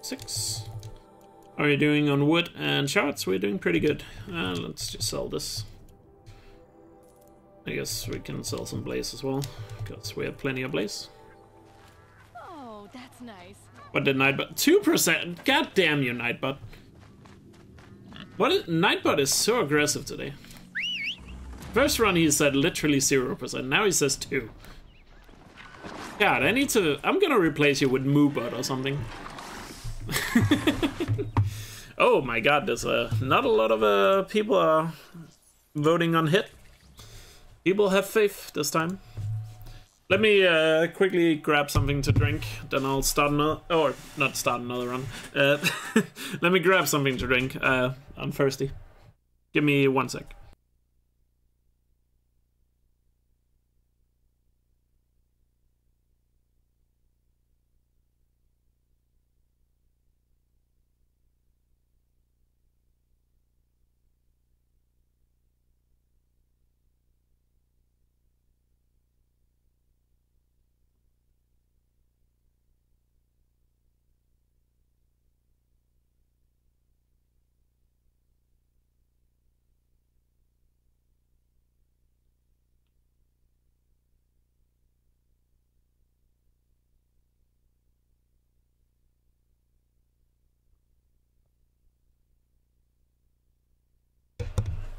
Six. Are you doing on wood and shards? We're doing pretty good. Uh, let's just sell this. I guess we can sell some blaze as well, because we have plenty of blaze. Oh, that's nice. What did Nightbot? 2%? God damn you, Nightbot. What is, Nightbot is so aggressive today. First run he said literally 0%, now he says 2. God, I need to... I'm gonna replace you with Moobot or something. oh my god, there's uh, not a lot of uh, people are voting on hit. People have faith this time. Let me uh, quickly grab something to drink, then I'll start another, or not start another run. Uh, let me grab something to drink. Uh, I'm thirsty. Give me one sec.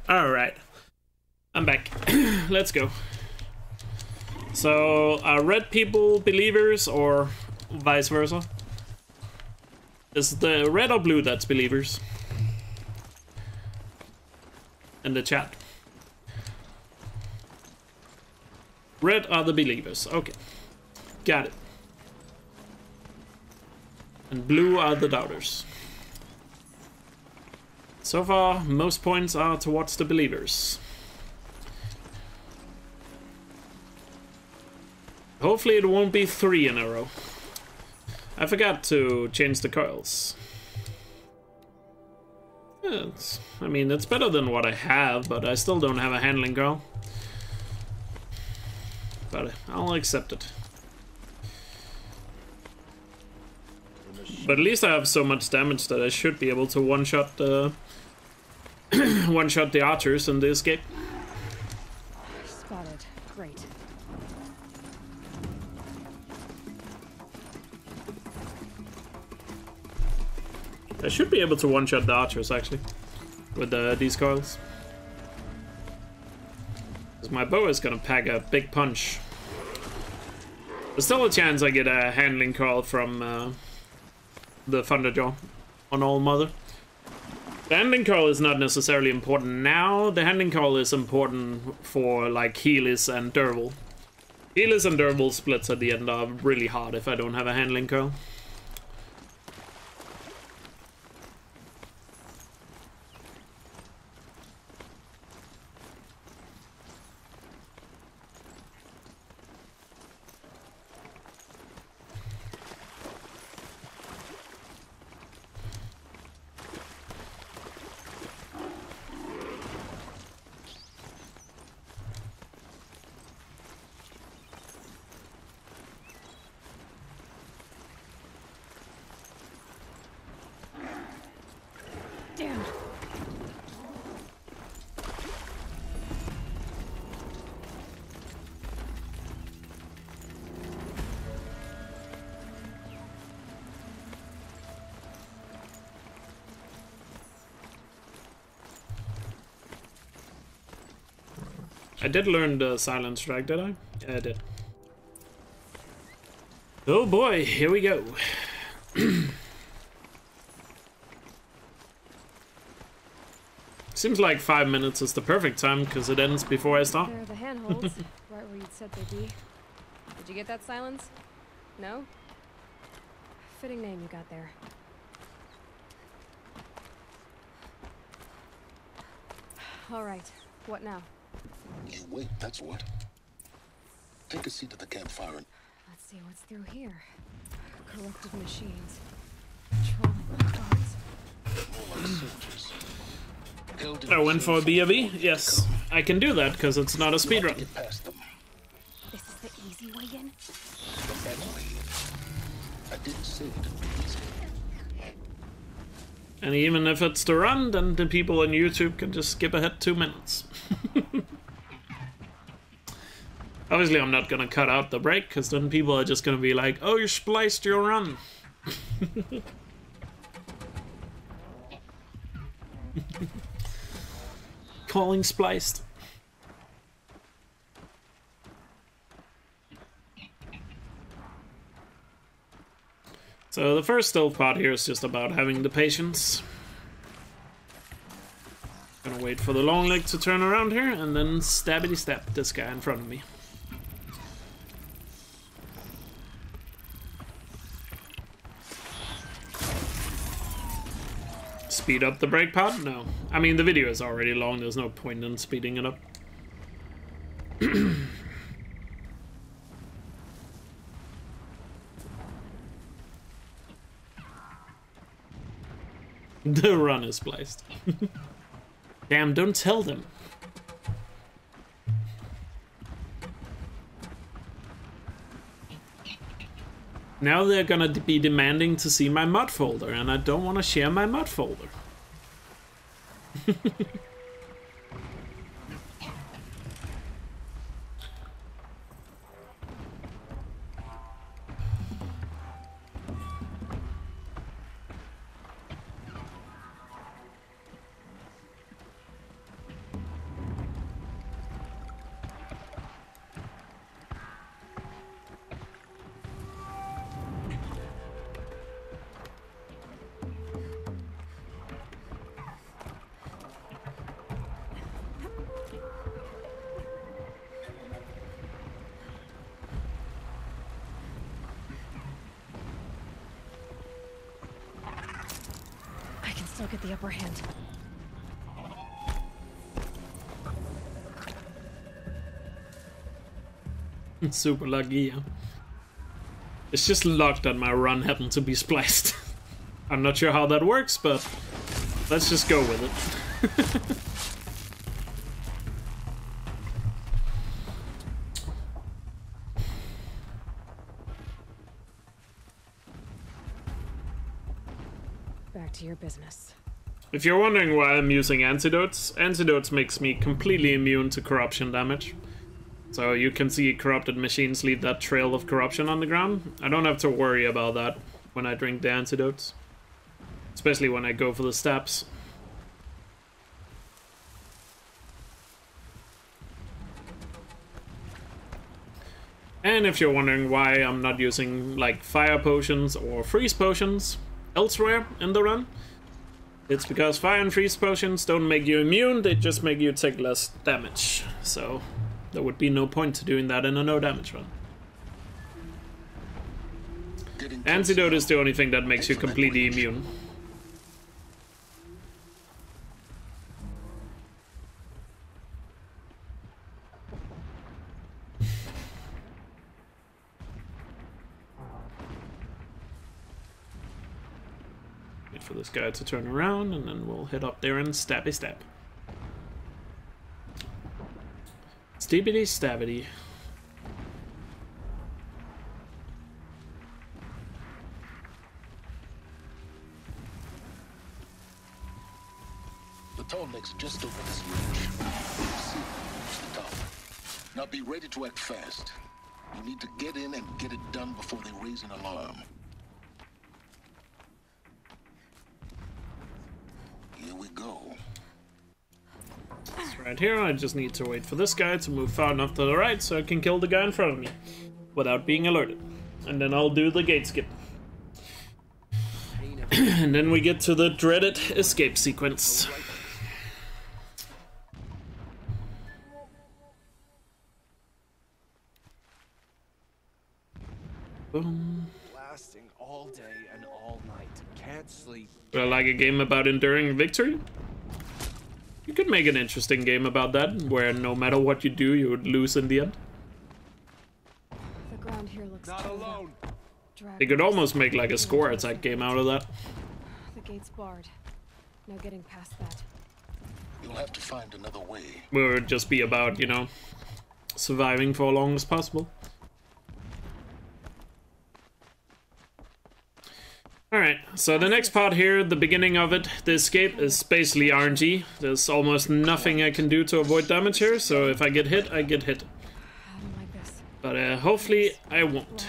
Alright. I'm back. Let's go. So, are red people believers or vice versa? Is the red or blue that's believers? In the chat. Red are the believers. Okay. Got it. And blue are the doubters. So far, most points are towards the believers. Hopefully it won't be three in a row. I forgot to change the coils. I mean, it's better than what I have, but I still don't have a handling coil. But I'll accept it. But at least I have so much damage that I should be able to one-shot the one-shot the archers and they escape. Spotted. Great. I should be able to one-shot the archers actually with uh, these coils. 'Cause my bow is gonna pack a big punch. There's still a chance I get a handling coil from uh, the Thunderjaw on All Mother. The handling coil is not necessarily important now. The handling coil is important for like Helis and Dervahl. Helis and Dervahl splits at the end are really hard if I don't have a handling coil. I did learn the silent strike, did I? Yeah, I did. Oh boy, here we go. Seems like five minutes is the perfect time because it ends before I start. There are the handholds, right where you'd said they'd be. Did you get that Sylens? No? Fitting name you got there. All right, what now? You wait, that's what. Take a seat at the campfire and Let's see what's through here. Corrupted machines. Trolling robots. more like soldiers. Held in oh, I went for a BRB? Yes, I can do that because it's not a speedrun. Get. This is the easy way in? I didn't say it would be easy. And even if it's the run, then the people on YouTube can just skip ahead two minutes. Obviously, I'm not gonna cut out the break, because then people are just gonna be like, oh, you spliced your run. Calling spliced. So the first stealth part here is just about having the patience. Gonna wait for the Longleg to turn around here and then stabbity stab this guy in front of me. Speed up the brake pad? No. I mean, the video is already long, there's no point in speeding it up. The run is spliced. Damn, don't tell them. Now they're gonna be demanding to see my mod folder, and I don't want to share my mod folder. Super lucky, yeah. It's just luck that my run happened to be spliced. I'm not sure how that works, but let's just go with it. Back to your business. If you're wondering why I'm using antidotes, antidotes makes me completely immune to corruption damage. So you can see corrupted machines leave that trail of corruption on the ground. I don't have to worry about that when I drink the antidotes. Especially when I go for the steps. And if you're wondering why I'm not using like fire potions or freeze potions elsewhere in the run, it's because fire and freeze potions don't make you immune, they just make you take less damage. So there would be no point to doing that in a no damage run. Antidote is the only thing that makes you completely immune. Wait for this guy to turn around and then we'll head up there and stabby stab. Steepity stabbity. The Tallneck's just over this ridge. See, the top. Now be ready to act fast. You need to get in and get it done before they raise an alarm. Here we go. It's right here. I just need to wait for this guy to move far enough to the right so I can kill the guy in front of me without being alerted. And then I'll do the gate skip. and then we get to the dreaded escape sequence. Boom. Lasting all day and all night. Can't sleep. Would I like a game about enduring victory? You could make an interesting game about that, where no matter what you do, you would lose in the end. The ground here looks Not alone. They could almost make like a score attack game out of that. The gate's barred. No getting past that. You'll have to find another way. Where it would just be about, you know, surviving for as long as possible. Alright, so the next part here, the beginning of it, the escape is basically RNG. There's almost nothing I can do to avoid damage here, so if I get hit, I get hit. But uh, hopefully I won't.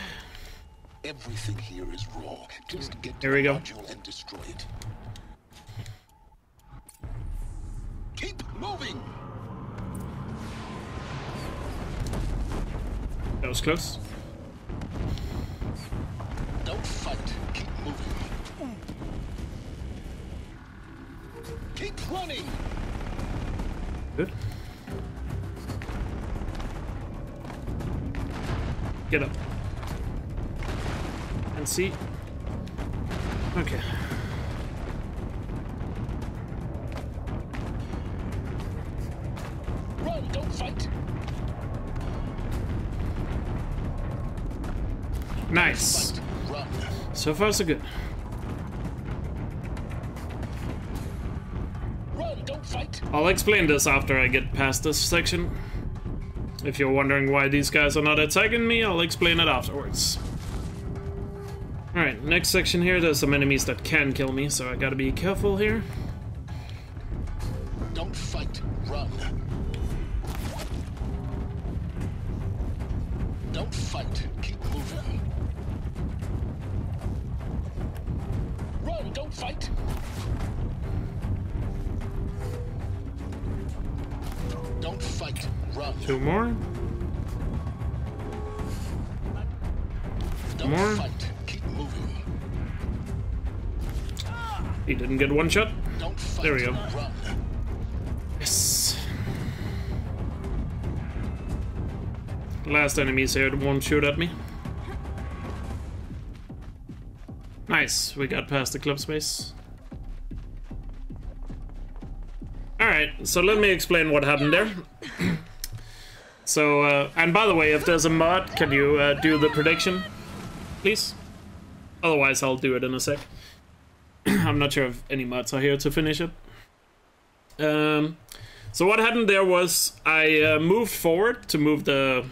Everything here is raw. Just get Here we go. module and destroy it. Keep moving. That was close. Don't fight. Keep moving. Keep running. Good. Get up. And see. Okay. Run. Don't fight. Nice. Run. So far, so good. Run. Don't fight. I'll explain this after I get past this section. If you're wondering why these guys are not attacking me, I'll explain it afterwards. Alright, next section here, there's some enemies that can kill me, so I gotta be careful here. Don't fight. Don't fight. Run. Two more. Don't More. fight. Keep moving. He didn't get one shot. Don't fight. There we go. Run. Yes. Last enemies here that won't shoot at me. Nice, we got past the club space. Alright, so let me explain what happened there. so, uh, and by the way, if there's a mod, can you uh, do the prediction, please? Otherwise, I'll do it in a sec. I'm not sure if any mods are here to finish it. Um, so what happened there was I uh, moved forward to move the,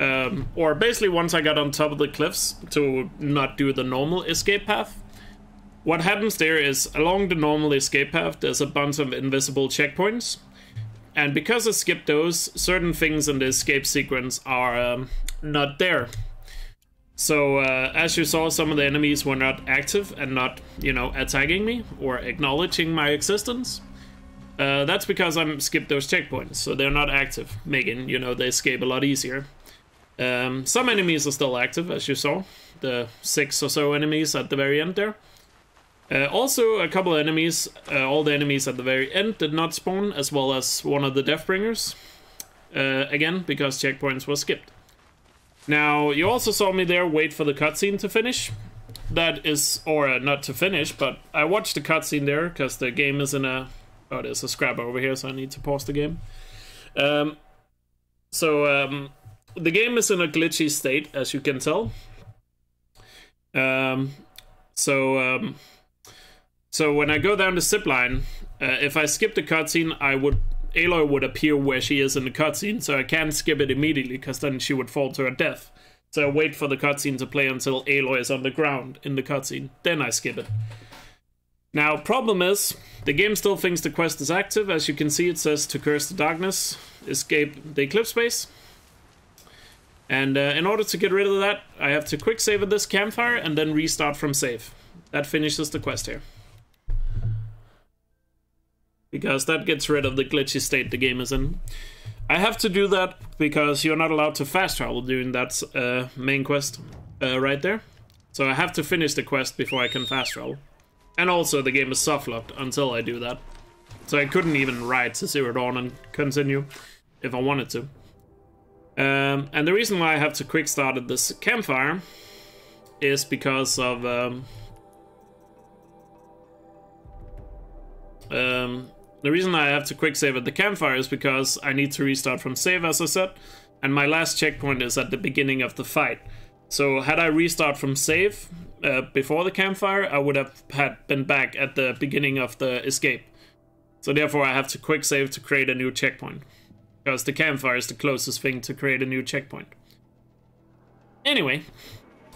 um, or basically once I got on top of the cliffs to not do the normal escape path. What happens there is along the normal escape path, there's a bunch of invisible checkpoints. And because I skipped those, certain things in the escape sequence are um, not there. So, uh, as you saw, some of the enemies were not active and not, you know, attacking me or acknowledging my existence. Uh, that's because I'm skipped those checkpoints, so they're not active, making, you know, the escape a lot easier. Um, some enemies are still active, as you saw. The six or so enemies at the very end there. Uh, also, a couple of enemies, uh, all the enemies at the very end did not spawn, as well as one of the Deathbringers. Uh, again, because checkpoints were skipped. Now, you also saw me there wait for the cutscene to finish. That is, or uh, not to finish, but I watched the cutscene there because the game is in a. Oh, there's a scrap over here, so I need to pause the game. Um, so, um, the game is in a glitchy state, as you can tell. Um, so, um, so when I go down the zip line, uh, if I skip the cutscene, I would Aloy would appear where she is in the cutscene, so I can't skip it immediately because then she would fall to her death. So I wait for the cutscene to play until Aloy is on the ground in the cutscene, then I skip it. Now, problem is, the game still thinks the quest is active. As you can see, it says to curse the darkness, escape the Eclipse Base. And uh, in order to get rid of that, I have to quick save at this campfire and then restart from save. That finishes the quest here. because that gets rid of the glitchy state the game is in. I have to do that because you're not allowed to fast travel during that uh, main quest uh, right there. So I have to finish the quest before I can fast travel. And also the game is soft locked until I do that. So I couldn't even ride to Zero Dawn and continue if I wanted to. Um, and the reason why I have to quick start at this campfire is because of um, um, the reason I have to quick save at the campfire is because I need to restart from save as I said and my last checkpoint is at the beginning of the fight. So had I restart from save uh, before the campfire I would have had been back at the beginning of the escape. So therefore I have to quick save to create a new checkpoint because the campfire is the closest thing to create a new checkpoint anyway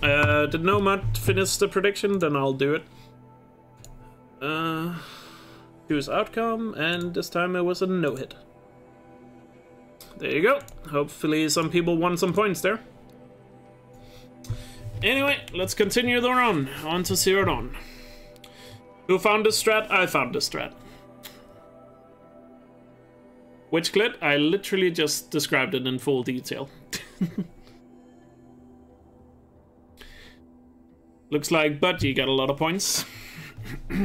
uh, did Nomad finish the prediction? Then I'll do it. Uh, choose outcome, and this time it was a no hit. There you go. Hopefully, some people won some points there. Anyway, let's continue the run. On to Zero. Who found the strat? I found the strat. Which glit? I literally just described it in full detail. Looks like Budgie got a lot of points.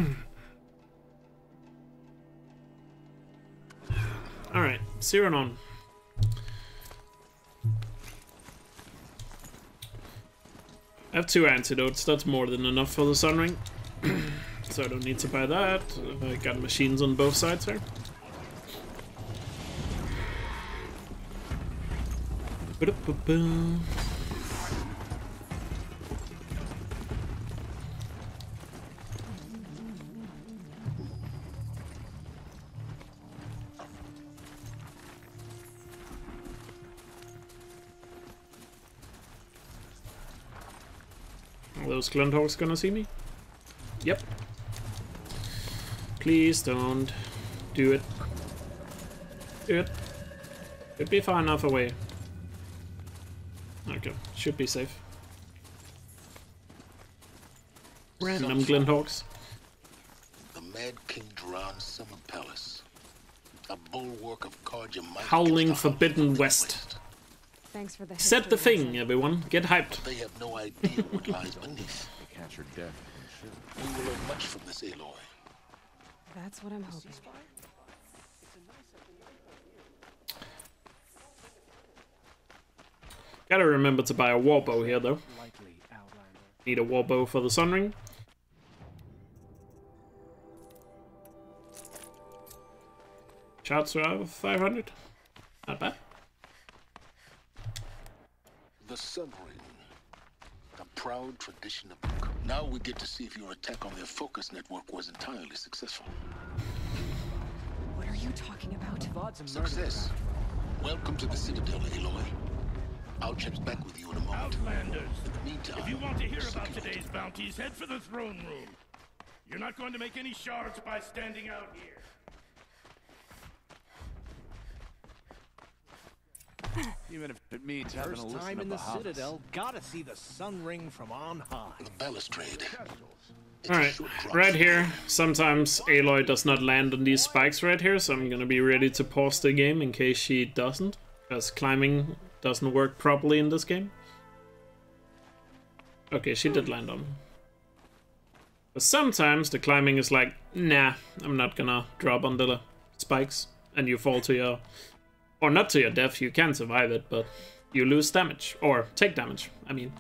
Alright, Dawn. I have two antidotes, that's more than enough for the Sun Ring. so I don't need to buy that. I got machines on both sides here. Are those Glinthawks gonna see me? Yep. Please don't do it. Do It'd be far enough away. Okay, should be safe. Random Glinthawks. The Mad King Duran Summer Palace. A bulwark of Carja might Howling Forbidden West. Thanks for the Set the history thing, everyone. Get hyped. They have no idea what lies beneath. Catch your death. We will learn much from this Aloy. That's what I'm hoping. Gotta remember to buy a warbow here, though. Need a warbow for the Sun Ring. Shots are 500. Not bad. The Sun Ring. A proud tradition of Nuke. Now we get to see if your attack on their focus network was entirely successful. What are you talking about? Success. Welcome to the Citadel, Aloy. I'll check back with you in a moment. Outlanders, In the meantime, if you want to hear about second- today's bounties, head for the throne room. You're not going to make any shards by standing out here. Even if it means having to First listen time in the Bahamut. Citadel, gotta see the sun ring from on high. The balustrade. Alright, right here, sometimes Aloy does not land on these spikes right here, so I'm gonna be ready to pause the game in case she doesn't, because climbing doesn't work properly in this game. Okay, she did land on. But sometimes the climbing is like, nah, I'm not gonna drop on the spikes, and you fall to your... Or not to your death, you can survive it, but you lose damage, or take damage, I mean.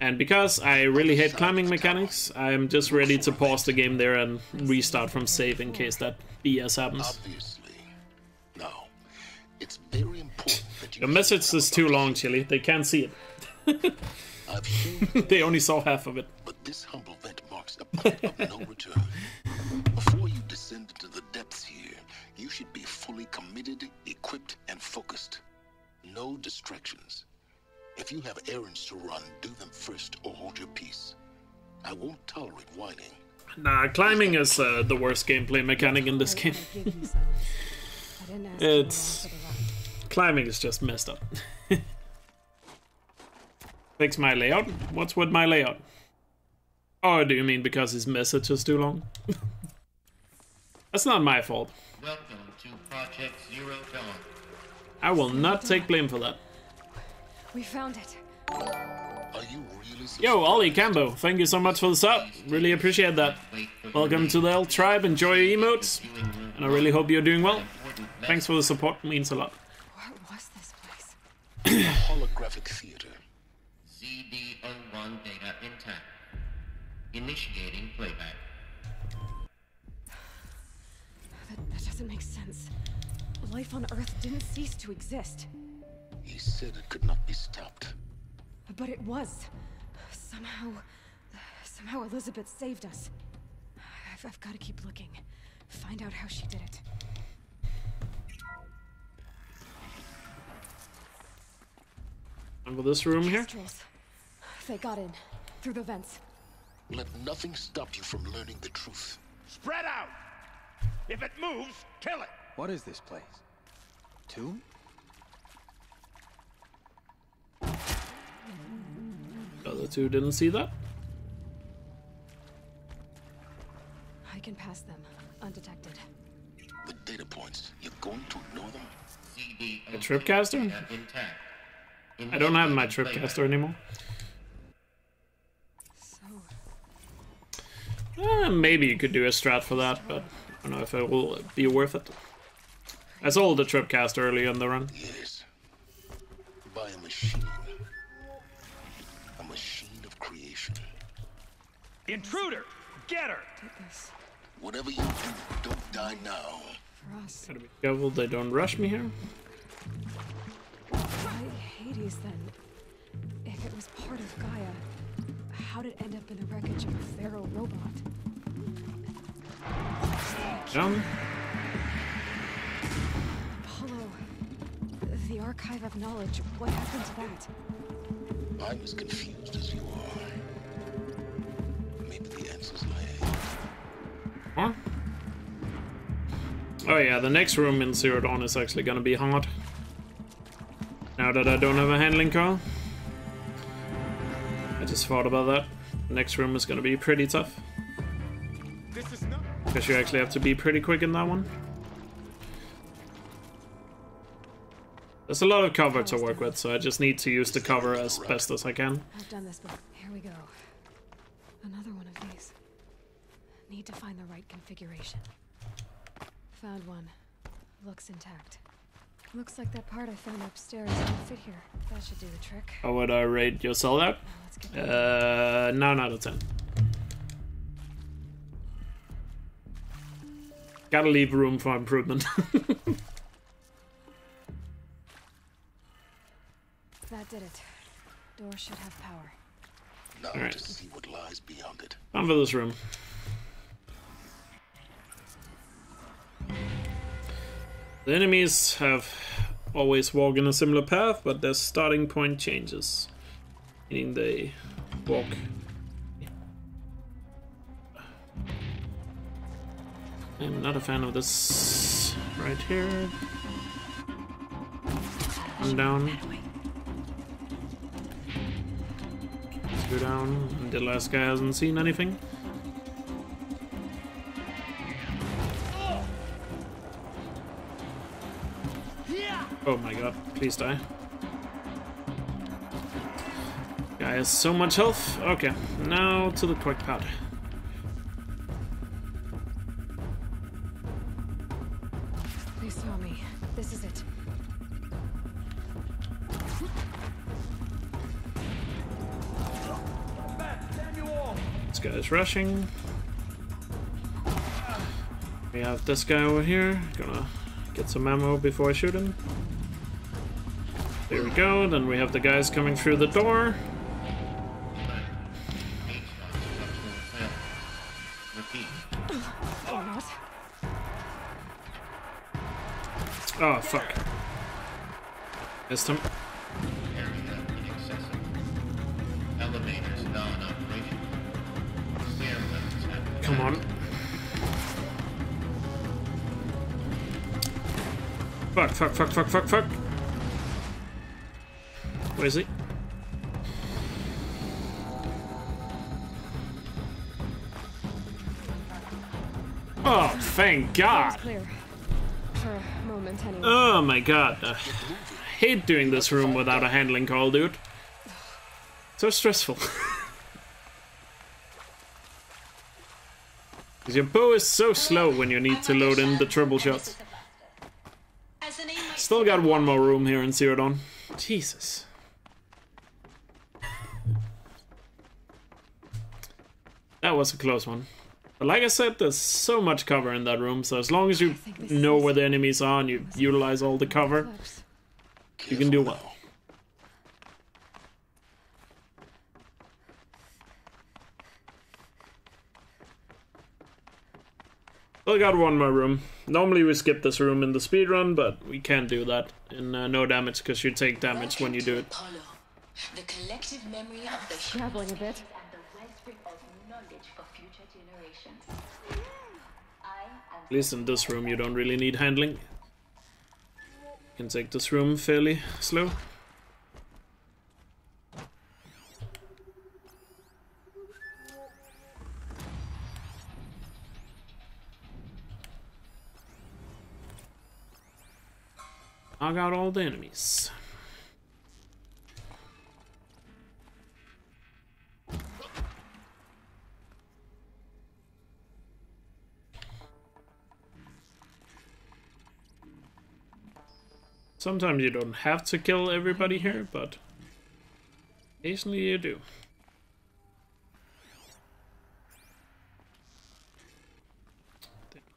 And because I really hate climbing mechanics, I'm just ready to pause the game there and restart from save in case that BS happens. Obviously. Now, it's very important Your message is too long, Chili. They can't see it. I've heard they only saw half of it. But this humble vent marks a point of no return. Before you descend into the depths here, you should be fully committed, equipped, and focused. No distractions. If you have errands to run, do them first or hold your peace. I won't tolerate whining. Nah, climbing is uh, the worst gameplay mechanic in this game. I didn't ask it's climbing is just messed up. Fix my layout? What's with my layout? Oh, do you mean because his message is too long? That's not my fault. Welcome to Project Zero Dawn. I will not take blame for that. We found it. Are you really so Yo, Ollie Cambo, thank you so much for the sub. Really appreciate that. Welcome to the L Tribe. Enjoy your emotes. And I really hope you're doing well. Thanks for the support, means a lot. What was this place? a holographic theater? CD01 data intact. Initiating playback. That, that doesn't make sense. Life on Earth didn't cease to exist. He said it could not be stopped. But it was. Somehow... Somehow Elizabeth saved us. I've, I've got to keep looking. Find out how she did it. Over this room here. They got in. Through the vents. Let nothing stop you from learning the truth. Spread out! If it moves, kill it! What is this place? Tomb? The other two didn't see that. I can pass them, undetected. The data points, you're going to ignore them? A tripcaster? I don't have my tripcaster anymore. Uh, maybe you could do a strat for that, but I don't know if it will be worth it. I sold the tripcaster early in the run. Yes. By a machine. A machine of creation. Intruder! Get her! Whatever you do, don't die now. For us. Gotta be careful they don't rush me here. Why Hades then? If it was part of Gaia, how did it end up in the wreckage of a Faro robot? Down. Apollo, the Archive of Knowledge, what happened to that? I'm as confused as you are. Maybe the answers lie. Huh? Oh yeah, the next room in Zero Dawn is actually gonna be hard. Now that I don't have a handling car. I just thought about that. Next room is gonna be pretty tough. This is not. Because you actually have to be pretty quick in that one. There's a lot of cover to work with, so I just need to use the cover as best as I can. I've done this before. Here we go. Another one of these. Need to find the right configuration. Found one. Looks intact. Looks like that part I found upstairs can fit here. That should do the trick. How would I rate your sellout? Uh, 9 out of 10. Gotta leave room for improvement. That did it. Door should have power. Now Alright. to see what lies beyond it. Time for this room. The enemies have always walked in a similar path, but their starting point changes. Meaning they walk. I'm not a fan of this right here. One down. Let's go down. The last guy hasn't seen anything. Oh my god, please die. Guy has so much health. Okay, now to the quick pad. They saw me. This is it. This guy's rushing. We have this guy over here. Gonna get some ammo before I shoot him. There we go. Then we have the guys coming through the door. Oh, fuck. Missed him. Come on. Fuck, fuck, fuck, fuck, fuck, fuck. Where is he? Oh, thank God. For a moment, anyway. Oh my God. I hate doing this room without a handling coil, dude. So stressful. Because your bow is so slow when you need to load in the triple shots. Still got one more room here in Zero Jesus. That was a close one. But like I said, there's so much cover in that room, so as long as you know where the enemies are and you utilize all the cover, you can do well. I got one more room. Normally we skip this room in the speed run, but we can't do that in uh, no damage because you take damage when you do it. Apollo, the collective memory of the Scrabbling a bit. and the wellspring of knowledge for future generations. At least in this room you don't really need handling. You can take this room fairly slow. I got all the enemies. Sometimes you don't have to kill everybody here, but occasionally you do.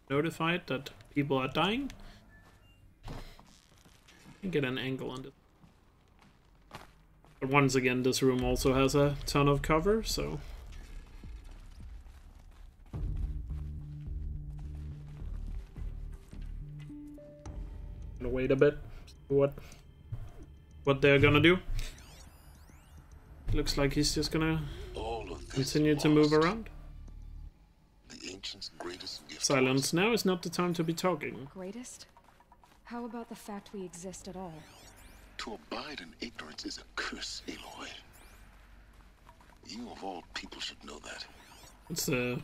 They're Notified that people are dying. And get an angle on it. But once again, this room also has a ton of cover, so... Gonna wait a bit, see what what they're gonna do. Looks like he's just gonna continue to move around. The ancient's greatest gift. Silence now is not the time to be talking. Greatest? How about the fact we exist at all? To abide in ignorance is a curse, Aloy. You of all people should know that. What's the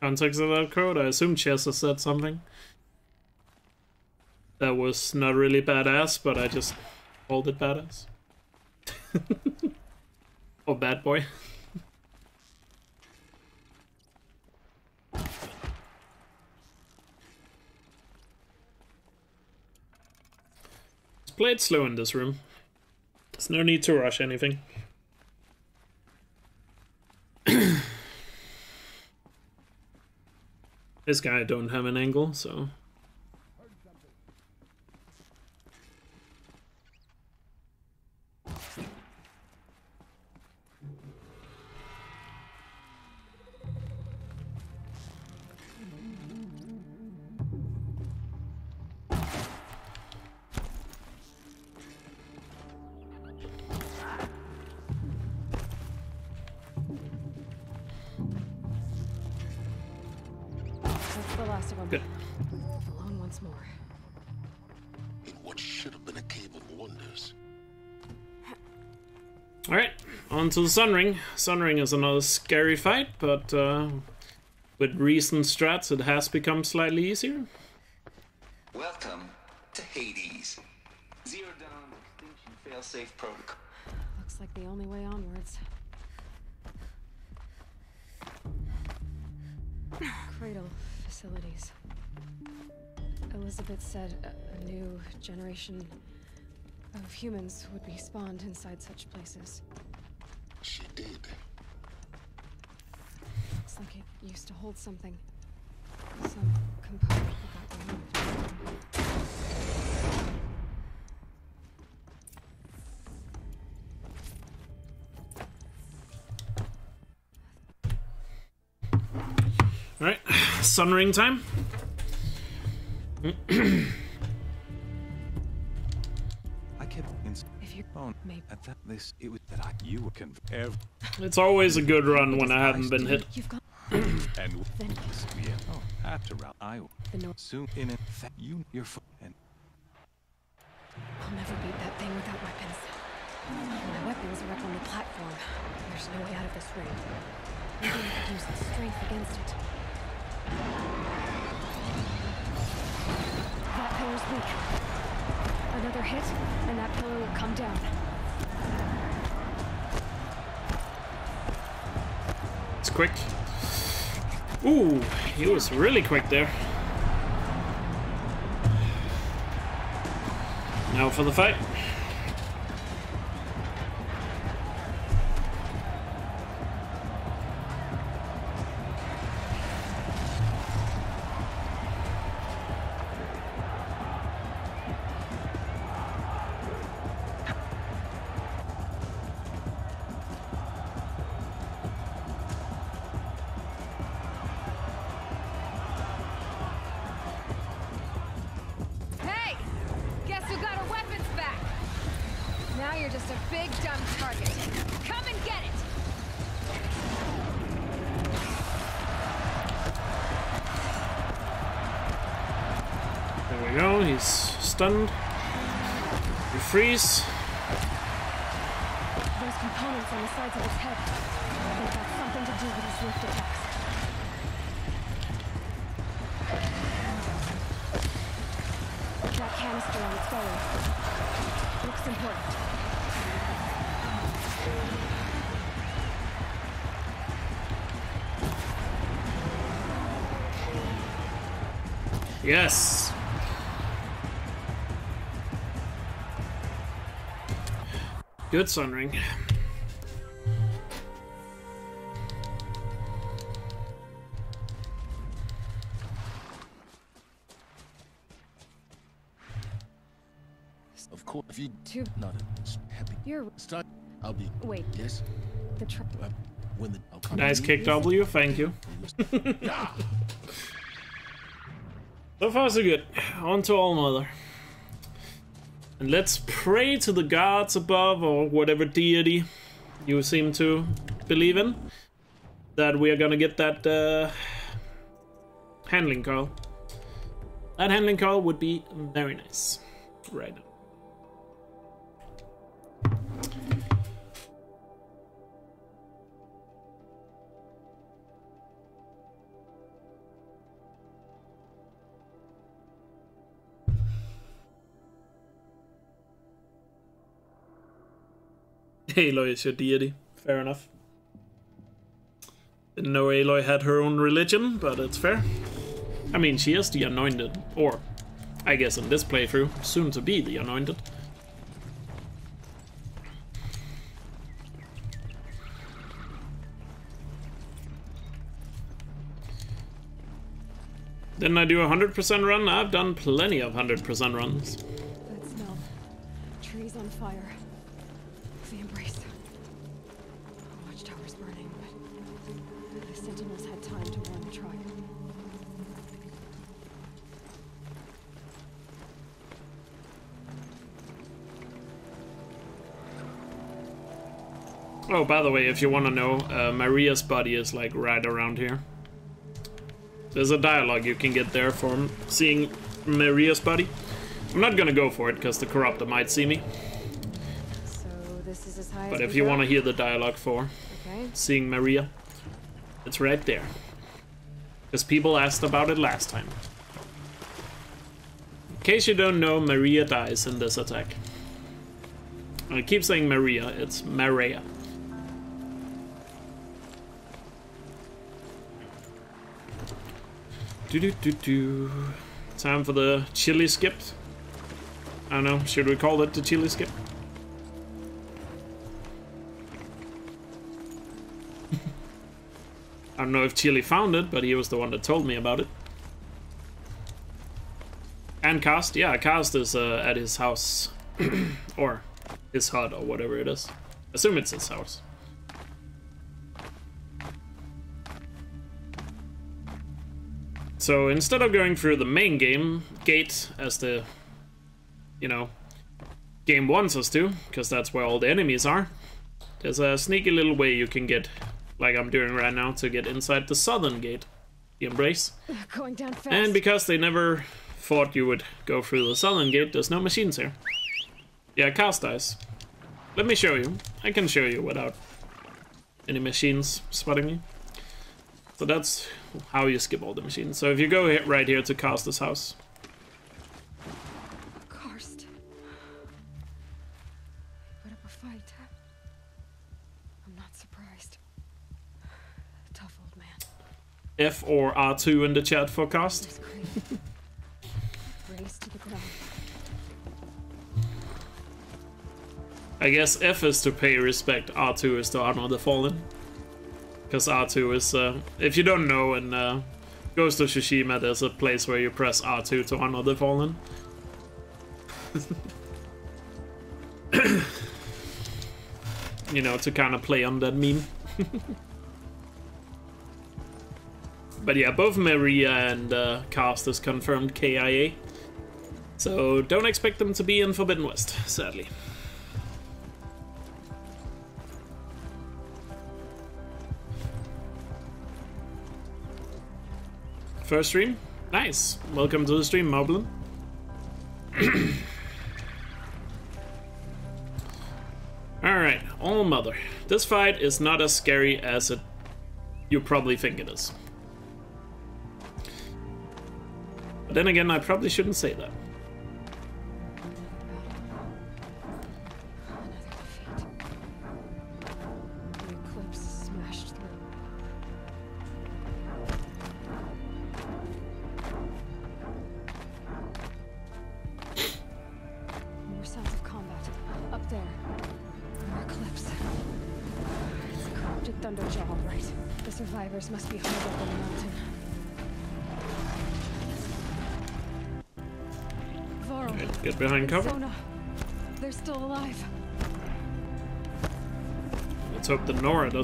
context of that code? I assume Chessa said something. That was not really badass, but I just called it badass. or oh, bad boy. Play it slow in this room. There's no need to rush anything. this guy don't have an angle, so on to the Sunring. Sunring is another scary fight, but uh, with recent strats it has become slightly easier. Welcome to Hades. Zero Dawn Extinction Failsafe Protocol. Looks like the only way onwards. Cradle facilities. Elizabeth said a, a new generation of humans would be spawned inside such places. She did. Looks like it used to hold something. Some component that got removed. Alright, Sunring time. I kept in if you phone maybe at that this it was that I you were conv ev It's always a good run when I haven't been hit. You've got and Then- yeah, oh after all I The soon in it that you your phone and I'll never beat that thing without weapons. My weapons are up on the platform. There's no way out of this ring. Maybe I could use the strength against it. That pillar's weak. Another hit, and that pillar will come down. Quick. Ooh, he was really quick there. Now for the fight. Stunned. We freeze. Those components on the sides of his head. They've got something to do with his lift attacks. That canister on its belly. Looks important. Yes. Good Sunring. Of course, if you Too- not happy, You're start. I'll be. Wait. Yes. the tr- Uh, when the I'll come Nice to kick you. W, thank you. So far so good. On to All Mother. And let's pray to the gods above or whatever deity you seem to believe in. That we are gonna get that uh, handling coil. That handling coil would be very nice right now. Aloy is your deity. Fair enough. Didn't know Aloy had her own religion, but it's fair. I mean, she is the anointed, or I guess in this playthrough, soon to be the anointed. Didn't I do a 100% run? I've done plenty of 100% runs. That smell. Trees on fire. Oh, by the way, if you want to know, uh, Maria's body is like right around here. There's a dialogue you can get there from seeing Maria's body. I'm not gonna go for it because the corruptor might see me. So this is as high But as if you want to hear the dialogue for Okay. seeing Maria, it's right there. Because people asked about it last time. In case you don't know, Maria dies in this attack. I keep saying Maria, it's Maria. Do do do do. Time for the chili skip. I don't know, should we call it the chili skip? I don't know if Chili found it, but he was the one that told me about it. And Karst, yeah, Karst is uh, at his house. or his hut, or whatever it is. Assume it's his house. So instead of going through the main game gate as the, you know, game wants us to, because that's where all the enemies are, there's a sneaky little way you can get, like I'm doing right now, to get inside the southern gate, the Embrace. Going down fast. And because they never thought you would go through the southern gate, there's no machines here. Yeah, Karst dice. Let me show you. I can show you without any machines spotting me. So that's how you skip all the machines. So if you go here, right here to Castor's house, Karst. Put up a fight. I'm not surprised. Tough old man. F or R2 in the chat for Karst. Race to the ground. I guess F is to pay respect, R2 is to honor the fallen. Because R2 is, uh, if you don't know, in uh, Ghost of Tsushima, there's a place where you press R2 to honor the fallen. you know, to kind of play on that meme. but yeah, both Maria and uh, Karst is confirmed KIA. So don't expect them to be in Forbidden West, sadly. First stream? Nice. Welcome to the stream, Moblin. Alright, All Mother. This fight is not as scary as it you probably think it is. But then again, I probably shouldn't say that.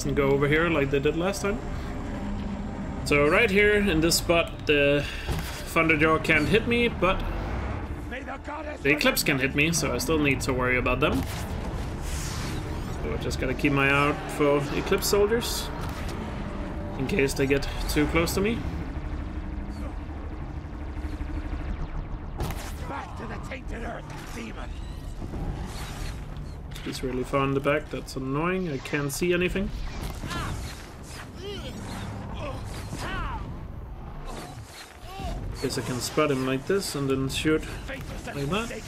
Doesn't go over here like they did last time. So right here in this spot, the Thunderjaw can't hit me, but the Eclipse can hit me, so I still need to worry about them. So I just gotta keep my eye out for Eclipse soldiers, in case they get too close to me. He's really far in the back, that's annoying, I can't see anything. Guess I can spot him like this and then shoot like that.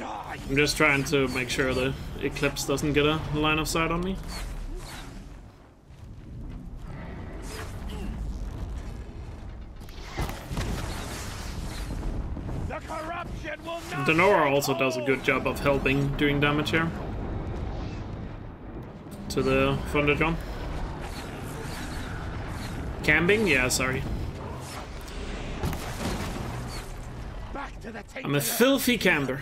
I'm just trying to make sure the Eclipse doesn't get a line of sight on me. The Nora also does a good job of helping doing damage here. To the Thunderjaw. Camping? Yeah, sorry. the I'm a filthy camper.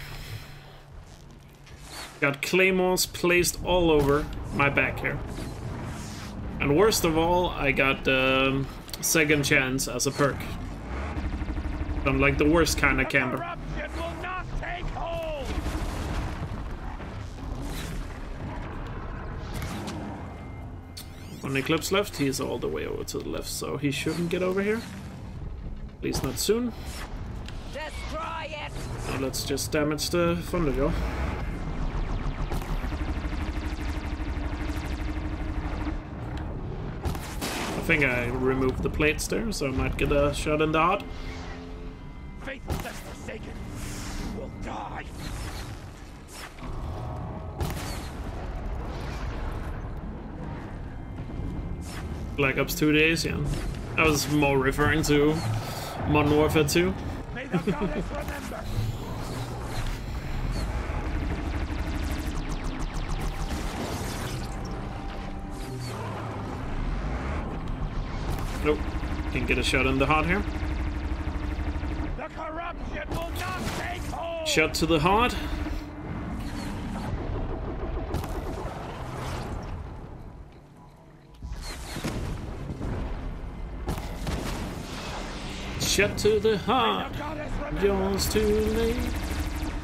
Got claymores placed all over my back here. And worst of all, I got um, second chance as a perk. I'm like the worst kind of camper. One Eclipse left, he's all the way over to the left, so he shouldn't get over here. At least not soon. Destroy it! Now let's just damage the Thunderjaw. I think I removed the plates there, so I might get a shot in the heart. Black Ops 2 days, yeah. I was more referring to Modern Warfare 2. May the goddess! Nope. Can get a shot in the heart here. The corruption will not take hold! Shot to the heart. Shot to the heart. Yours too late.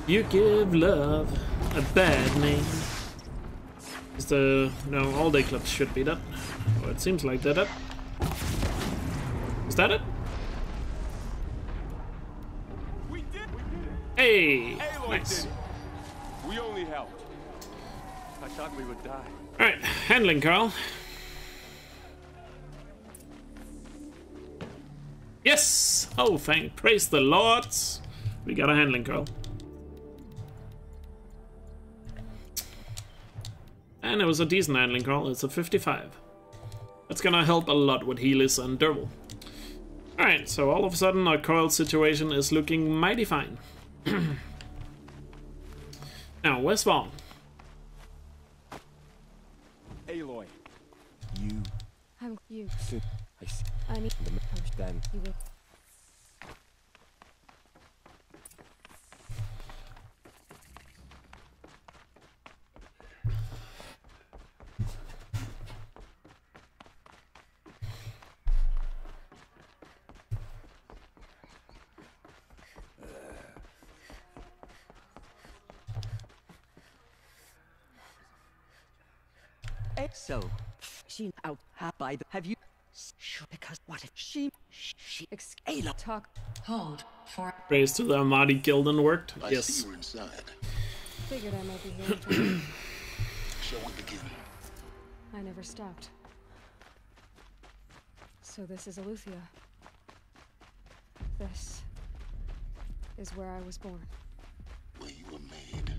You give love a bad name. Is the no all day clubs should be that. Oh, it seems like that. Is that it? Hey! Aloy Nice. did it. We only helped. I thought we would die. Alright, handling, coil. Yes! Oh, thank praise the Lord! We got a handling coil. And it was a decent handling coil. It's a 55. That's gonna help a lot with Helis and Dervahl. Alright, so all of a sudden our coil situation is looking mighty fine. now, where's Vaughn? Aloy, you I'm you. I see. I need The then. So, she out by the have you? Sh- Because what if she she Ayla talk Hold for Praise to the Ahmadi Gildan worked. I yes. see you're inside. Figured I might be here. Shall we begin? I never stopped. So this is Eleuthia. This is where I was born. Where you were made.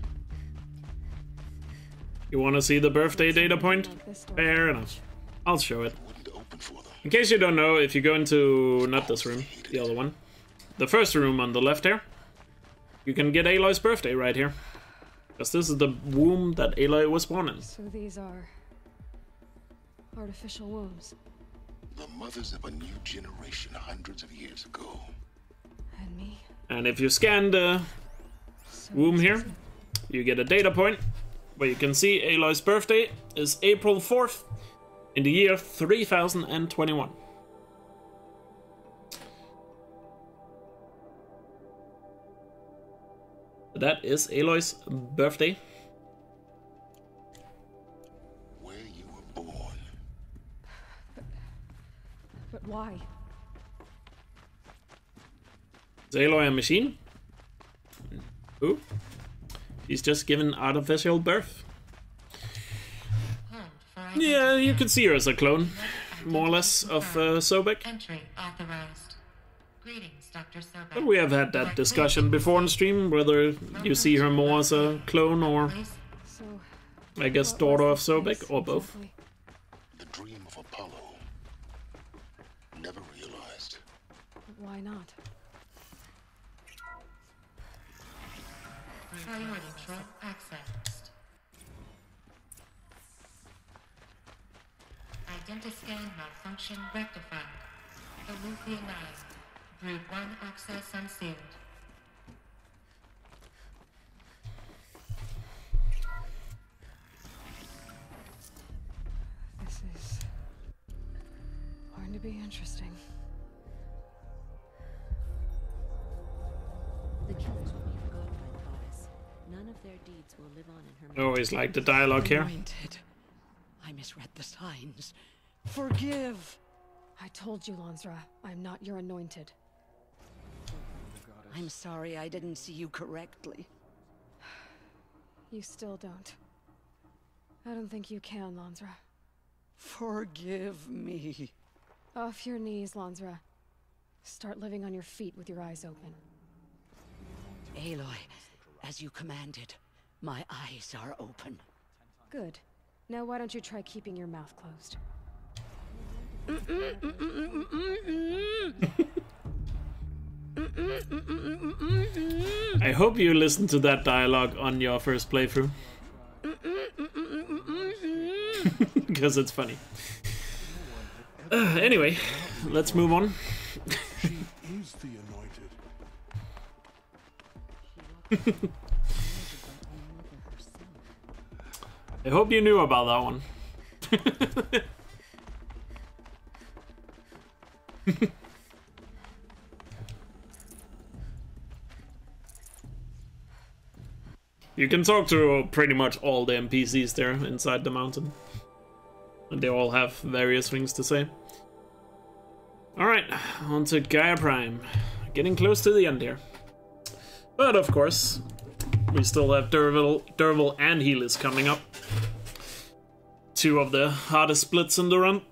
You want to see the birthday data point? Fair enough. I'll show it. In case you don't know, if you go into not this room, the other one, the first room on the left here, you can get Aloy's birthday right here. Because this is the womb that Aloy was born in. So these are artificial wombs. The mothers of a new generation hundreds of years ago. And me. And if you scan the womb here, you get a data point where you can see Aloy's birthday is April 4th in the year 3021. That is Aloy's birthday. Where you were born. But why? Is Aloy a machine? Who? He's just given artificial birth. Yeah, you could see her as a clone, more or less, of uh, Sobeck. Entry authorized. Greetings, Dr. Sobeck. But we have had that discussion before on stream, whether you see her more as a clone or, I guess, daughter of Sobeck, or both. The dream of Apollo. Never realized. why not? Priority control accessed. Identiscan malfunction rectified. Eleuthia 9. Brood 1 access unsealed. This is going to be interesting. The killers will be forgotten by the goddess. None of their deeds will live on in her I always like the dialogue here. Anointed. I misread the signs. Forgive. I told you, Lansra, I'm not your anointed. I'm sorry I didn't see you correctly. You still don't. I don't think you can, Lansra. Forgive me. Off your knees, Lansra. Start living on your feet with your eyes open. Aloy, as you commanded, my eyes are open. Good. Now why don't you try keeping your mouth closed? I hope you listened to that dialogue on your first playthrough. Because it's funny. Uh, anyway, let's move on. I hope you knew about that one. you can talk to pretty much all the NPCs there inside the mountain. And they all have various things to say. Alright, on to Gaia Prime. Getting close to the end here. But of course, we still have Dervahl and Helis coming up. Two of the hardest splits in the run.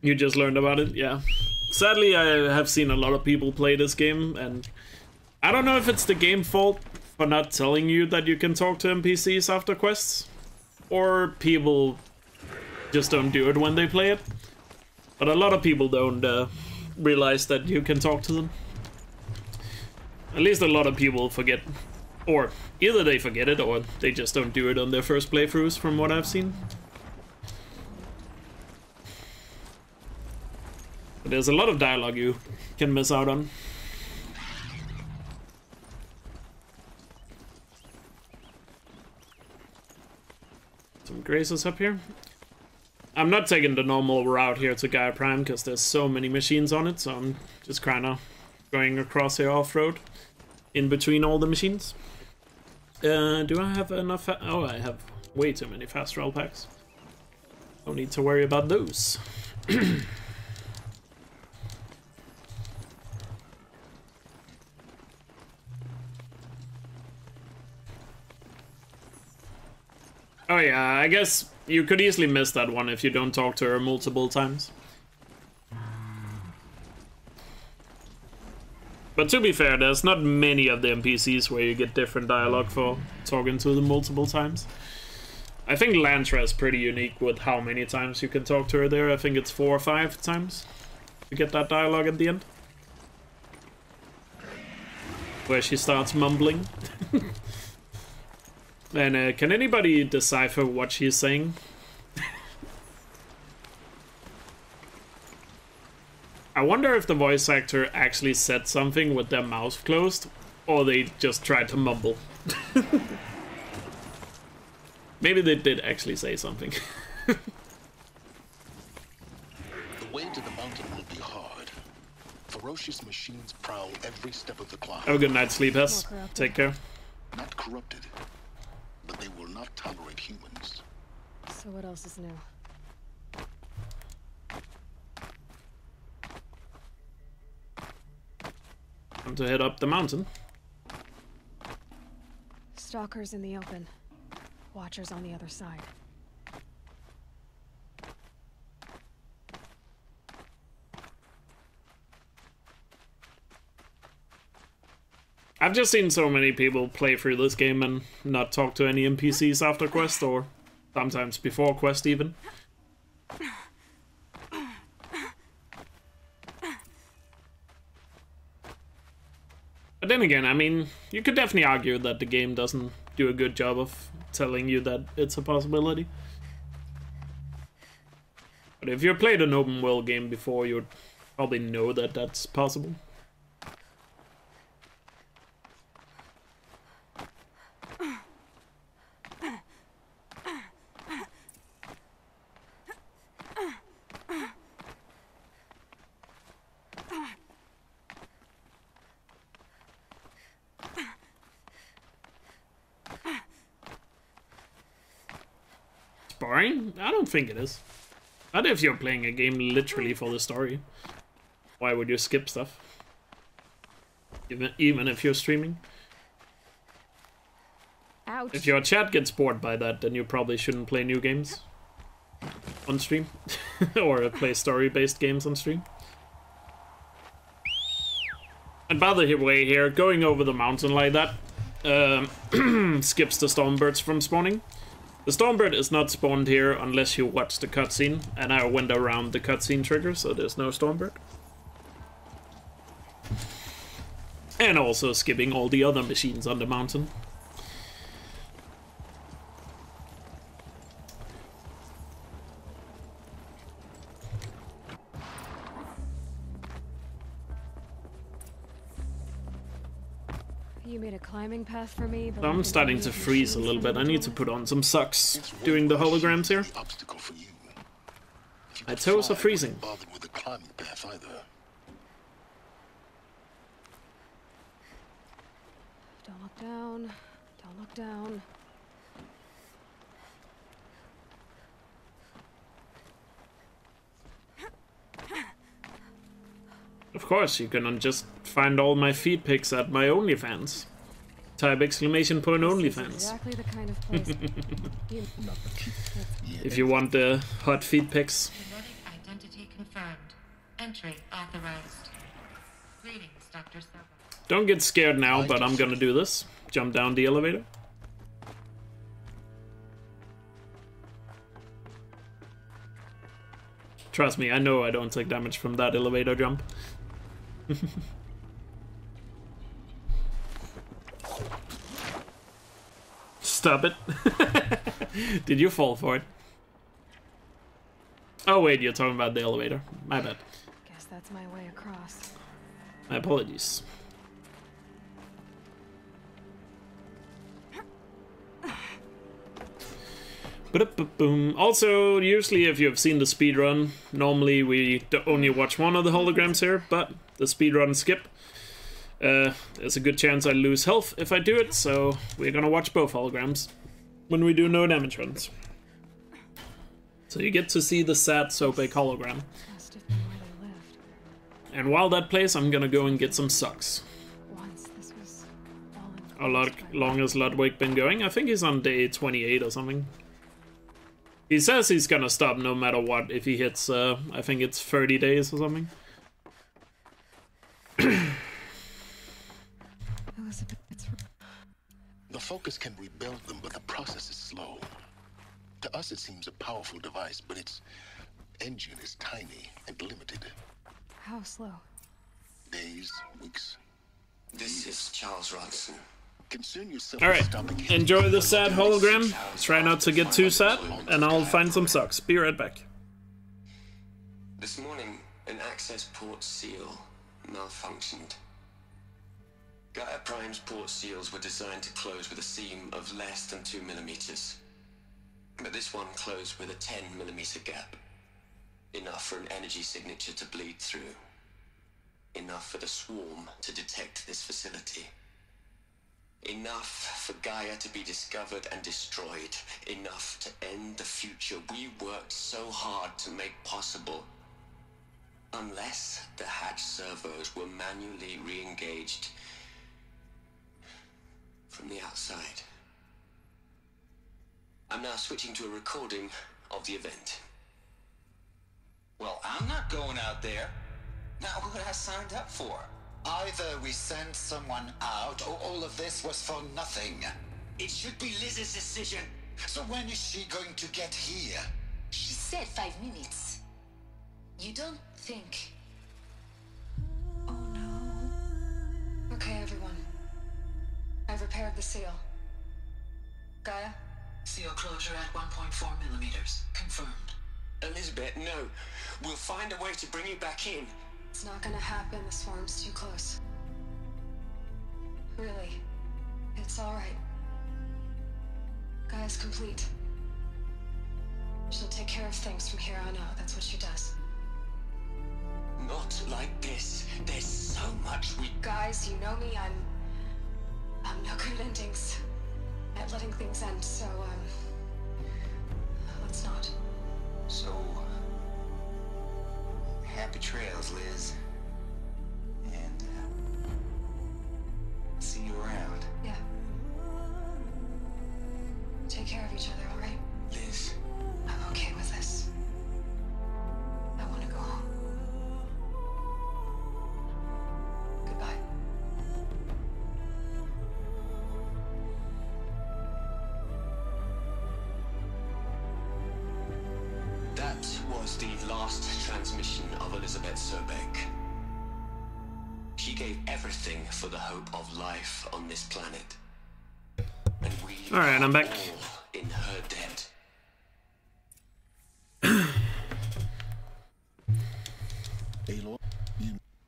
You just learned about it, yeah. Sadly, I have seen a lot of people play this game, and I don't know if it's the game fault for not telling you that you can talk to NPCs after quests, or people just don't do it when they play it. But a lot of people don't uh, realize that you can talk to them. At least a lot of people forget, or either they forget it or they just don't do it on their first playthroughs, from what I've seen. But there's a lot of dialogue you can miss out on. Some graces up here. I'm not taking the normal route here to Gaia Prime because there's so many machines on it, so I'm just kind of going across here off-road in between all the machines. Uh, do I have enough? oh, I have way too many fast travel packs. Don't need to worry about those. Oh yeah, I guess you could easily miss that one if you don't talk to her multiple times. But to be fair, there's not many of the NPCs where you get different dialogue for talking to them multiple times. I think Lansra is pretty unique with how many times you can talk to her there. I think it's four or five times to get that dialogue at the end. Where she starts mumbling. And uh, can anybody decipher what she's saying? I wonder if the voice actor actually said something with their mouth closed, or they just tried to mumble. Maybe they did actually say something. the way to the mountain will be hard. Ferocious machines prowl every step of the climb. Have a good night's sleep, Hess. Take care. Not corrupted, but they will not tolerate humans. So what else is new? Time to head up the mountain. Stalkers in the open. Watchers on the other side. I've just seen so many people play through this game and not talk to any NPCs after quest or sometimes before quest even. But then again, I mean, you could definitely argue that the game doesn't do a good job of telling you that it's a possibility. But if you've played an open world game before, you'd probably know that that's possible. boring? I don't think it is. Not if you're playing a game literally for the story. Why would you skip stuff? Even, even if you're streaming? Ouch. If your chat gets bored by that, then you probably shouldn't play new games on stream. or play story-based games on stream. And by the way here, going over the mountain like that um, skips the stormbirds from spawning. The Stormbird is not spawned here unless you watch the cutscene, and I went around the cutscene trigger, so there's no Stormbird. And also skipping all the other machines on the mountain. Climbing path for me, but I'm starting to freeze a little bit. I need to put on some socks doing the holograms here. My toes are freezing. With the climbing path either. Don't look down. Don't look down. Of course, you can just find all my feed pics at my OnlyFans. Type exclamation point OnlyFans. Exactly the kind of place. if you want the hot feed pics. Entry authorized. Greetings, Dr. Silva. Don't get scared now, but I'm gonna do this. Jump down the elevator. Trust me, I know I don't take damage from that elevator jump. Stop it. Did you fall for it? Oh wait, you're talking about the elevator. My bad. Guess that's my way across. My apologies. Ba-da-ba-boom. Also, usually if you've seen the speedrun, normally we only watch one of the holograms here, but the speedrun skip. Uh, there's a good chance I lose health if I do it, so we're gonna watch both holograms when we do no damage runs. So you get to see the sad Sobeck hologram. And while that plays, I'm gonna go and get some sucks. How long has Ludwig been going? I think he's on day 28 or something. He says he's gonna stop no matter what if he hits, uh, I think it's 30 days or something. Elizabeth, it's The Focus can rebuild them, but the process is slow. To us, it seems a powerful device, but its engine is tiny and limited. how slow. Days, weeks. This is Charles Ronson. Concern yourself Alright, stopping enjoy the sad hologram. Try not to get too sad, and I'll find some socks. Be right back. This morning, an access port seal malfunctioned. Gaia Prime's port seals were designed to close with a seam of less than 2 millimeters. But this one closed with a 10 millimeter gap. Enough for an energy signature to bleed through. Enough for the swarm to detect this facility. Enough for Gaia to be discovered and destroyed. Enough to end the future we worked so hard to make possible. Unless the hatch servos were manually re-engaged from the outside. I'm now switching to a recording of the event. Well, I'm not going out there. Now, what I signed up for? Either we send someone out, or all of this was for nothing. It should be Liz's decision. So when is she going to get here? She said five minutes. You don't think. Oh no. Okay, everyone. I've repaired the seal. Gaia? Seal closure at 1.4 millimeters. Confirmed. Elizabeth, no. We'll find a way to bring you back in. It's not gonna happen. The swarm's too close. Really. It's alright. Gaia's complete. She'll take care of things from here on out. That's what she does. Not like this. There's so much we. Guys, you know me. I'm. I'm no good at endings. At letting things end, so, um. Let's not. So, happy trails, Liz. And, uh, see you around. Yeah. Take care of each other, alright? Liz. I'm okay with this. I want to go home. Sobeck. She gave everything for the hope of life on this planet. And we Alright, I'm back. all in her debt. Aloy,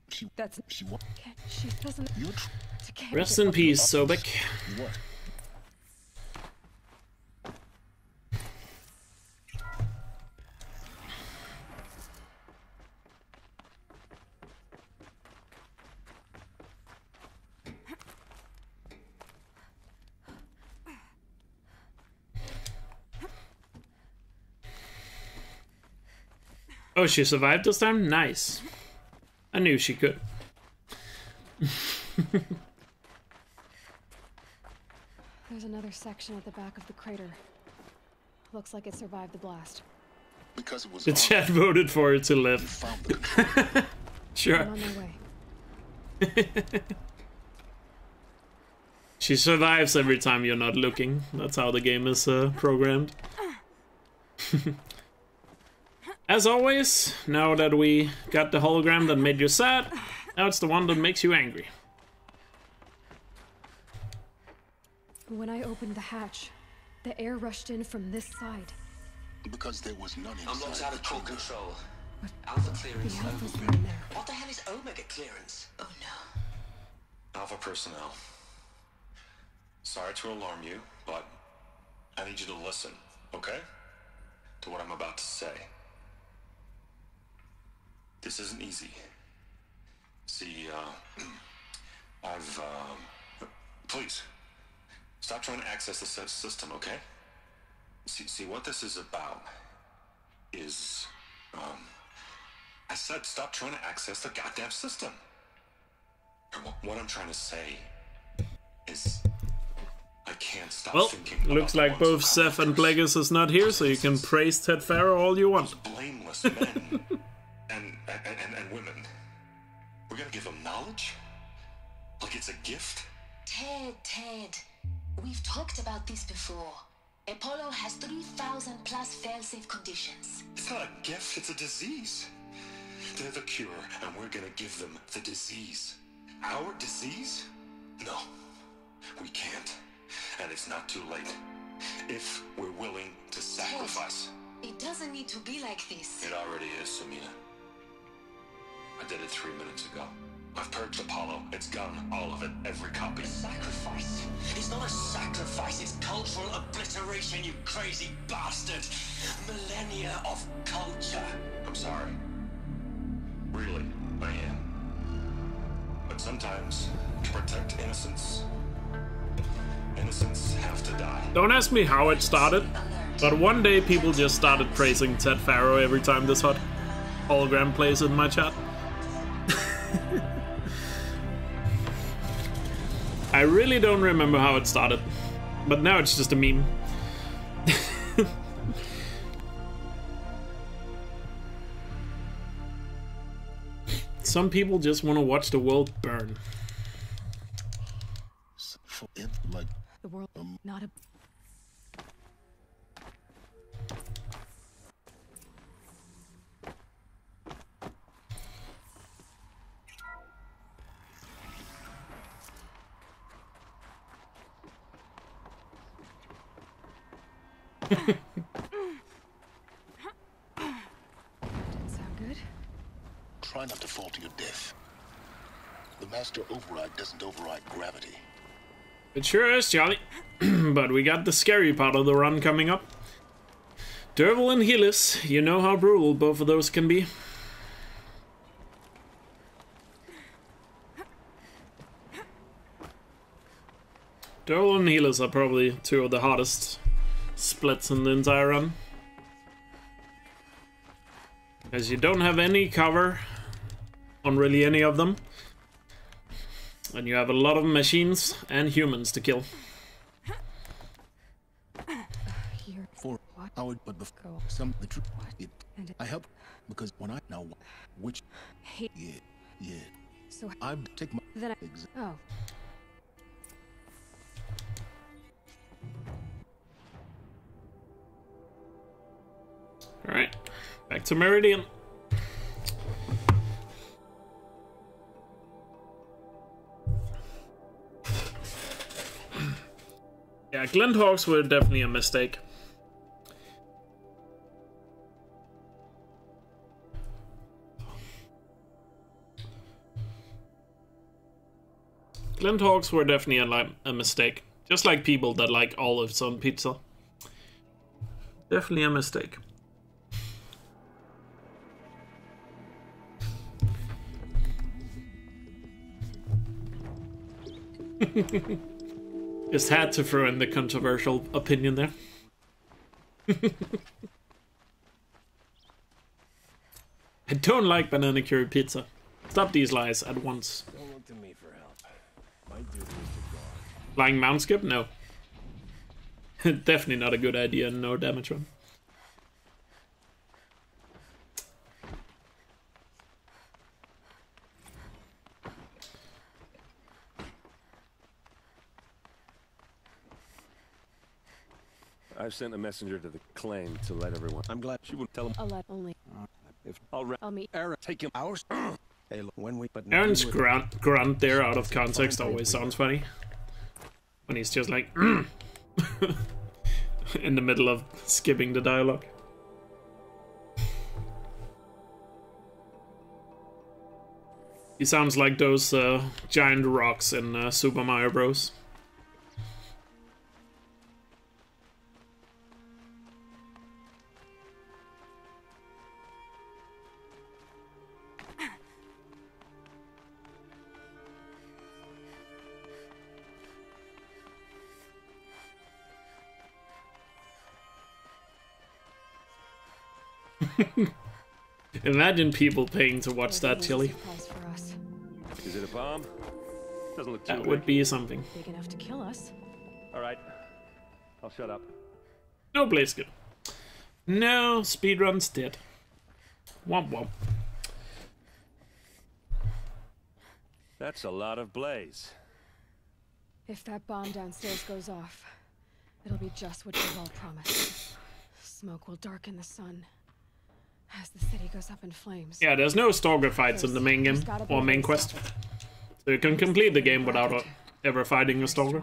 she, That's. she? She doesn't. You're tr- It's okay. Rest in peace, Sobeck. Oh, she survived this time? Nice. I knew she could. There's another section at the back of the crater. Looks like it survived the blast. because it was The chat voted for it to live. sure. I'm on my way. She survives every time you're not looking. That's how the game is uh, programmed. As always, now that we got the hologram that made you sad, now it's the one that makes you angry. When I opened the hatch, the air rushed in from this side. Because there was none inside. I'm inside. locked out of the core trigger. control. Alpha clearance The Alpha's over. not in there. What the hell is Omega clearance? Oh no. Alpha personnel. Sorry to alarm you, but I need you to listen, okay? To what I'm about to say. This isn't easy. See, uh, I've, um, please, stop trying to access the sy- system, okay? See, see, what this is about is, um, I said stop trying to access the goddamn system. What, what I'm trying to say is, I can't stop Well, thinking looks like both Seth and Plagueis is not here, so you can praise Ted Faro all you want. blameless men and, and, and, and women. We're gonna give them knowledge? Like it's a gift? Ted, Ted, we've talked about this before. Apollo has 3,000 plus failsafe conditions. It's not a gift, it's a disease. They're the cure, and we're gonna give them the disease. Our disease? No, we can't. And it's not too late. If we're willing to sacrifice. It doesn't need to be like this. It already is, Samina. I did it three minutes ago. I've purged Apollo. It's gone. All of it. Every copy. Sacrifice. It's not a sacrifice, it's cultural obliteration, you crazy bastard. Millennia of culture. I'm sorry. Really, I am. But sometimes, to protect innocence, innocents have to die. Don't ask me how it started, but one day people just started praising Ted Faro every time this hot hologram plays in my chat. I really don't remember how it started, but now it's just a meme. Some people just want to watch the world burn. For it, like, The world, um, not a. Didn't sound good. try not to fall to your death. The master override doesn't override gravity. It sure is, Charlie. but we got the scary part of the run coming up. Dervahl and Helis, you know how brutal both of those can be. Dervahl and Helis are probably two of the hardest splits in the entire run. As you don't have any cover on really any of them. And you have a lot of machines and humans to kill. You're For? I would, but the Go. some the truth. It, I help because when I now which Hey, yeah yeah so I take my then I. ex- Oh, Alright, back to Meridian. Yeah, Glinthawks were definitely a mistake. Glinthawks were definitely a, li- a mistake. Just like people that like olives on pizza. Definitely a mistake. Just had to throw in the controversial opinion there. I don't like banana curry pizza. Stop these lies at once. Don't look to me for help. My duty is to guard. Flying mount skip? No. Definitely not a good idea. No damage run. I've sent a messenger to the claim to let everyone. I'm glad she would tell him. I'll let only. If I'll, re- I'll meet. Erend, take him hours. hey, look, when we. But Erend's grunt, grunt there out of context always sounds funny. When he's just like, "Mm." in the middle of skipping the dialogue. He sounds like those uh, giant rocks in uh, Super Mario Bros. Imagine people paying to watch that, Chili. Surprise for us. Is it a bomb? Doesn't look too That big. would be something. Big enough to kill us. All right. I'll shut up. No Blaze No, speedrun's dead. Womp womp. That's a lot of blaze. If that bomb downstairs goes off, it'll be just what Dervahl promised. Smoke will darken the sun as the city goes up in flames. Yeah, there's no Stalker fights in the main game or main quest. So you can complete the game without uh, ever fighting a Stalker.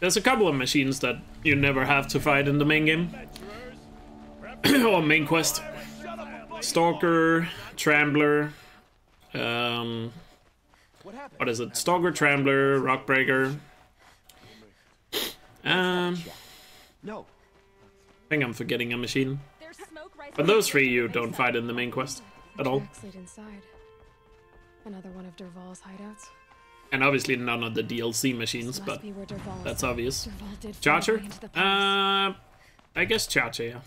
There's a couple of machines that you never have to fight in the main game. or main quest. Stalker, Trampler, um, what is it? Stalker, Trampler, Rockbreaker. Um, No. I think I'm forgetting a machine. But those three you don't fight in the main quest at all. Tracks lead inside. Another one of Dervahl's hideouts. And obviously none of the DLC machines, but be where Derval is. that's obvious. Charger? a way into the Uh, I guess Charger, yeah.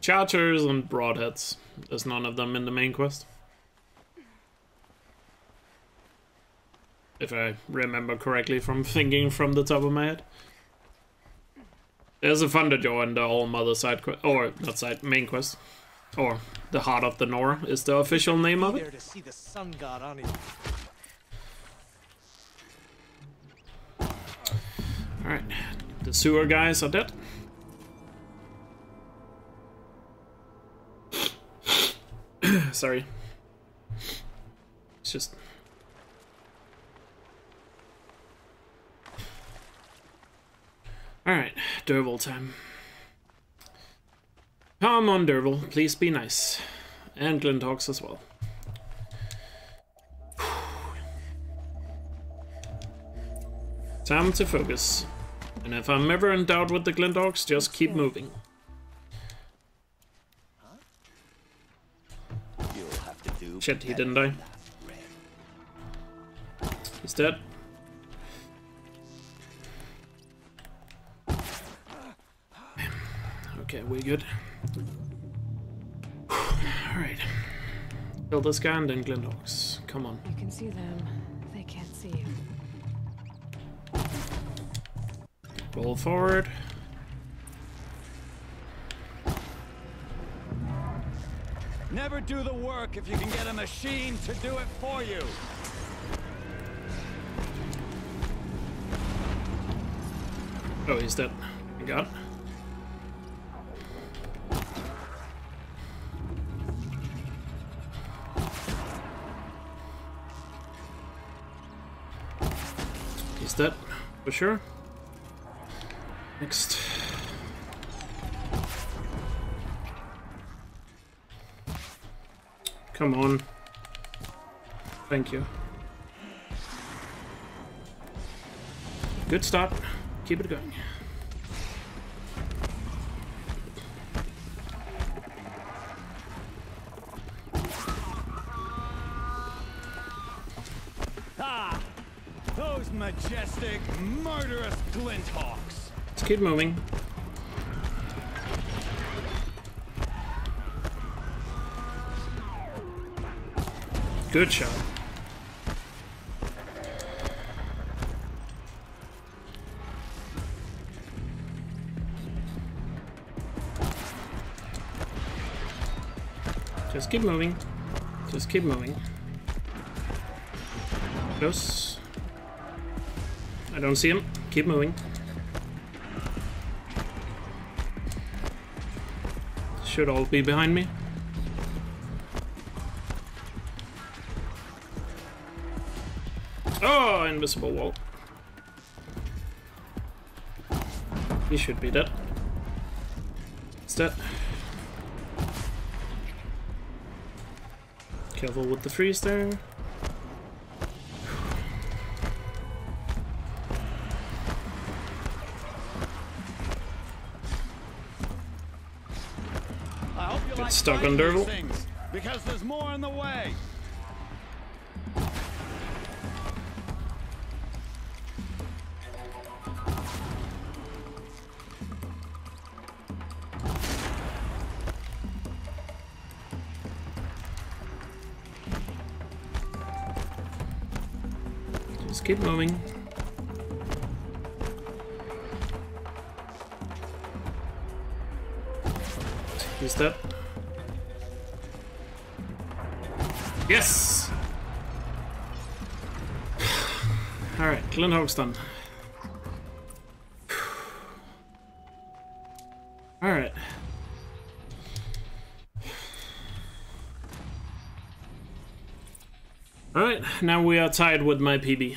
Chargers and broadheads. There's none of them in the main quest. If I remember correctly from thinking from the top of my head. There's a Thunderjaw in the All Mother side quest, or not side, main quest. Or the Heart of the Nora is the official name of it. to see the sun god on it. Alright, the sewer guys are dead. Sorry. It's just. Alright, Dervahl time. Come on, Dervahl, please be nice. And Glinthawks as well. Time to focus. And if I'm ever in doubt with the Glinthawks, just keep moving. Shit, he didn't die. He's dead. Okay, we're good. Alright. Kill this guy and then Glinthawks. Come on. You can see them. They can't see you. Roll forward. Never do the work if you can get a machine to do it for you. Oh, he's dead. I got it. He's dead, for sure. Next. Come on. Thank you. Good start. Keep it going. Ah! Those majestic, murderous glinthawks! Let's keep moving. good shot. Just keep moving. Just keep moving. Close. I don't see him. Keep moving. Should all be behind me. Invisible wall. He should be dead. It's dead. Careful with the freeze there. I Get stuck on things, because there's more in the way. Keep moving. He's dead. Yes! Alright, Glinthawk's done. Alright. Alright, now we are tied with my PB.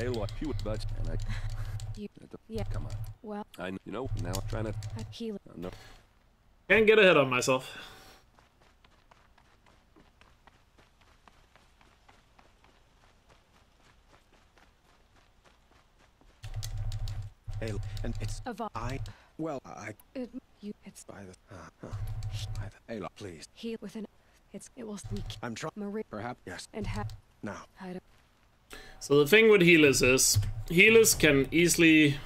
Hey, look, you budge, and I. You, yeah. Come on. Well, I, you know, now I'm trying to. I heal. No. Can't get ahead of myself. Hey, and it's Ava- I. Well, I It, you, it's by the. Uh, uh, by the. Hey, look, please. heal with an. It's it was weak. I'm trying. Marie Perhaps yes. and have. Now. I don't. So the thing with Helis is, Helis can easily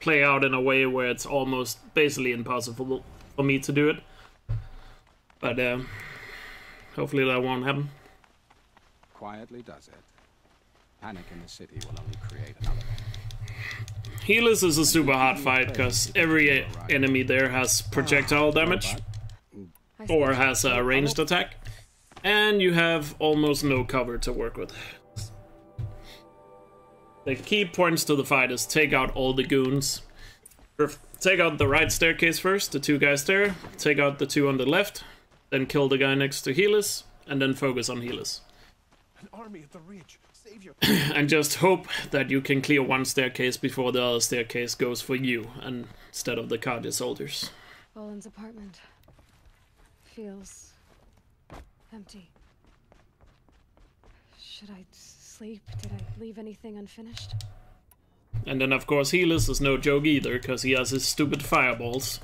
play out in a way where it's almost basically impossible for me to do it. But um, hopefully that won't happen. Quietly does it. Panic in the city will only create another. Helis is a super hard fight because every enemy there has projectile damage or has a ranged attack, and you have almost no cover to work with. The key points to the fight is take out all the goons. Take out the right staircase first, the two guys there. Take out the two on the left, then kill the guy next to Helis, and then focus on Helis. An army at the ridge. Save your. and just hope that you can clear one staircase before the other staircase goes for you, and instead of the Carja soldiers. Boland's apartment feels empty. Should I sleep? Did I leave anything unfinished? And then, of course, Helis is no joke either, because he has his stupid fireballs.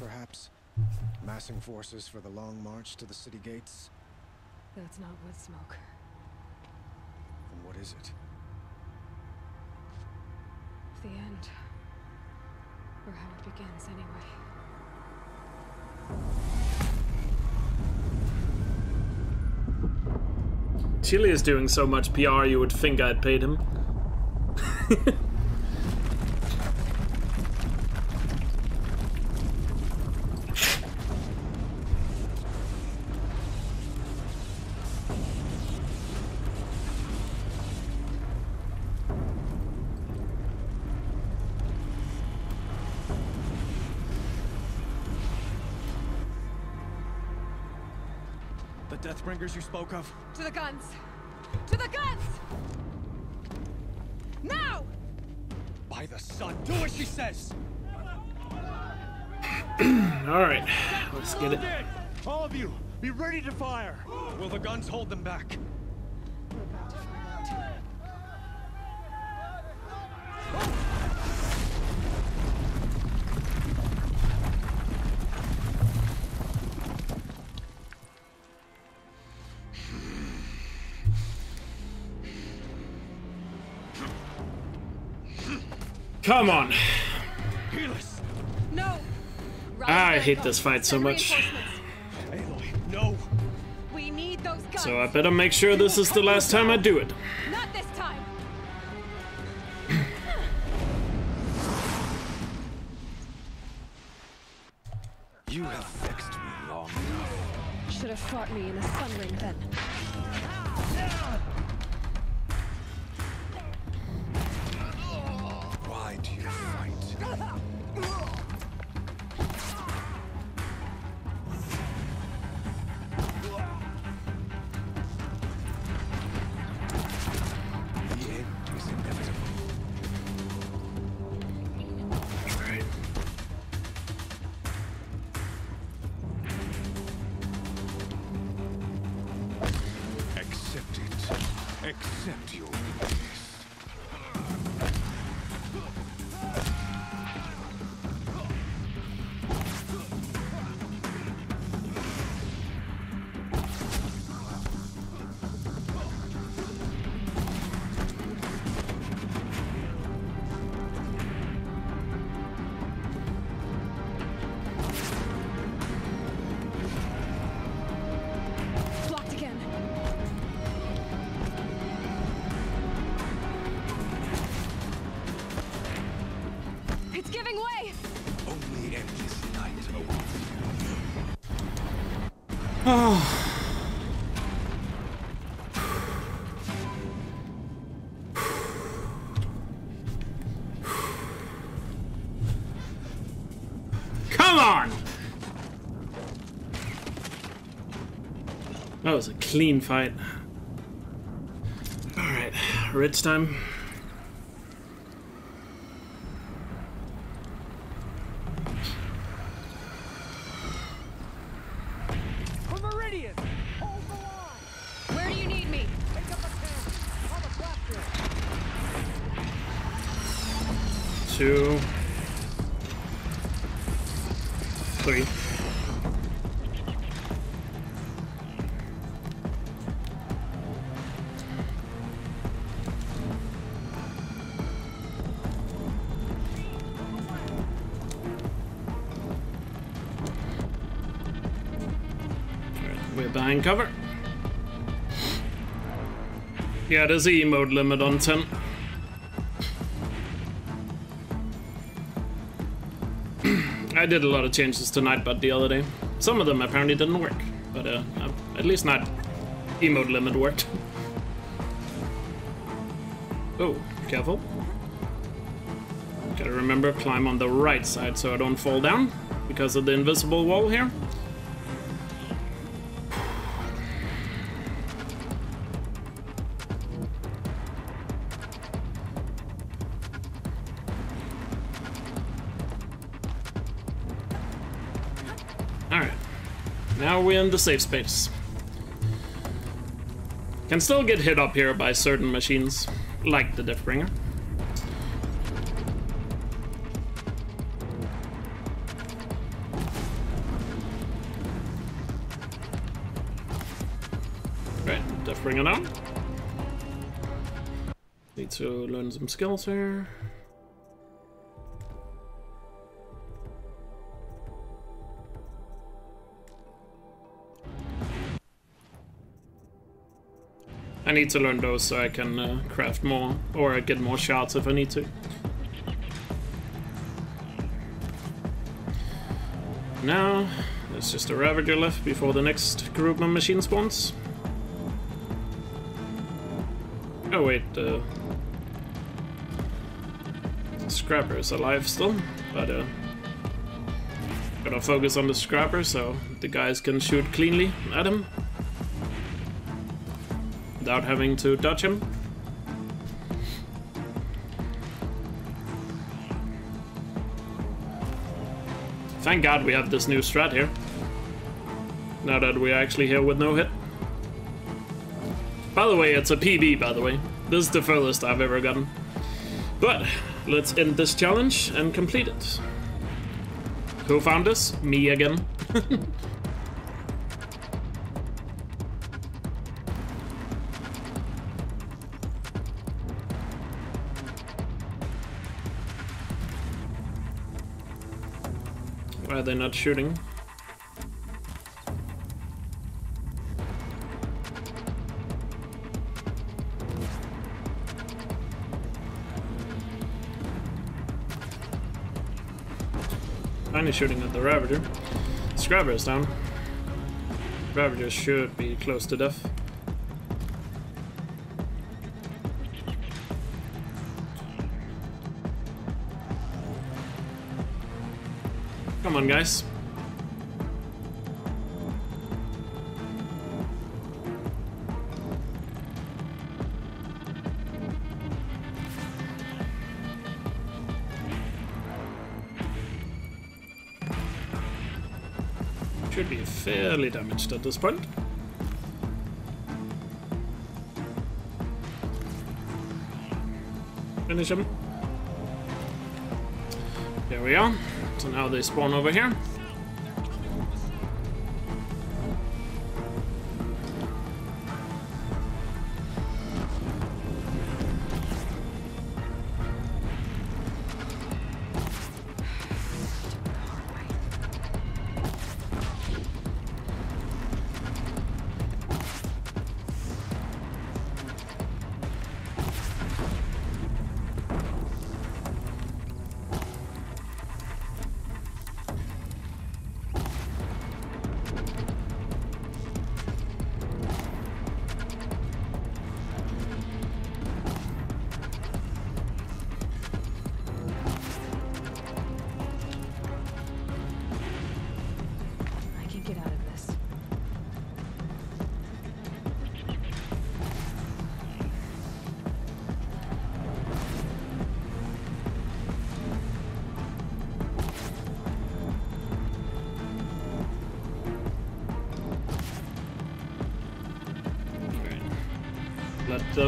Perhaps? Massing forces for the long march to the city gates? That's not wood smoke. And what is it? The end. Or how it begins, anyway. Chile is doing so much PR, you would think I'd paid him. The you spoke of? To the guns! To the guns! Now! By the sun, do as she says! Alright, let's get it. All of you, be ready to fire! Will the guns hold them back? Come on. No. I hate this fight so much. No. We need those guns. So I better make sure this is the last time I do it. Clean fight. Alright, Ridge time. We're cover. Yeah, there's a mode limit on 10. I did a lot of changes to Nightbot the other day. Some of them apparently didn't work, but uh, at least not emote limit worked. oh, careful. Gotta remember, climb on the right side so I don't fall down because of the invisible wall here. Now the safe space. Can still get hit up here by certain machines, like the Deathbringer. Right, Deathbringer down. Need to learn some skills here. I need to learn those so I can uh, craft more or get more shots if I need to. Now, there's just a Ravager left before the next group of machine spawns. Oh wait, uh, Scrapper is alive still, but uh, gotta focus on the Scrapper so the guys can shoot cleanly at him without having to touch him. Thank God we have this new strat here. Now that we're actually here with no hit. By the way, it's a PB, by the way. This is the furthest I've ever gotten. But, let's end this challenge and complete it. Who found us? Me again. are they not shooting? Finally shooting at the Ravager. Scrapper is down. Ravager should be close to death. Come on, guys. Should be fairly damaged at this point. Finish him. There we are. So now they spawn over here.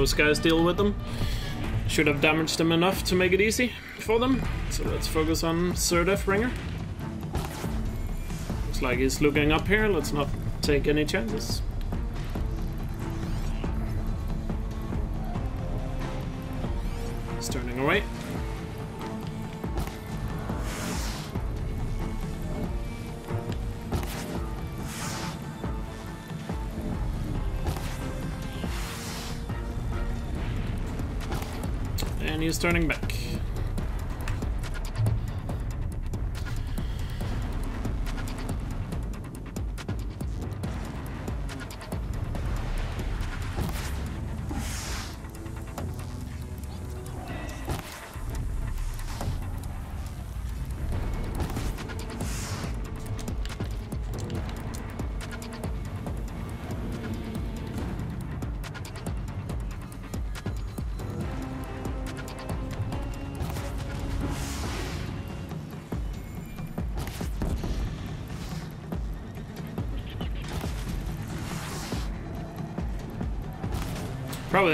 Those guys deal with them. Should have damaged them enough to make it easy for them. So let's focus on Sir Deathbringer. Looks like he's looking up here. Let's not take any chances. Turning back.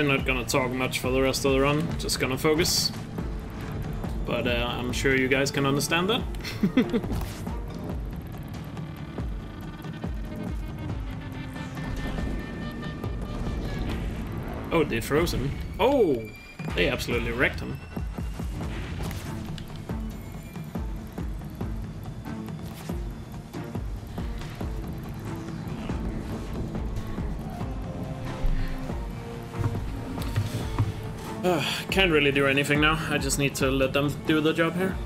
Not gonna talk much for the rest of the run, just gonna focus. But uh, I'm sure you guys can understand that. oh, they froze him. Oh! They absolutely wrecked him. Can't really do anything now. I just need to let them do the job here.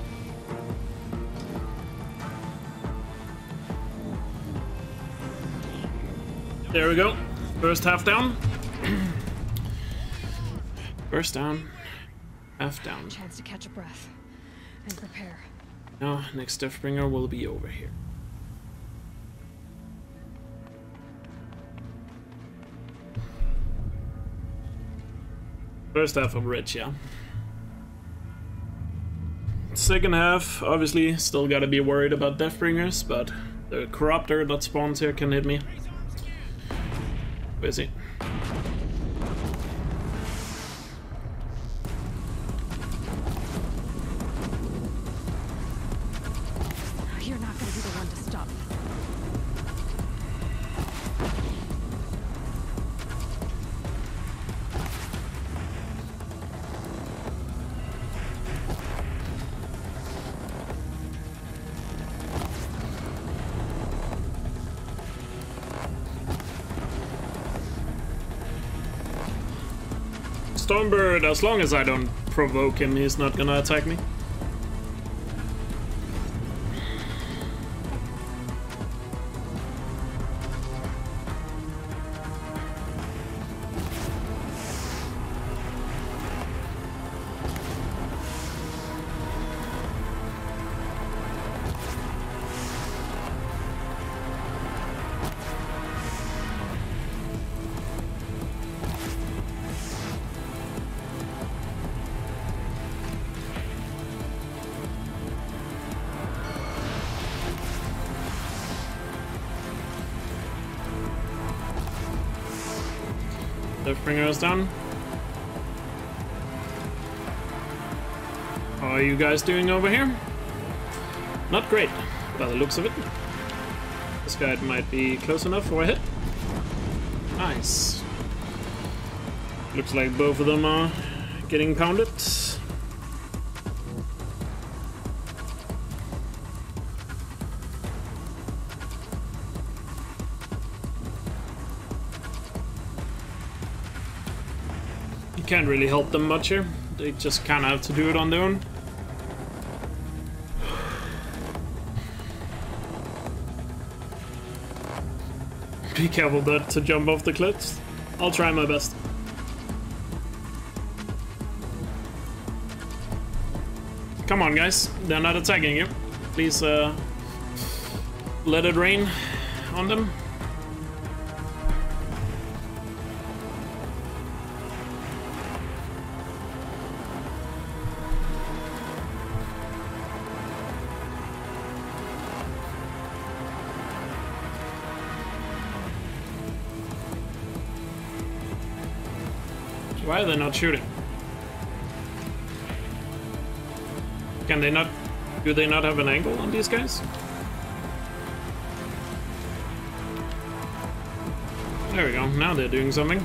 There we go. First half down. First down. Half down. Chance to catch a breath and prepare. Now, next Deathbringer will be over here. First half of Ridge, yeah. Second half, obviously, still gotta be worried about Deathbringers, but the Corruptor that spawns here can hit me. Where as long as I don't provoke him, he's not gonna attack me. Down. How are you guys doing over here? Not great, by the looks of it. This guy might be close enough for a hit. Nice. Looks like both of them are getting pounded. Can't really help them much here. They just kind of have to do it on their own. Be careful not to jump off the cliffs. I'll try my best. Come on, guys. They're not attacking you. Please, uh, let it rain on them. Why are they not shooting? Can they not... Do they not have an angle on these guys? There we go, now they're doing something.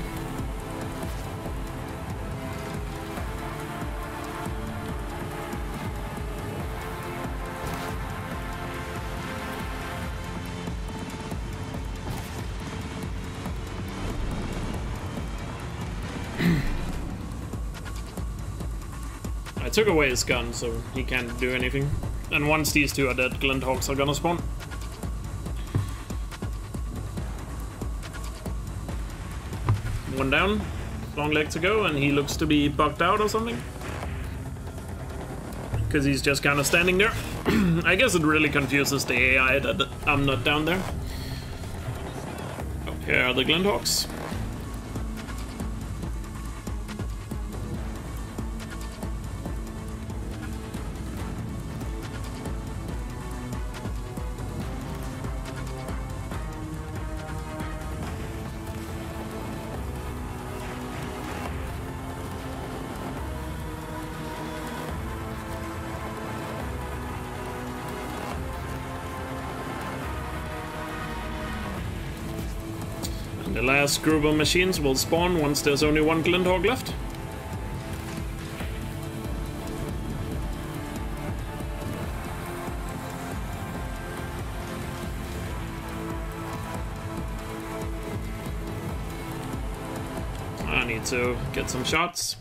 I took away his gun, so he can't do anything. And once these two are dead, Glinthawks are gonna spawn. One down, Longleg to go, and he looks to be bugged out or something. Because he's just kind of standing there. I guess it really confuses the AI that I'm not down there. Here are the Glinthawks. And the last group of machines will spawn once there's only one Glinthawk left. I need to get some shots.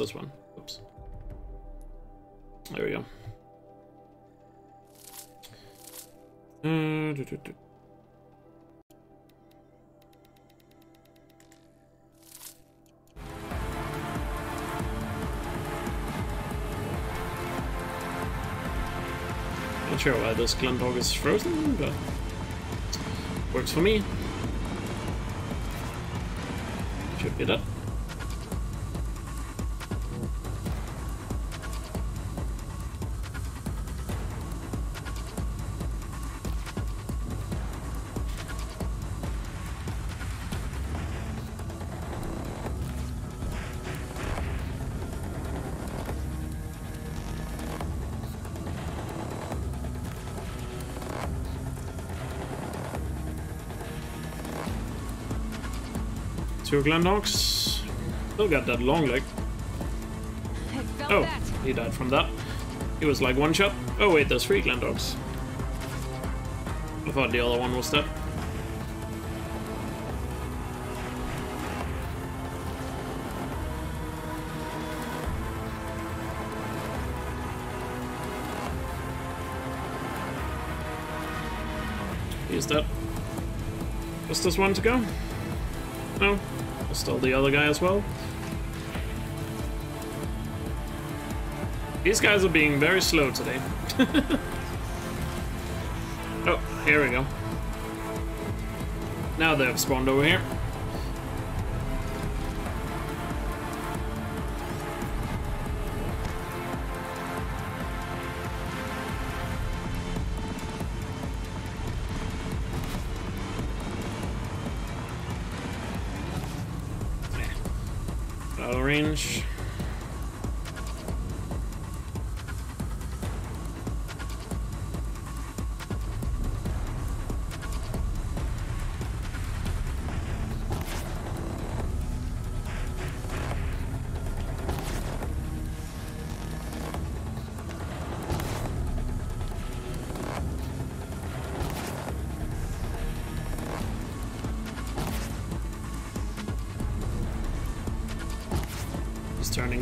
This one. Oops. There we go. Uh, do, do, do. Not sure why this Glinthawk is frozen, but works for me. Should be that. Two Glinthawks. Still got that Longleg. Oh, that. he died from that. He was like one shot. Oh wait, there's three Glinthawks. I thought the other one was dead. He's dead. Just this one to go? No. Still the other guy as well. These guys are being very slow today. oh, here we go. Now they've spawned over here.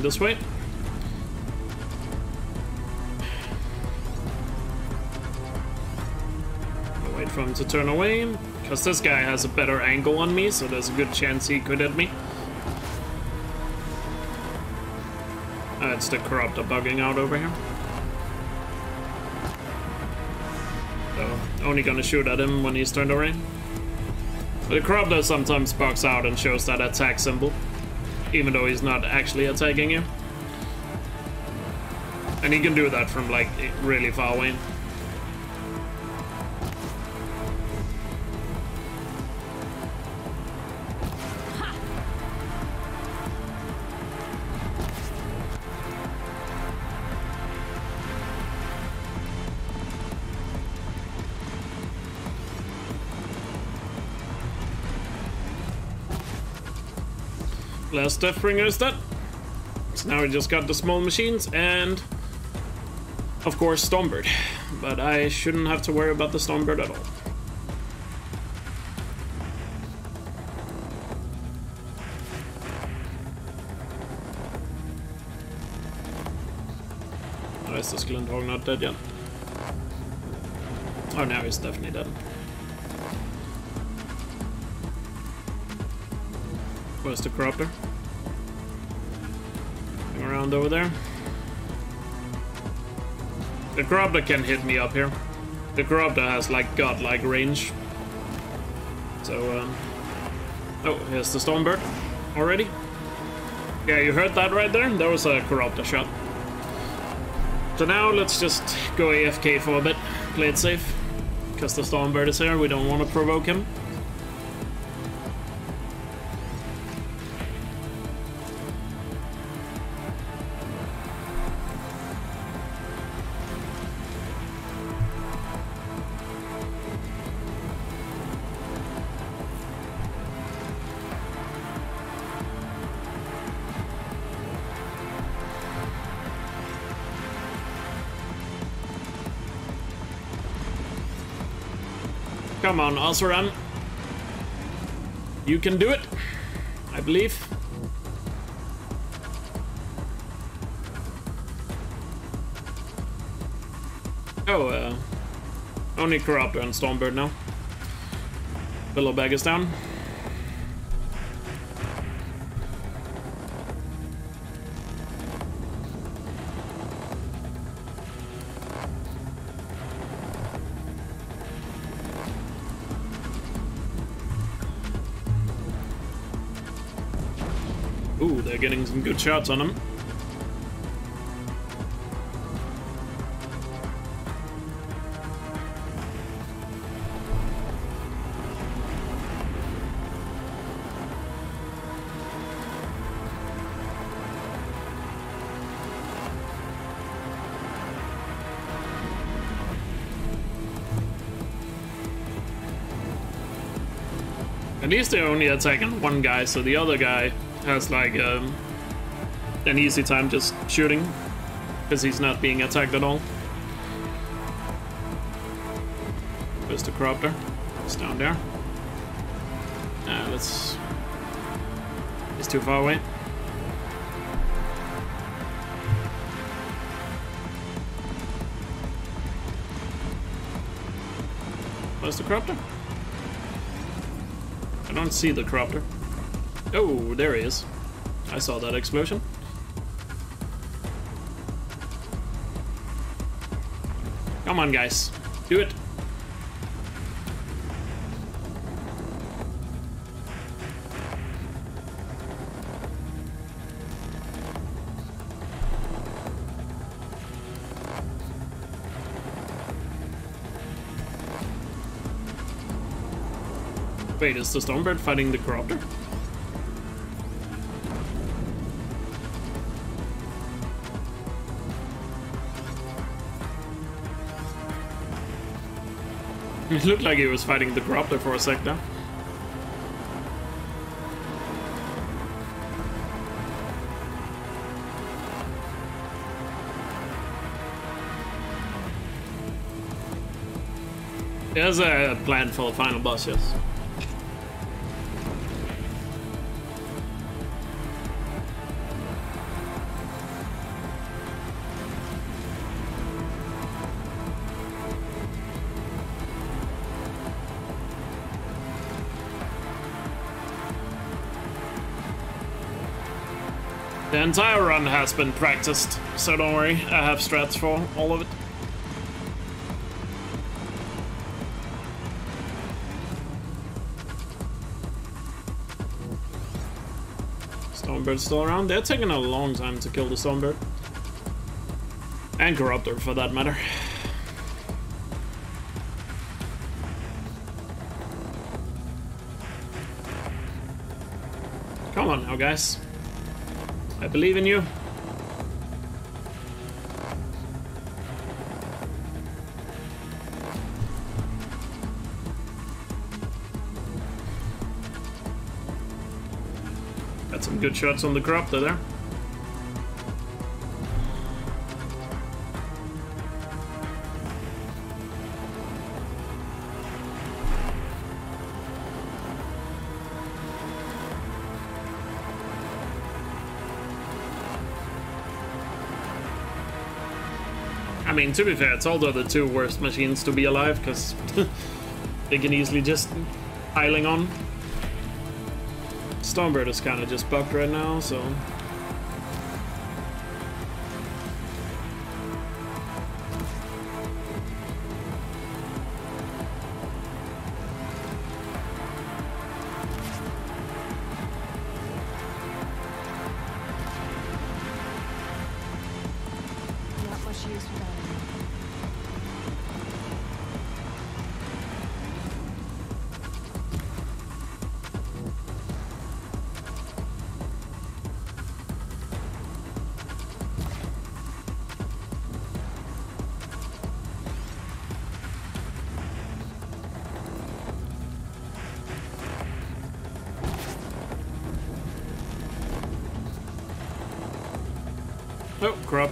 This way. I'll wait for him to turn away, because this guy has a better angle on me, so there's a good chance he could hit me. Uh, it's the Corruptor bugging out over here. So, only gonna shoot at him when he's turned away. The Corruptor sometimes bugs out and shows that attack symbol even though he's not actually attacking you. And he can do that from like really far away. Last Deathbringer is dead. So now we just got the small machines and, of course, Stormbird. But I shouldn't have to worry about the Stormbird at all. Oh, is this Glinthawk not dead yet? Oh, now he's definitely dead. Where's the Corruptor? Around over there. The Corruptor can hit me up here. The Corruptor has like godlike range. So, um... Oh, here's the Stormbird. Already? Yeah, you heard that right there? That was a Corruptor shot. So now let's just go AFK for a bit. Play it safe. Because the Stormbird is here, we don't want to provoke him. On, Oseram. You can do it. I believe. Oh, uh, only Corruptor and Stormbird now. Bellowback is down. Getting some good shots on him. At least they're only attacking one guy, so the other guy has like um, an easy time just shooting. Because he's not being attacked at all. Where's the Corruptor? It's down there. Uh, let's... He's too far away. Where's the Corruptor? I don't see the Corruptor. Oh, there he is. I saw that explosion. Come on, guys. Do it. Wait, is the Stormbird fighting the Corruptor? It looked like he was fighting the Corruptor for a sec there. There's a plan for the final boss, yes. Entire run has been practiced, so don't worry, I have strats for all of it. Stormbird's still around. They're taking a long time to kill the Stonebird. And Corruptor, for that matter. Come on now, guys. I believe in you. Got some good shots on the crop there. Mean, to be fair, it's all the two worst machines to be alive, because they can easily just piling on. Stormbird is kind of just bugged right now, so...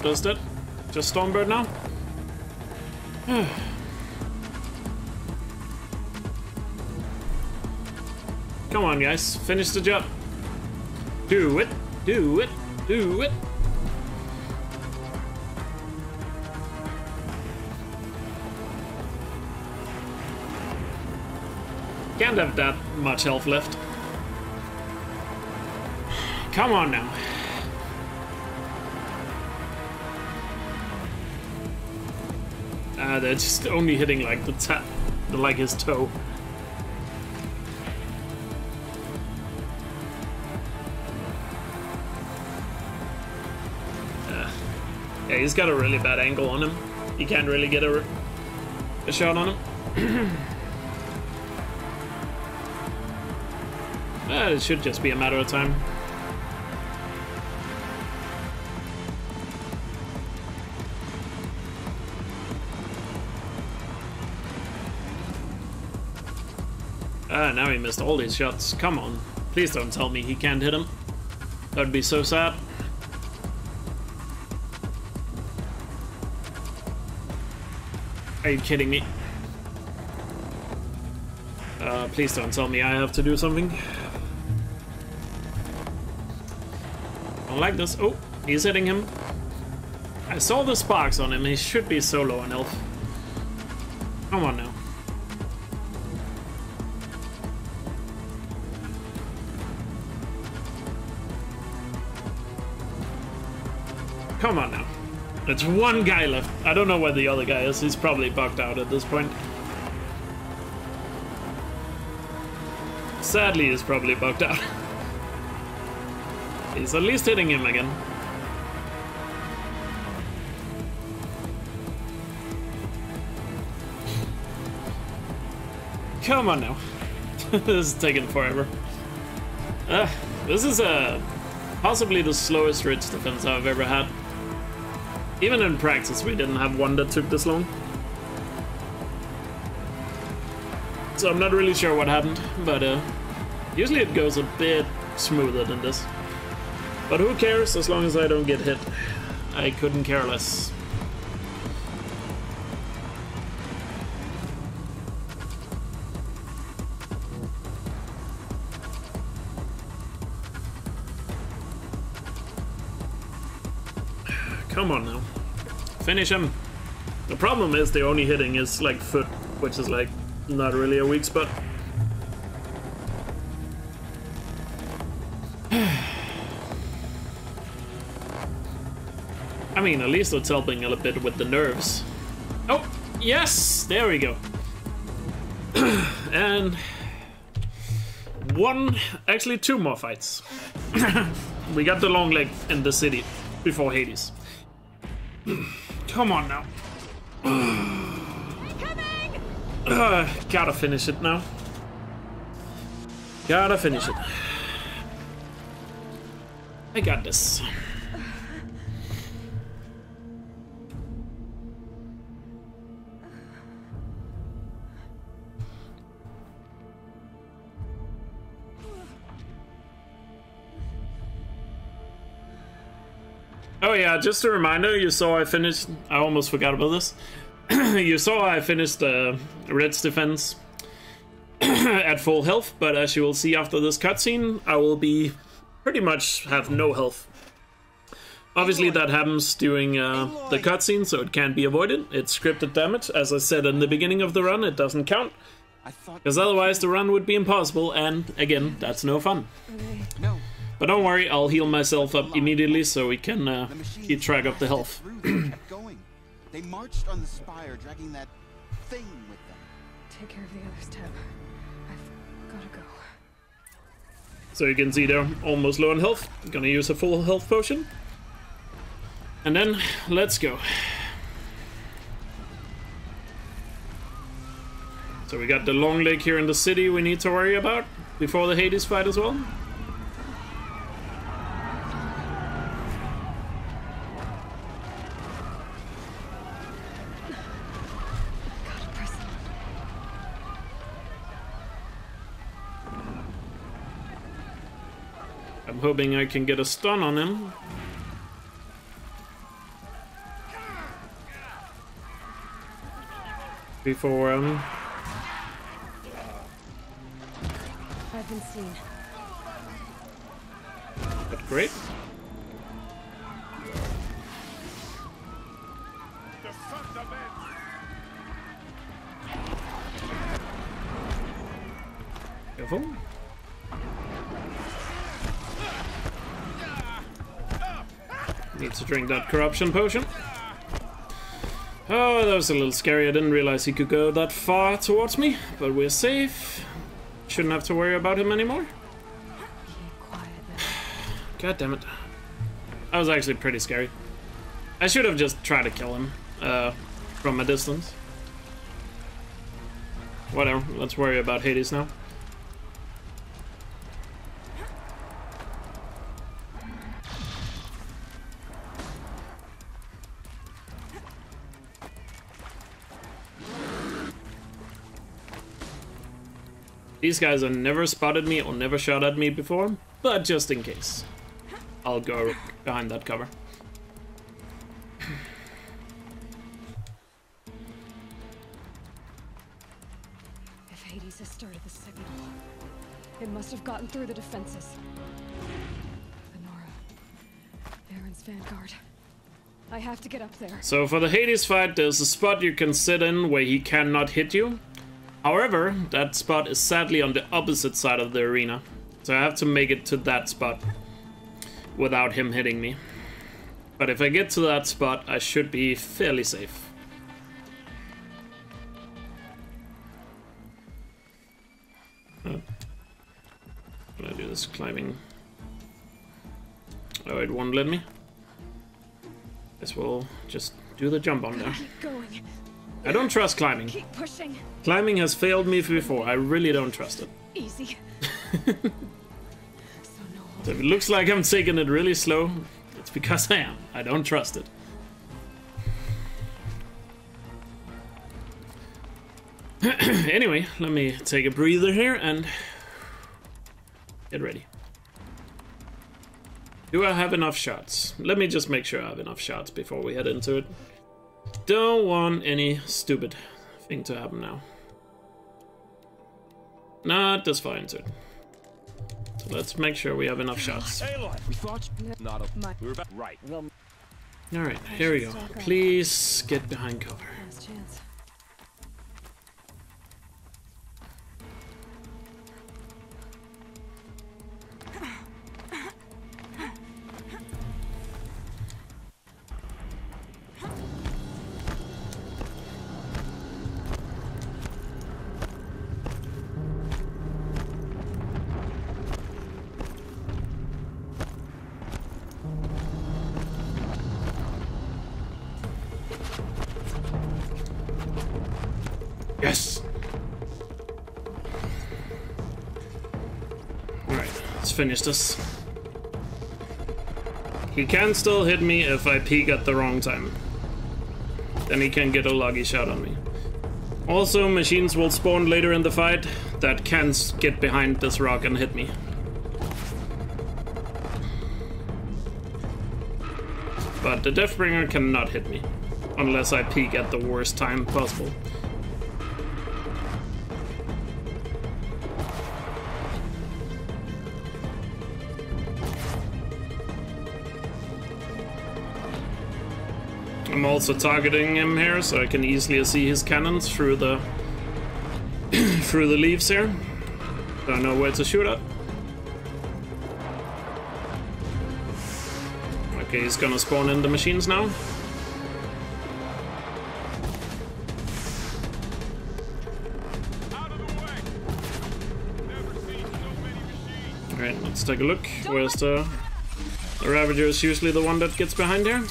does that. Just Stormbird now? Hmm. Come on, guys. Finish the job. Do it. Do it. Do it. Can't have that much health left. Come on now. They're just only hitting like the tap, the like his toe. Uh, yeah, he's got a really bad angle on him. He can't really get a, a shot on him. Uh, it should just be a matter of time. Now he missed all these shots. Come on. Please don't tell me he can't hit him. That'd be so sad. Are you kidding me? Uh, please don't tell me I have to do something. I don't like this. Oh, he's hitting him. I saw the sparks on him. He should be so low on health. Come on now. One guy left. I don't know where the other guy is. He's probably bugged out at this point. Sadly, he's probably bugged out. he's at least hitting him again. Come on now. this is taking forever. Uh, this is uh, possibly the slowest ridge defense I've ever had. Even in practice, we didn't have one that took this long. So I'm not really sure what happened, but uh, usually it goes a bit smoother than this. But who cares as long as I don't get hit? I couldn't care less. Finish him. The problem is the only hitting is like foot, which is like not really a weak spot. I mean, at least it's helping a little bit with the nerves. Oh, yes! There we go. and one, actually two more fights. we got the Longleg in the city before Hades. Come on now. Uh, gotta finish it now. Gotta finish it. I got this. Yeah, just a reminder, you saw I finished, I almost forgot about this. you saw I finished uh, Ridge defense at full health, but as you will see after this cutscene, I will be pretty much have no health. Obviously that happens during uh, the cutscene, so it can't be avoided. It's scripted damage. As I said in the beginning of the run, it doesn't count. Because otherwise the run would be impossible, and again, that's no fun. No. But don't worry, I'll heal myself up immediately so we can uh, keep track of the health. They marched on the spire, dragging that thing with them. Take care of the others, Teb. I've gotta go. So you can see they're almost low on health. I'm Gonna use a full health potion. And then, let's go. So we got the Longleg here in the city we need to worry about before the Hades fight as well. I'm hoping I can get a stun on him. Before, um... I've been seen. But great. Careful. Need to drink that corruption potion. Oh, that was a little scary. I didn't realize he could go that far towards me, but we're safe. Shouldn't have to worry about him anymore. God damn it. That was actually pretty scary. I should have just tried to kill him uh, from a distance. Whatever, let's worry about Hades now. These guys have never spotted me or never shot at me before, but just in case. I'll go behind that cover. If Hades has started the signal. It must have gotten through the defenses. Lenora. Baron's vanguard. I have to get up there. So for the Hades fight, there's a spot you can sit in where he cannot hit you. However, that spot is sadly on the opposite side of the arena. So I have to make it to that spot without him hitting me. But if I get to that spot, I should be fairly safe. Oh. Can I do this climbing? Oh, it won't let me. Guess we'll just do the jump on there. I don't trust climbing. Keep pushing. Climbing has failed me before. I really don't trust it. Easy. So if it looks like I'm taking it really slow, it's because I am. I don't trust it. anyway, let me take a breather here and get ready. Do I have enough shots? Let me just make sure I have enough shots before we head into it. Don't want any stupid thing to happen now. Not this far into it. So let's make sure we have enough shots. Aloy, we thought not a. We were about right. Alright, here we go. Please get behind cover. Finish this. He can still hit me if I peek at the wrong time. Then he can get a loggy shot on me. Also, machines will spawn later in the fight that can get behind this rock and hit me. But the Deathbringer cannot hit me. Unless I peek at the worst time possible. Also targeting him here, so I can easily see his cannons through the through the leaves here. Don't know where to shoot at. Okay, he's gonna spawn in the machines now. Alright, let's take a look. Where's the... The Ravager is usually the one that gets behind here.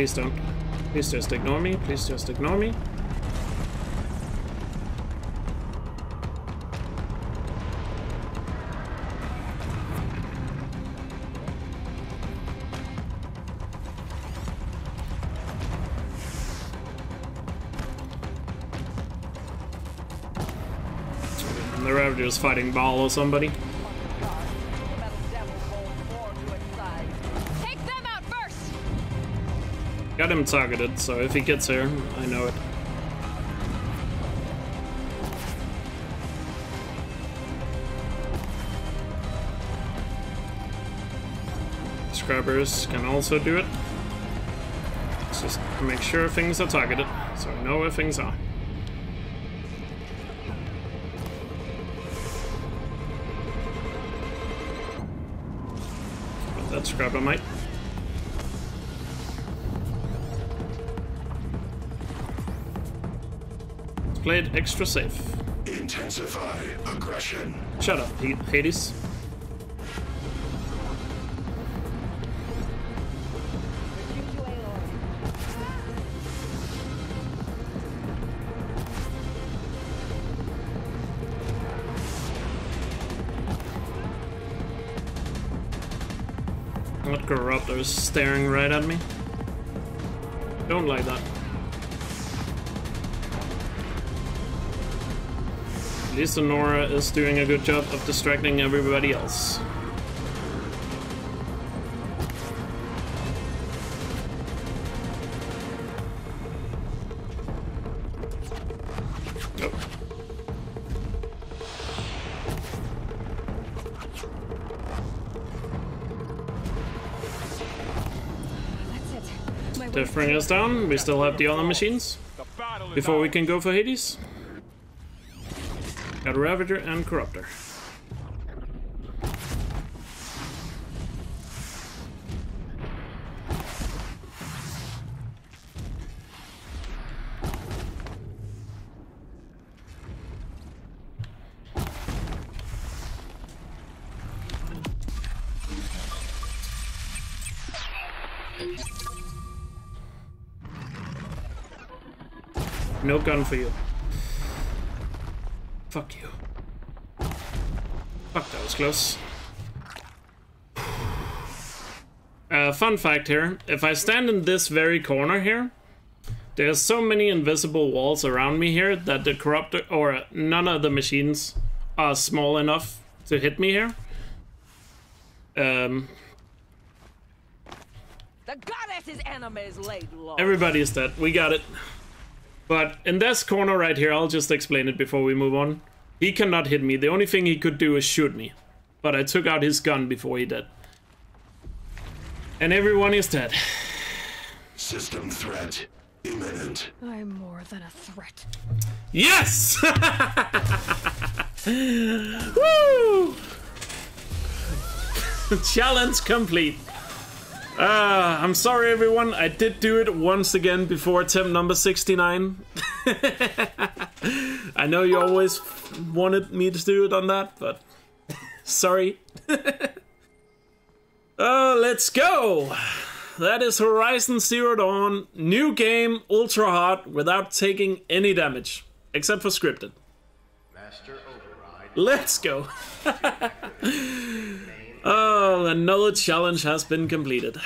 Please don't. Please just ignore me. Please just ignore me. The Ravager is fighting Varl or somebody. Got him targeted, so if he gets here, I know it. Scrubbers can also do it. Let's just make sure things are targeted, so I know where things are. But that scrubber might. Play it extra safe. Intensify aggression. Shut up, Hades. What corruptor is staring right at me? Don't like that. least Sonora is doing a good job of distracting everybody else. Deathbringer down. We still have the other machines. Before we can go for Hades. Got Ravager and Corruptor. No gun for you. Fuck you. Fuck, that was close. Uh, fun fact here, if I stand in this very corner here, there's so many invisible walls around me here that the corruptor, or none of the machines are small enough to hit me here. Um, The goddess's enemies laid low. Everybody is dead. We got it. But in this corner right here, I'll just explain it before we move on. He cannot hit me. The only thing he could do is shoot me. But I took out his gun before he did. And everyone is dead. System threat imminent. I'm more than a threat. Yes! Woo! Challenge complete. Uh, I'm sorry, everyone. I did do it once again before attempt number 69. I know you always wanted me to do it on that, but sorry. uh, let's go. That is Horizon Zero Dawn. New game, ultra hard, without taking any damage. Except for scripted. Master override. Let's go. oh, another challenge has been completed.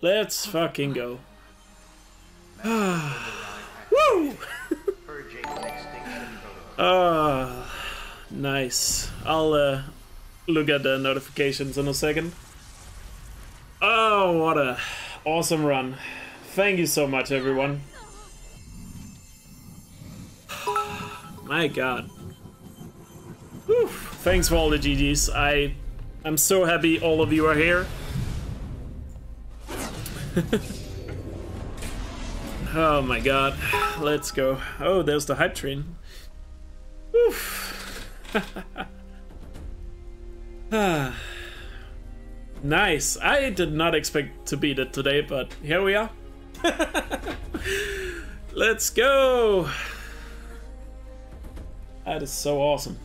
Let's fucking go. Woo! Ah, nice. I'll uh, look at the notifications in a second. Oh, what a awesome run. Thank you so much, everyone. My god. Whew. Thanks for all the GGs. I am so happy all of you are here. oh my god. Let's go. Oh, there's the hype train. Oof. Nice. I did not expect to beat it today, but here we are. Let's go. That is so awesome.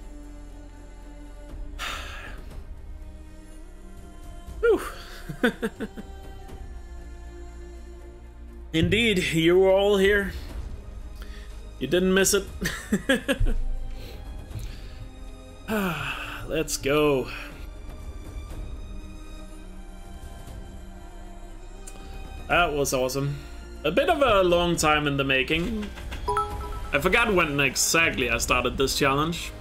Indeed, you were all here. You didn't miss it. Ah, let's go. That was awesome. A bit of a long time in the making. I forgot when exactly I started this challenge.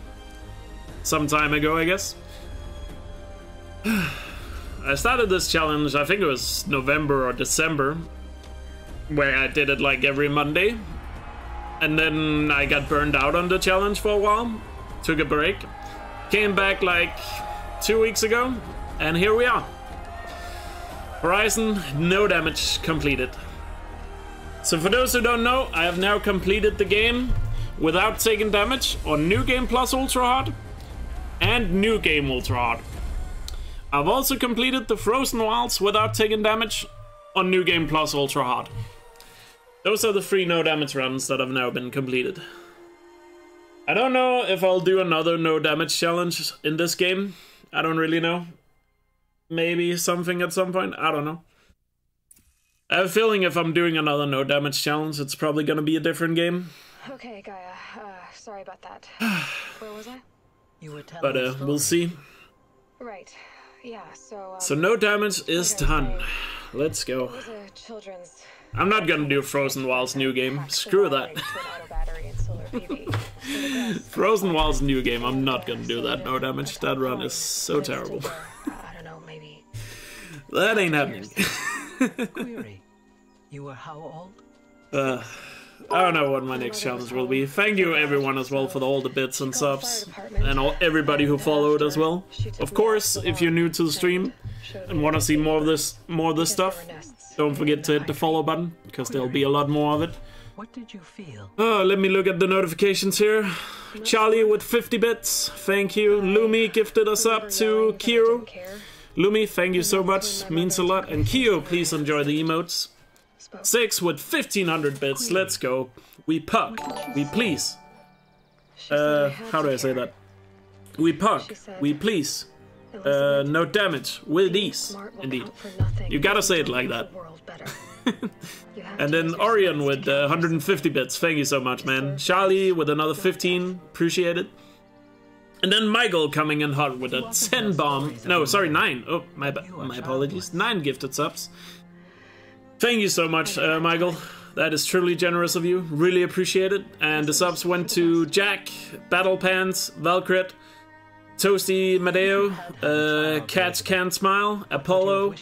Some time ago, I guess. I started this challenge, I think it was November or December, where I did it like every Monday. And then I got burned out on the challenge for a while, took a break, came back like two weeks ago, and here we are. Horizon, no damage completed. So for those who don't know, I have now completed the game without taking damage on New Game Plus Ultra Hard and New Game Ultra Hard. I've also completed the Frozen Wilds without taking damage on New Game Plus Ultra Hard. Those are the three no damage runs that have now been completed. I don't know if I'll do another no damage challenge in this game. I don't really know. Maybe something at some point. I don't know. I have a feeling if I'm doing another no damage challenge, it's probably gonna be a different game. Okay, Gaia. Uh, sorry about that. Where was I? You were telling But uh, we'll see. Right. Yeah. So. Um, So no damage is done. Let's go. It was a children's I'm not gonna do Frozen Wilds new game. Screw that. auto battery and solar PV. Frozen Wilds new game. I'm not gonna do that. No damage. That run is so terrible. I don't know. Maybe. that ain't happening. Query. You were how old? Uh, I don't know what my next challenge will be. Thank you everyone as well for all the bits and subs, and all, everybody who followed as well. Of course, if you're new to the stream and want to see more of this, more of this stuff, Don't forget to hit the follow button, because there'll be a lot more of it. What did you feel? Oh, let me look at the notifications here. Charlie with 50 bits, thank you. Lumi gifted us up to Kiro. Lumi, thank you so much, means a lot. And Kyo, please enjoy the emotes. Six with 1500 bits, let's go. We puck, we please. Uh, how do I say that? We puck, we please. Uh, no damage, with ease, indeed. You gotta say it like that. and then Orion with uh, 150 bits, thank you so much, man. Charlie with another 15, appreciate it. And then Michael coming in hot with a 10 bomb. No, sorry, 9. Oh, my, my apologies. 9 gifted subs. Thank you so much, uh, Michael. That is truly generous of you. Really appreciate it. And the subs went to Jack, Battle Pants, Valcrit, Toasty Madeo, uh, Cats Can't Smile, Apollo,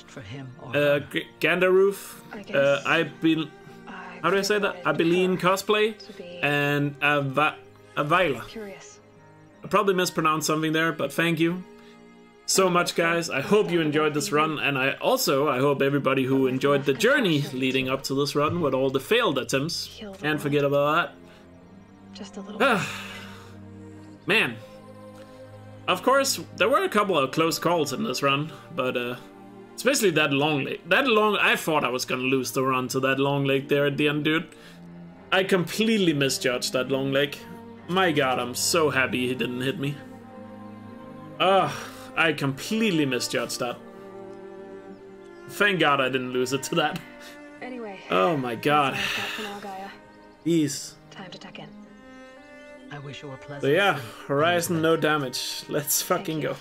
uh, G- Gandaroof, uh, I be, how do I say that? Abilene Cosplay, and Ava- Avila. I probably mispronounced something there, but thank you so much, guys. I hope you enjoyed this run, and I also I hope everybody who enjoyed the journey leading up to this run with all the failed attempts. Can't forget about that. Just a little. that. Man, of course there were a couple of close calls in this run, but uh, especially that Longleg. That long, I thought I was gonna lose the run to that Longleg there at the end, dude. I completely misjudged that Longleg. My god, I'm so happy he didn't hit me. Ugh, I completely misjudged that. Thank god I didn't lose it to that. Anyway. Oh my god. that's that for now, Gaia. Jeez. Time to tuck in. I wish you a pleasant So yeah. Horizon no damage. Let's fucking go.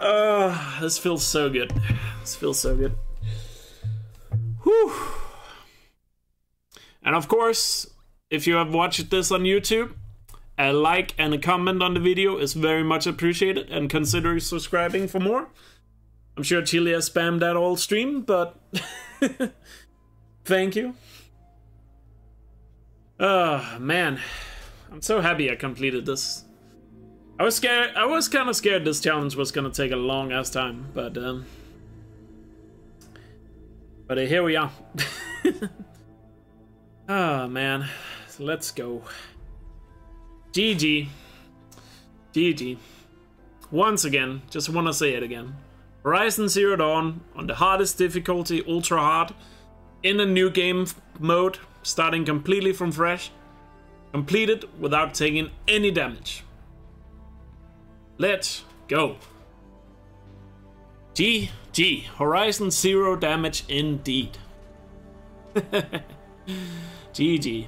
oh, this feels so good. This feels so good. Whew. And of course, if you have watched this on YouTube, a like and a comment on the video is very much appreciated and consider subscribing for more. I'm sure Chile has spammed that all stream, but thank you. Oh man, I'm so happy I completed this. I was scared. I was kind of scared this challenge was gonna take a long ass time, but um, but uh, here we are. oh man, let's go. GG, GG. Once again, just want to say it again. Horizon Zero Dawn on the hardest difficulty, ultra hard, in a new game mode, starting completely from fresh, completed without taking any damage. Let's go. GG. Horizon Zero damage indeed. GG.